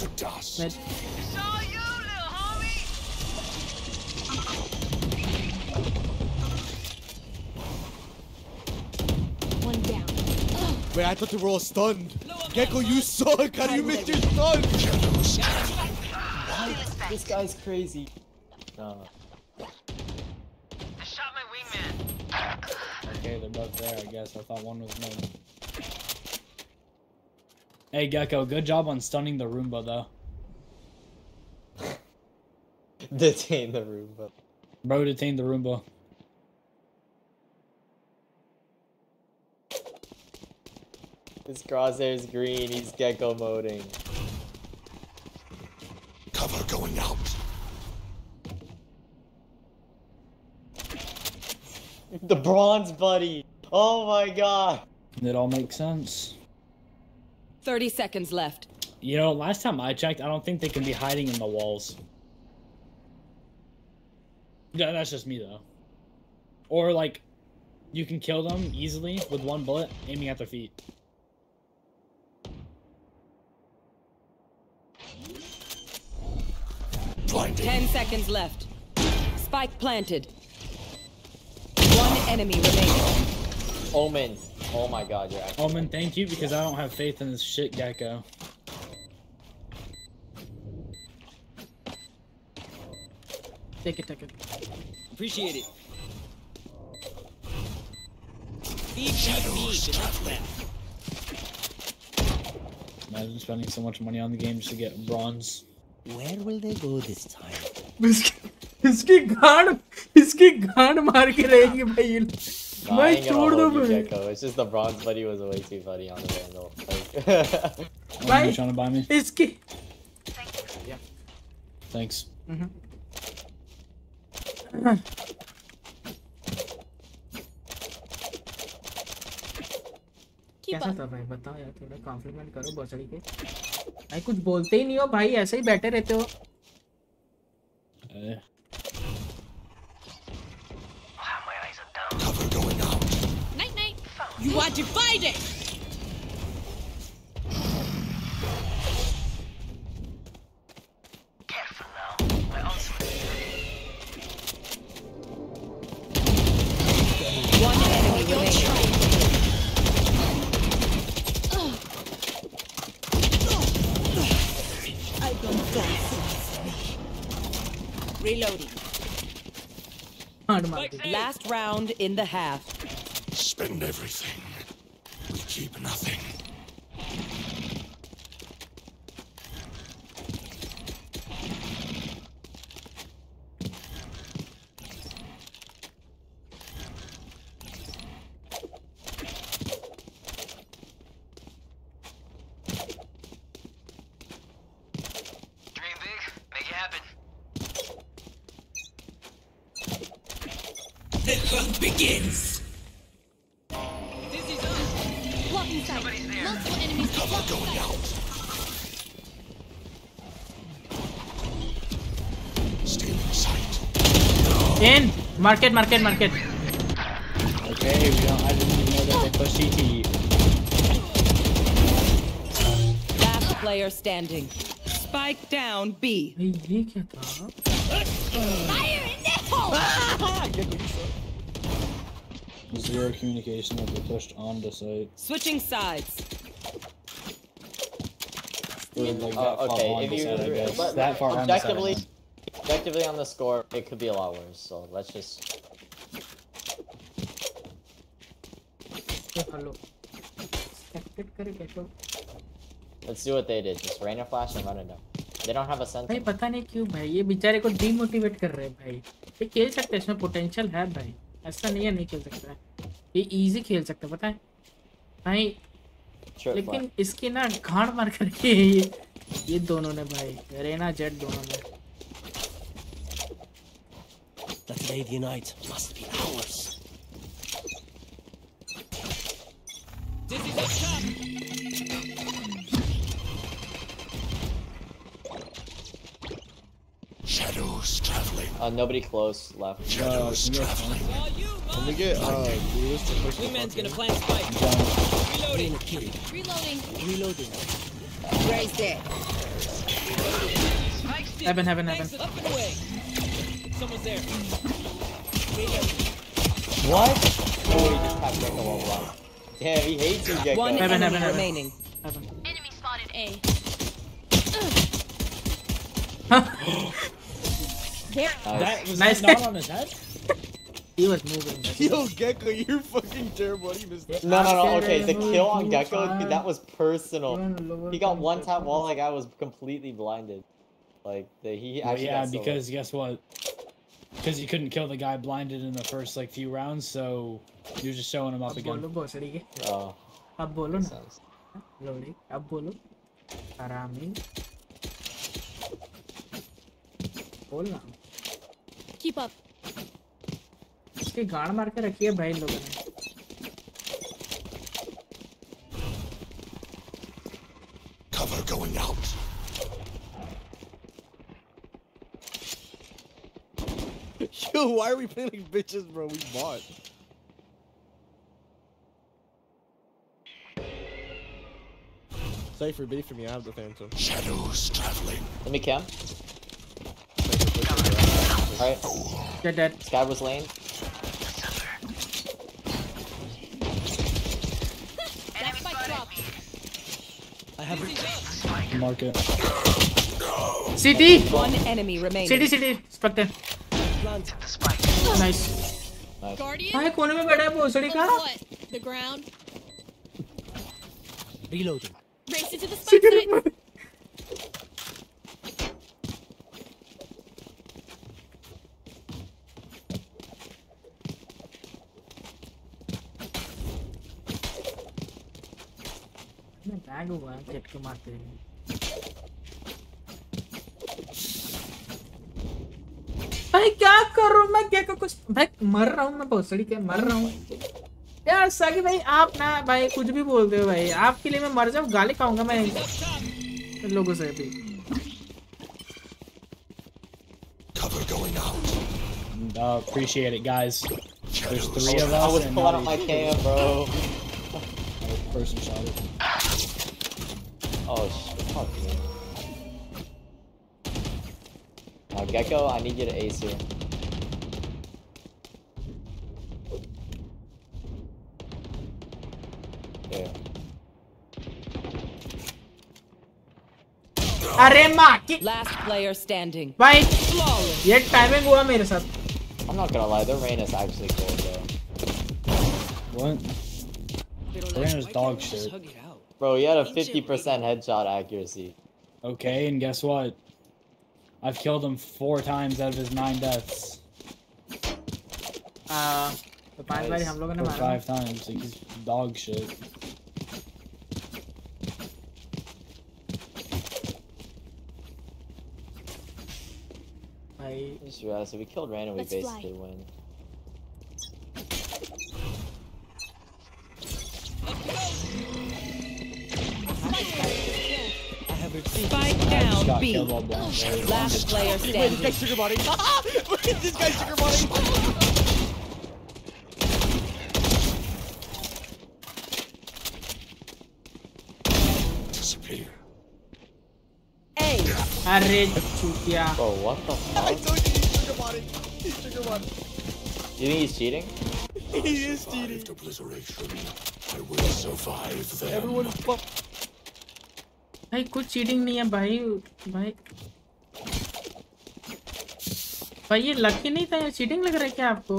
H: To dust.
A: मैं
K: One down.
W: Wait, I thought they were all stunned. Gekko, you suck. How do you miss your stun?
L: This guy's crazy. No.
U: Okay, they're both there, I guess. I thought one was mine. Hey, Gekko, good job on stunning the Roomba, though.
L: Detain the room, but
U: Bro detained the Roomba.
L: His crosshair's green. He's gecko moding.
H: Cover going out.
L: The bronze buddy. Oh my god.
U: It all makes sense.
D: 30 seconds left.
U: You know, last time I checked, I don't think they can be hiding in the walls. Yeah, that's just me, though. Or, like, you can kill them easily with one bullet aiming at their feet.
H: Blinding.
D: 10 seconds left. Spike planted. One enemy remaining.
L: Omen. Oh my god, you're actually.
U: Omen, thank you, because I don't have faith in this shit Gekko.
A: take it take it
N: Appreciate it.
U: Imagine spending so much money on the game just to get bronze.
V: Where will they go this time?
A: इसकी इसकी गांड इसकी गांड मार के रहेगी भाई ये भाई छोड़ दो भाई
L: Gecko. It's just the bronze buddy was way too funny on the vandal. Like,
U: Omen, you trying to buy me?
A: इसकी
U: Thanks.
K: Keep
A: कैसा. था भाई बताओ यार थोड़ा कॉम्प्लीमेंट करो बॉसड़ी के भाई कुछ बोलते ही नहीं हो भाई ऐसे ही बैठे रहते हो। नहीं नहीं
D: Last round in the half.
H: Spend everything. We keep nothing.
A: In market market market
U: Okay, we don't, I didn't even know that they push CT.
D: Last player standing. Spike down B.
A: भाई ये क्या था
K: Fire in the hole!
U: Zero communication that they pushed onto site.
D: Switching sides.
U: Or, like, that
L: Uh,
U: far
L: okay,
U: onto
L: if you
U: site, I guess.
L: but-
U: that far onto site, I
L: objectively,
U: meant.
L: objectively on the score, it could be a lot worse. So let's just
A: hello accept करे कैसे
L: let's do what they did. Just rain a flash and run it down. They don't have a
A: भाई
L: sense.
A: पता नहीं क्यों भाई ये बेचारे को डीमोटिवेट कर रहे हैं भाई ये खेल सकते हैं इसमें पोटेंशियल है भाई ऐसा नहीं है नहीं खेल सकता है ये इजी खेल सकता है पता है भाई
L: Sure,
A: लेकिन
L: fine.
A: इसकी ना घाड़ मार करके ये ये दोनों ने भाई रेना जेट दोनों ने
V: that lady night must be ours.
H: Shadows traveling.
L: Uh, nobody close left.
H: Shadows traveling.
W: Can we get uh Lewis to push the
N: Wingman's
W: fuck
N: gonna
W: in?
N: plant spike.
V: Reloading. Reloading.
K: Reloading.
V: Reloading.
T: Raze there.
A: heaven heaven heaven
N: up and away. Someone's there.
L: What? Oh, he just had Gekko all wrong. Damn, he hates you, Gekko.
D: One
A: Heaven,
D: enemy
A: heaven, heaven.
D: remaining.
A: heaven
K: Enemy spotted A. There.
U: That was
A: Nice.
U: that not on his head?
A: he was moving
W: Yo, Gekko, you're fucking terrible. You missed that.
L: No, no, no. Okay, the
A: they
L: kill on
A: move
L: Gekko,
A: far,
L: that was personal. He got one tap while
A: top.
L: guy was completely blinded. Like the, he
U: Well,
L: actually
U: yeah,
L: got
U: because guess what? Because you couldn't kill the guy blinded in the first like few rounds, so you're just showing him up
A: अब बोलो
U: again.
A: भोसड़ी के
L: Oh,
A: अब बोलो
L: makes
A: ना
L: sense.
A: लोड़ी अब बोलो आरामी बोल ना
K: Keep up.
A: इसकी गाड़ मार के रखी है भाई लोगों ने
W: Why are we playing bitches, bro? We bought. Cypher B for me, I have the phantom.
H: Shadows traveling.
L: Let me cam. Alright.
A: Dead, dead.
L: Skye was lane.
V: I have
U: a market.
A: City.
D: One enemy remaining.
A: City, city.
V: Spot
A: them.
K: Nice
A: भाई कोने में बैठा है भोसड़ी का
K: The ground.
V: Reloading.
K: Race into the spike site.
A: Tag हुआ है jet के मारते हैं भाई क्या कर रहा हूँ मैं क्या कुछ भाई मर रहा हूँ मैं भोसड़ी के मर रहा हूँ यार साकी भाई आप ना भाई कुछ भी बोलते हो भाई आपके लिए मैं मर जाऊँ गाली खाऊँगा मैं लोगों से भी
H: Cover going out.
U: Uh, appreciate it, guys. There's three of us.
L: I
U: was
L: pulling out my cam, bro.
U: Person shot it.
L: Oh shit, fuck me. Now, Gekko, I need you to ace here. Yeah.
A: अरे
D: Last player standing.
A: भाई ये timing हुआ मेरे साथ.
L: I'm not gonna lie, the rain is actually cool though.
U: What? The rain is dog shit.
L: Bro, he had a 50% headshot accuracy.
U: Okay, and guess what? I've killed him four times out of his nine deaths.
A: आ, तो पांच बार हम लोगों ने
U: Or
A: मारा
U: five times. Like, he's dog shit.
A: भाई
L: I just realized if we killed Random, we
K: Let's fly.
L: basically win.
V: I
U: just
D: down
U: got
D: B.
U: killed all blind. right?
D: Last player
W: Wait, this
D: standing.
W: guy's sugar body. Look at this guy's sugar body.
H: Disappear.
D: A.
A: अरे चूतिया
L: Bro, what the
W: I
L: fuck?
W: told you he's sugar body. He's sugar body.
L: You think he's cheating?
W: He is cheating.
H: Obliteration. I will survive them.
W: Everyone is fuck.
A: भाई, कुछ cheating नहीं है भाई भाई। भाई, ये लकी नहीं था, ये चीटिंग लग रहा है क्या आपको?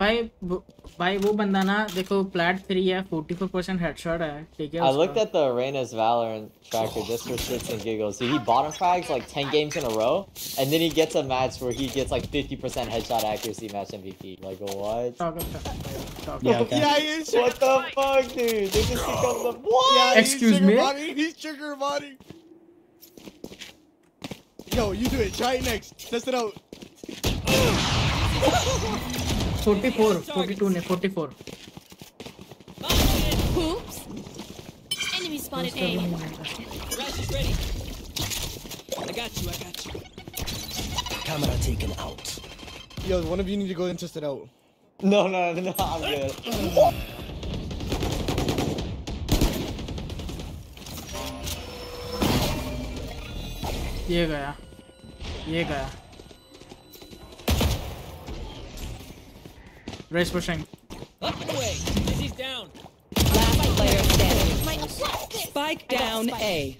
A: भाई भाई वो बंदा ना देखो प्लेट 3 है 44% हेडशॉट है ठीक है
L: I looked at the Reyna's Valorant tracker just for shits and giggles. So he bottom frags like 10 games in a row and then he gets a match where he gets like 50% headshot accuracy match MVP. Like what?
A: Talk, talk, talk.
L: Yeah, okay.
W: yeah,
L: What the fuck, dude? Become the what?
W: Yeah,
A: Excuse me.
W: Body. He's sugar body. Yo, you do it. Try it next. Test it out.
A: 44 42 ने 44
K: Oops. Enemy spotted A.
N: Rush is ready. I got you, I got you.
V: Camera taken out.
W: Yo, one of you need to go and test it out.
L: No, no, no, no, I'm good.
A: ये गया ये गया Raze pushing.
N: Up and away. Izzy's down.
D: Last player standing. Spike down spike. A.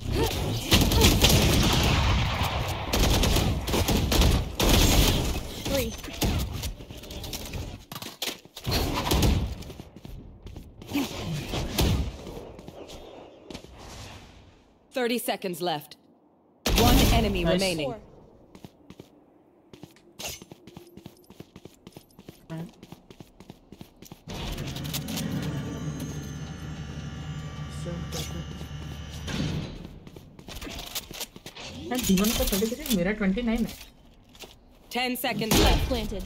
K: Three.
D: Thirty seconds left. One enemy
A: nice.
D: remaining.
K: Four.
A: जीवन का 33 मेरा 29 है।
D: Ten seconds left.
K: Planted.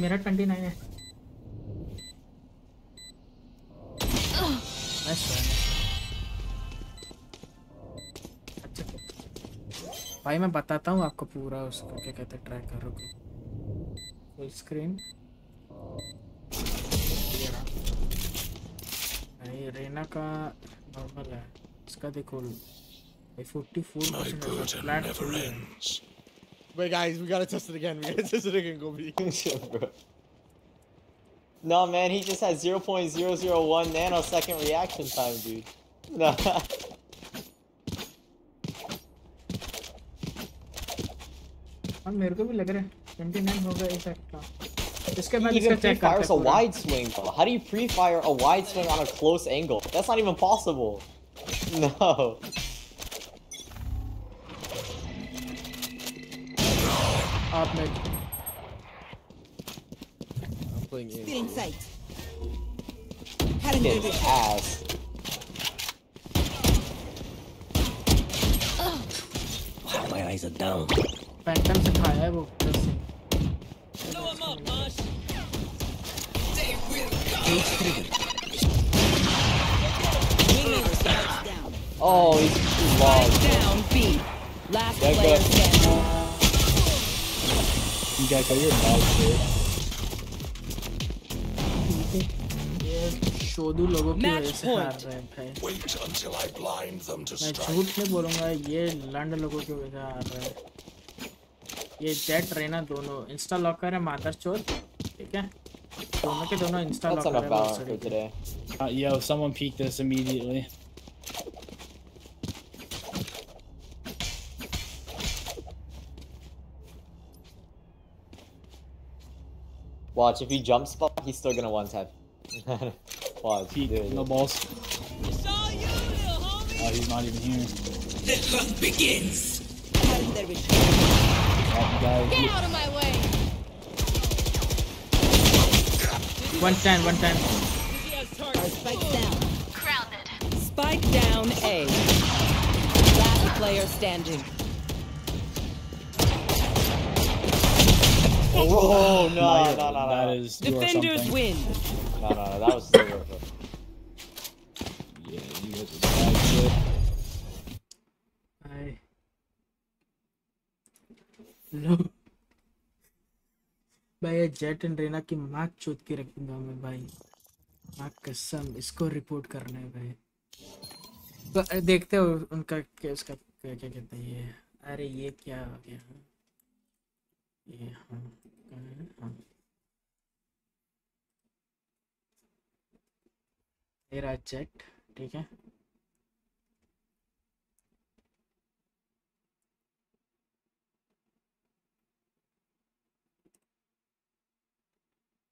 A: मेरा 29 है। Nice अच्छा। भाई मैं बताता हूँ आपको पूरा उसको क्या कहते हैं ट्रैक करो फुल स्क्रीन रेना का नॉर्मल है। इसका देखो भाई 44
H: My
A: percent
H: burden
A: flat
H: never ends.
W: Wait, guys, we gotta test it again. We gotta test it again, Gobi.
L: Bro. No, man, he just had 0.001 nanosecond reaction time, dude. No.
A: हाँ मेरे को भी लग रहा है 29 होगा इफेक्ट का इसके बाद
L: He
A: इसका
L: even
A: चेक करते
L: pre-fires a
A: हैं पूरा।
L: wide swing, though. How do you pre-fire a wide swing on a close angle? That's not even possible. No.
A: आपने
W: I'm playing games.
S: Still in sight.
L: His ass.
V: Wow, my eyes are down.
A: Patton से खाया है वो plus से
N: Blow him up, Mosh.
V: Cage triggered.
L: Oh, he's too long.
D: Spike down B. Last
L: Yeah,
D: player
L: Good.
D: standing.
U: Gecko, you're dog shit.
A: ये शोधू लोगों की वजह से हार. रहे हैं भाई मैं. झूठ नहीं बोलूँगा ये लंड लोगों की वजह से हार रहे हैं ये जेट रेना दोनों इंस्टा लॉकर है मादर चोर ठीक है दोनों के दोनों इंस्टा लॉकर है.
U: Uh, yo, someone peek this immediately.
L: Watch, if he jumps spot, he's still gonna one tap. Watch,
U: Peek,
L: dude.
U: no balls.
N: It's all you, little homie.
U: Oh, he's not even here.
V: The hunt begins.
U: That
K: Get out of my way.
A: One ten, one ten.
N: Dizzy has target.
S: Spike down.
T: Grounded.
D: Spike down A. Last player standing.
L: Oh, no,
U: No,
L: no, no, no.
U: that
L: no.
U: is
D: Defenders win.
L: No, no, no, that was still worth it.
U: Yeah, you guys are dog shit.
A: हाय लो भाई ये jet and Raina की माँ चोत के रख दूँगा मैं भाई माँ कसम इसको रिपोर्ट करना है भाई तो अ, देखते हो उनका क्या उसका क्या क्या कहते हैं ये अरे ये क्या हो गया ये हाँ मेरा जेट ठीक है?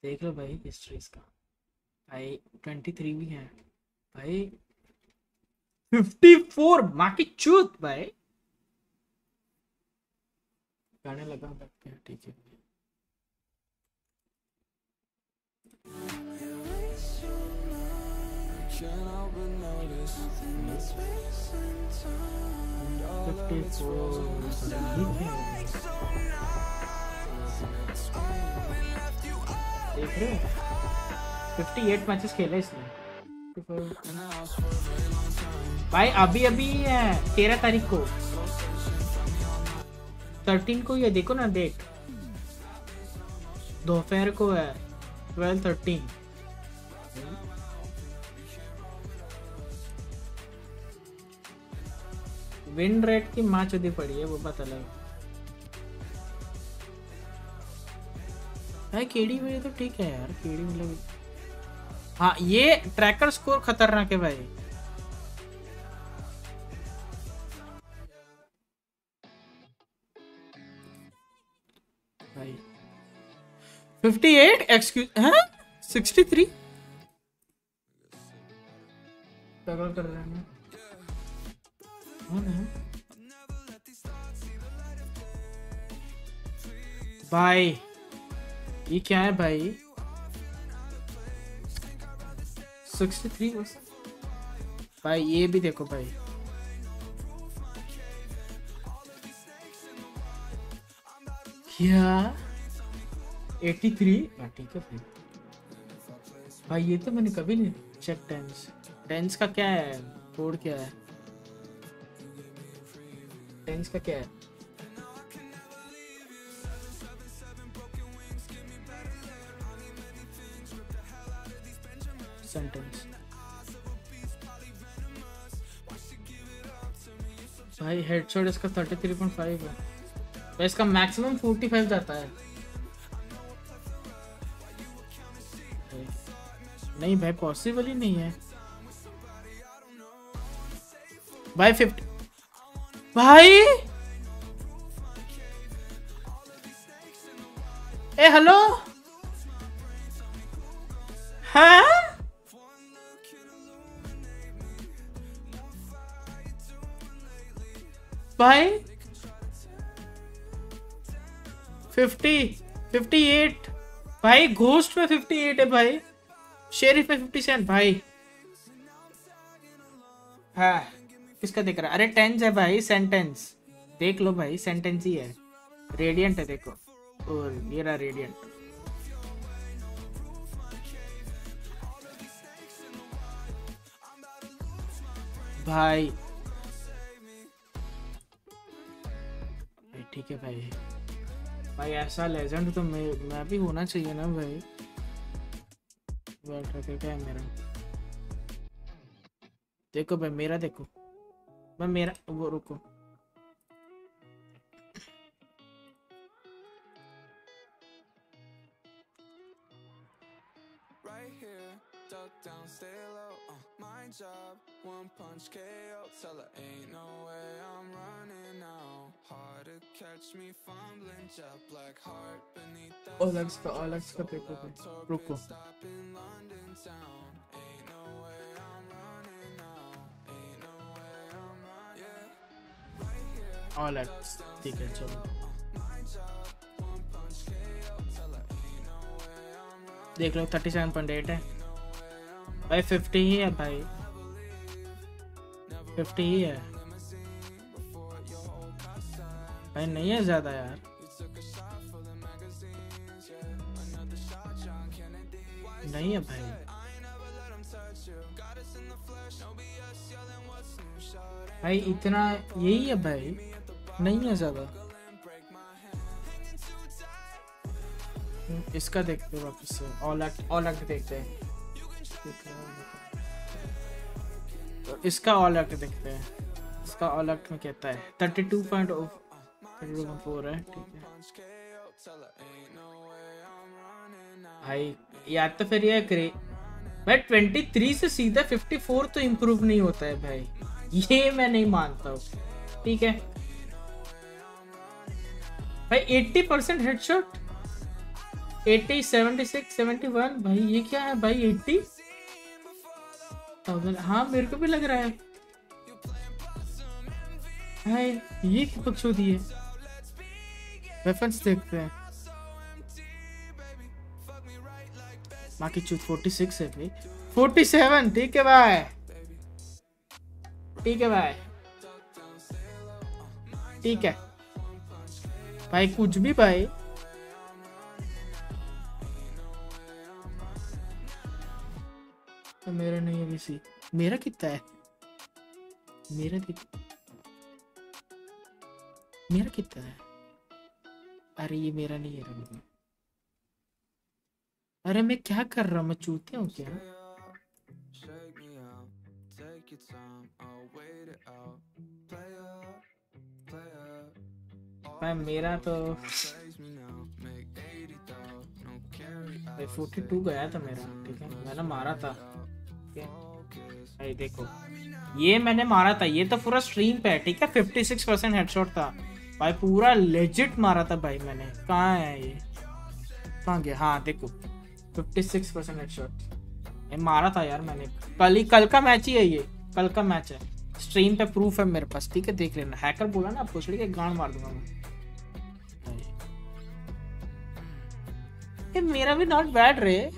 A: देख लो भाई हिस्ट्रीज का भाई ट्वेंटी थ्री भी है। भाई फिफ्टी फोर माँ की चूत भाई। गाने लगा सकते हैं, ठीक है। फिफ्टी फोर देख रहे फिफ्टी एट मैचेस खेले इसने। भाई अभी अभी है, तेरह तारीख को। थर्टीन को ये देखो ना डेट दोपहर को है। ट्वेल्व थर्टीन विन रेट की माँ चुदी पड़ी है, वो बात अलग है केडी में तो ठीक है यार केडी मतलब हाँ ये ट्रैकर स्कोर खतरनाक है भाई। भाई 58 एक्सक्यूज 63 स्ट्रगल कर रहे हैं। भाई, ये क्या है भाई? 63 भाई, ये भी देखो भाई। क्या? 83 हाँ ठीक है फिर। भाई ये तो मैंने कभी नहीं चेक टेंस टेंस का क्या है? कोड क्या है? टेंस का क्या है? सेंटेंस भाई हेडशॉट इसका 33.5 है। तो इसका मैक्सिमम 45 जाता है। नहीं, भाई पॉसिबल ही नहीं है। भाई 50 भाई! ए हेलो हाँ? भाई! फिफ्टी फिफ्टी एट भाई घोस्ट में फिफ्टी एट है, भाई। शेरिफ में फिफ्टी सेवन भाई। हाँ किसका दिख रहा है? अरे टेंस है भाई सेंटेंस देख लो भाई सेंटेंस ही है। रेडियंट है, देखो। और ये रहा रेडियंट भाई। ठीक है भाई। भाई, ऐसा लेजेंड तो मैं मैं भी होना चाहिए ना भाई। मेरा? देखो भाई मेरा देखो। मैं मेरा वो रुको।
B: punch KO. Tell her ain't no way I'm running.
A: देख लो थर्टी सेवन पॉइंट एट है भाई फिफ्टी ही है भाई फिफ्टी ही है भाई नहीं है ज़्यादा यार। नहीं है भाई। भाई इतना यही है भाई। नहीं है ज़्यादा। इसका देखते हैं वापस से। ऑल एक्ट देखते हैं। इसका ऑल एक्ट देखते हैं। इसका ऑल एक्ट में कहता है। थर्टी टू पॉइंट फोर है ठीक है। भाई या तो फिर ये करे भाई 23 से सीधा 54 तो इम्प्रूव नहीं होता है भाई। ये मैं नहीं मानता हूँ। ठीक है। भाई 80 परसेंट हेडशॉट 80 76 71 भाई, ये क्या है भाई 80 थाउज़ेंड हाँ मेरे को भी लग रहा है। हाय ये क्या बकचोदी है? वेपन्स देखते हैं। बाकी चूत 46 है भाई। 47 ठीक है भाई। ठीक है भाई। ठीक है। भाई, कुछ भी भाई। तो मेरा नहीं है किसी। मेरा कितना है? मेरा कितना मेरा कितना है? अरे ये मेरा नहीं है रवि अरे मैं क्या कर रहा हूँ? मैं चूतिया हूँ क्या? भाई मेरा तो भाई 42 गया था मेरा, ठीक है? मैंने मारा था। भाई, देखो। ये मैंने मारा था, ये तो पूरा स्ट्रीम पे है, ठीक है? 56 परसेंट हेडशॉट था। भाई, पूरा लेजिट मारा था भाई मैंने। कहाँ है ये? कहाँ गया? हाँ देखो। 56 परसेंट हेडशॉट ये मारा था यार मैंने। कल ही कल का मैच ही है ये। कल का मैच है। स्ट्रीम पे प्रूफ है मेरे पास, ठीक है? देख लेना। हैकर बोला ना आपको के गांड मार दूँगा मैं। मेरा भी नॉट बैड रे।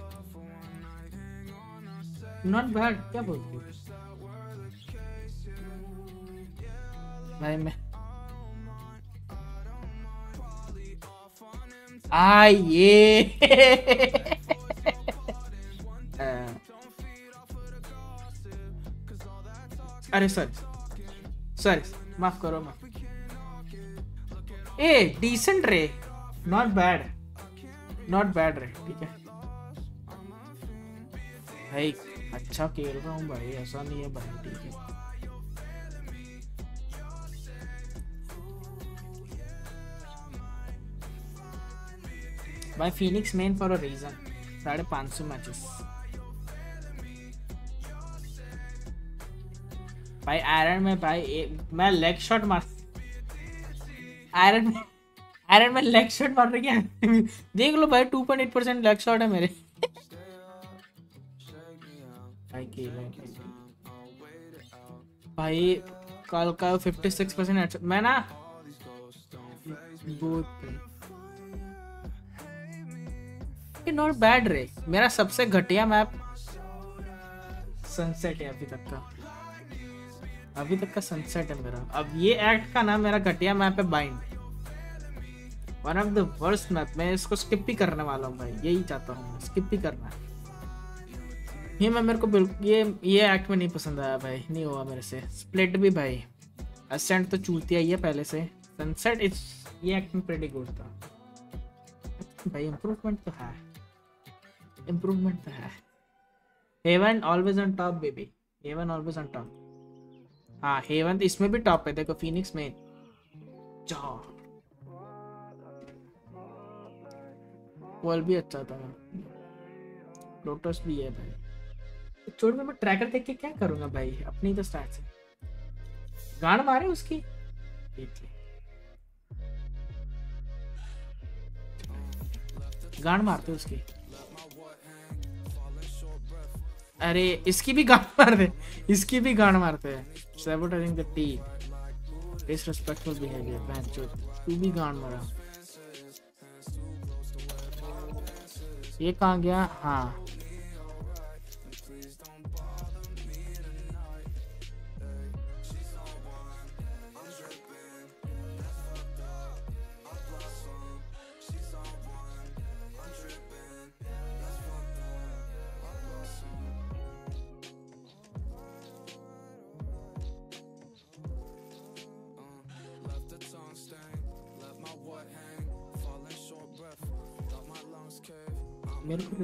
A: नॉट बैड क्या बोलते भाई, मैं आ ये अरे सर सर माफ़ करो ए डिसेंट रे। नॉट बैड नॉट बैड रे, ठीक है। भाई अच्छा खेल रहा हूँ भाई, ऐसा नहीं है भाई, ठीक है। भाई Phoenix main for a reason साढ़े पाँच सौ मैचेस भाई आयरन में भाई ए, मैं लेग शॉट मार आयरन आयरन में लेग शॉट मार रही है। देख लो भाई 2.8 परसेंट लेग शॉट है मेरे। भाई की भाई कल का 56 परसेंट मैं ना नॉट बैड रे मेरा सबसे घटिया मैप सनसेट है अभी तक का। अभी तक का सनसेट है मेरा। अब ये एक्ट का नाम मेरा घटिया मैप है Bind one of the worst map मैं इसको स्किप भी करने वाला हूँ भाई। यही चाहता हूँ स्किप भी करना है। ये मैं मेरे को बिल्कुल ये ये एक्ट में नहीं पसंद आया भाई। नहीं हुआ मेरे से। स्प्लिट भी भाई। असेंट तो चूतिया ही है पहले से। सनसेट इट्स ये एक्ट में प्रेटी गुड था। भाई इम्प्रूवमेंट तो है। इम्प्रूवमेंट तो है Haven always on top baby Haven always on top हाँ हेवन तो इसमें भी टॉप है, देखो फिनिक्स में। वॉल भी अच्छा था। लोटस भी है भाई। छोड़, मैं ट्रैकर देख के क्या करूँगा भाई? अपनी तो स्टार्ट से गान मारे उसकी? गान मारते उसकी। अरे, इसकी भी गांड मार दे इसकी भी गांड मारते है। Sabotaging the T disrespectful behaviour man जो तू भी गांड मारा। ये कहाँ गया? हाँ।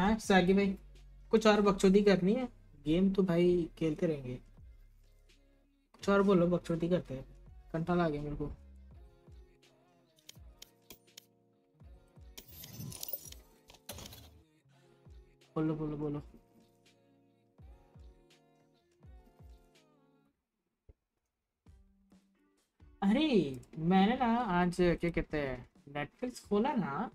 A: हाँ सागी भाई, कुछ और बकचोदी करनी है? गेम तो भाई खेलते रहेंगे। कुछ और बोलो, बकचोदी करते हैं। कंटाल आ गया मेरे को। बोलो बोलो बोलो। अरे, मैंने ना आज, क्या कहते हैं नेटफ्लिक्स खोला ना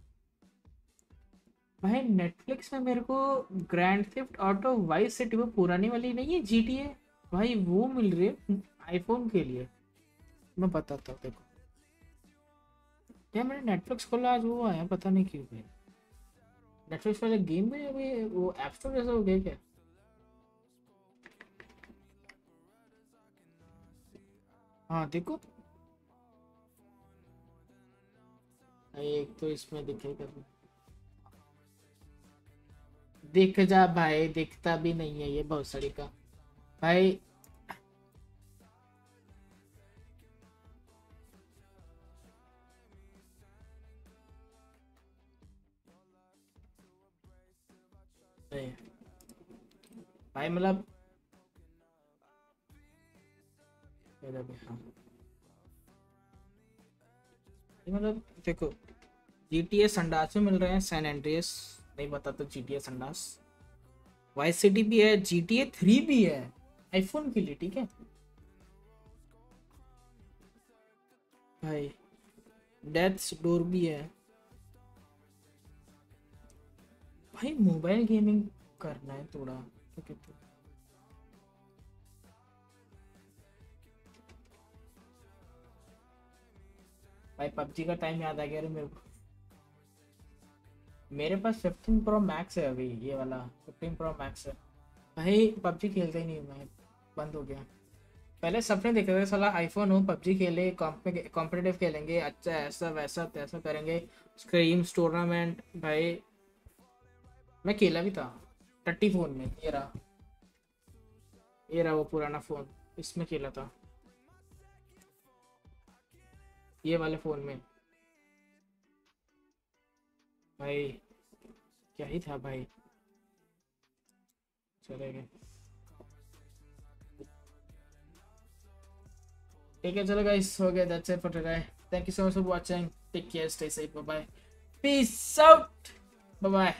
A: भाई नेटफ्लिक्स में मेरे को Grand Theft Auto Vice City वो पुरानी वाली नहीं है जीटीए भाई, वो मिल रही है आईफोन के लिए। मैं बताता हूँ, देखो। यार मैंने नेटफ्लिक्स खोला? आज वो आया, पता नहीं क्यों भाई। नेटफ्लिक्स वाले गेम में अभी, वो ऐप स्टोर जैसा हो गया क्या? हाँ देखो। एक तो इसमें दिखेगा। दिख जा भाई, दिखता भी नहीं है ये बहुत सड़ी का। भाई भाई मतलब हाँ। मतलब देखो जी टी एस संडास में मिल रहे हैं सैन एंड्रियस नहीं पता तो जी टी एस संडास। वाई सिटी भी है जी टी ए थ्री भी है आईफोन के लिए, ठीक है? भाई डेथ्स डोर भी है। भाई मोबाइल गेमिंग करना है थोड़ा, क्या कहते भाई, पबजी का टाइम याद आ गया मेरे को। मेरे पास 15 प्रो मैक्स है अभी, ये वाला 15 प्रो मैक्स है। भाई, पबजी खेलता ही नहीं मैं, बंद हो गया। पहले सपने देखते थे, साला आईफोन हो, पबजी खेले कॉम्पिटेटिव खेलेंगे अच्छा ऐसा वैसा तैसा करेंगे। स्क्रीम्स टूर्नामेंट भाई, मैं खेला भी था टट्टी फ़ोन में, ये रहा। ये रहा वो पुराना फ़ोन, इसमें खेला था। ये वाले फ़ोन में। भाई, क्या ही था भाई? चले गए। ठीक है, चलो गाइस हो गया that's it for today thank you so much for watching take care stay safe bye bye peace out bye bye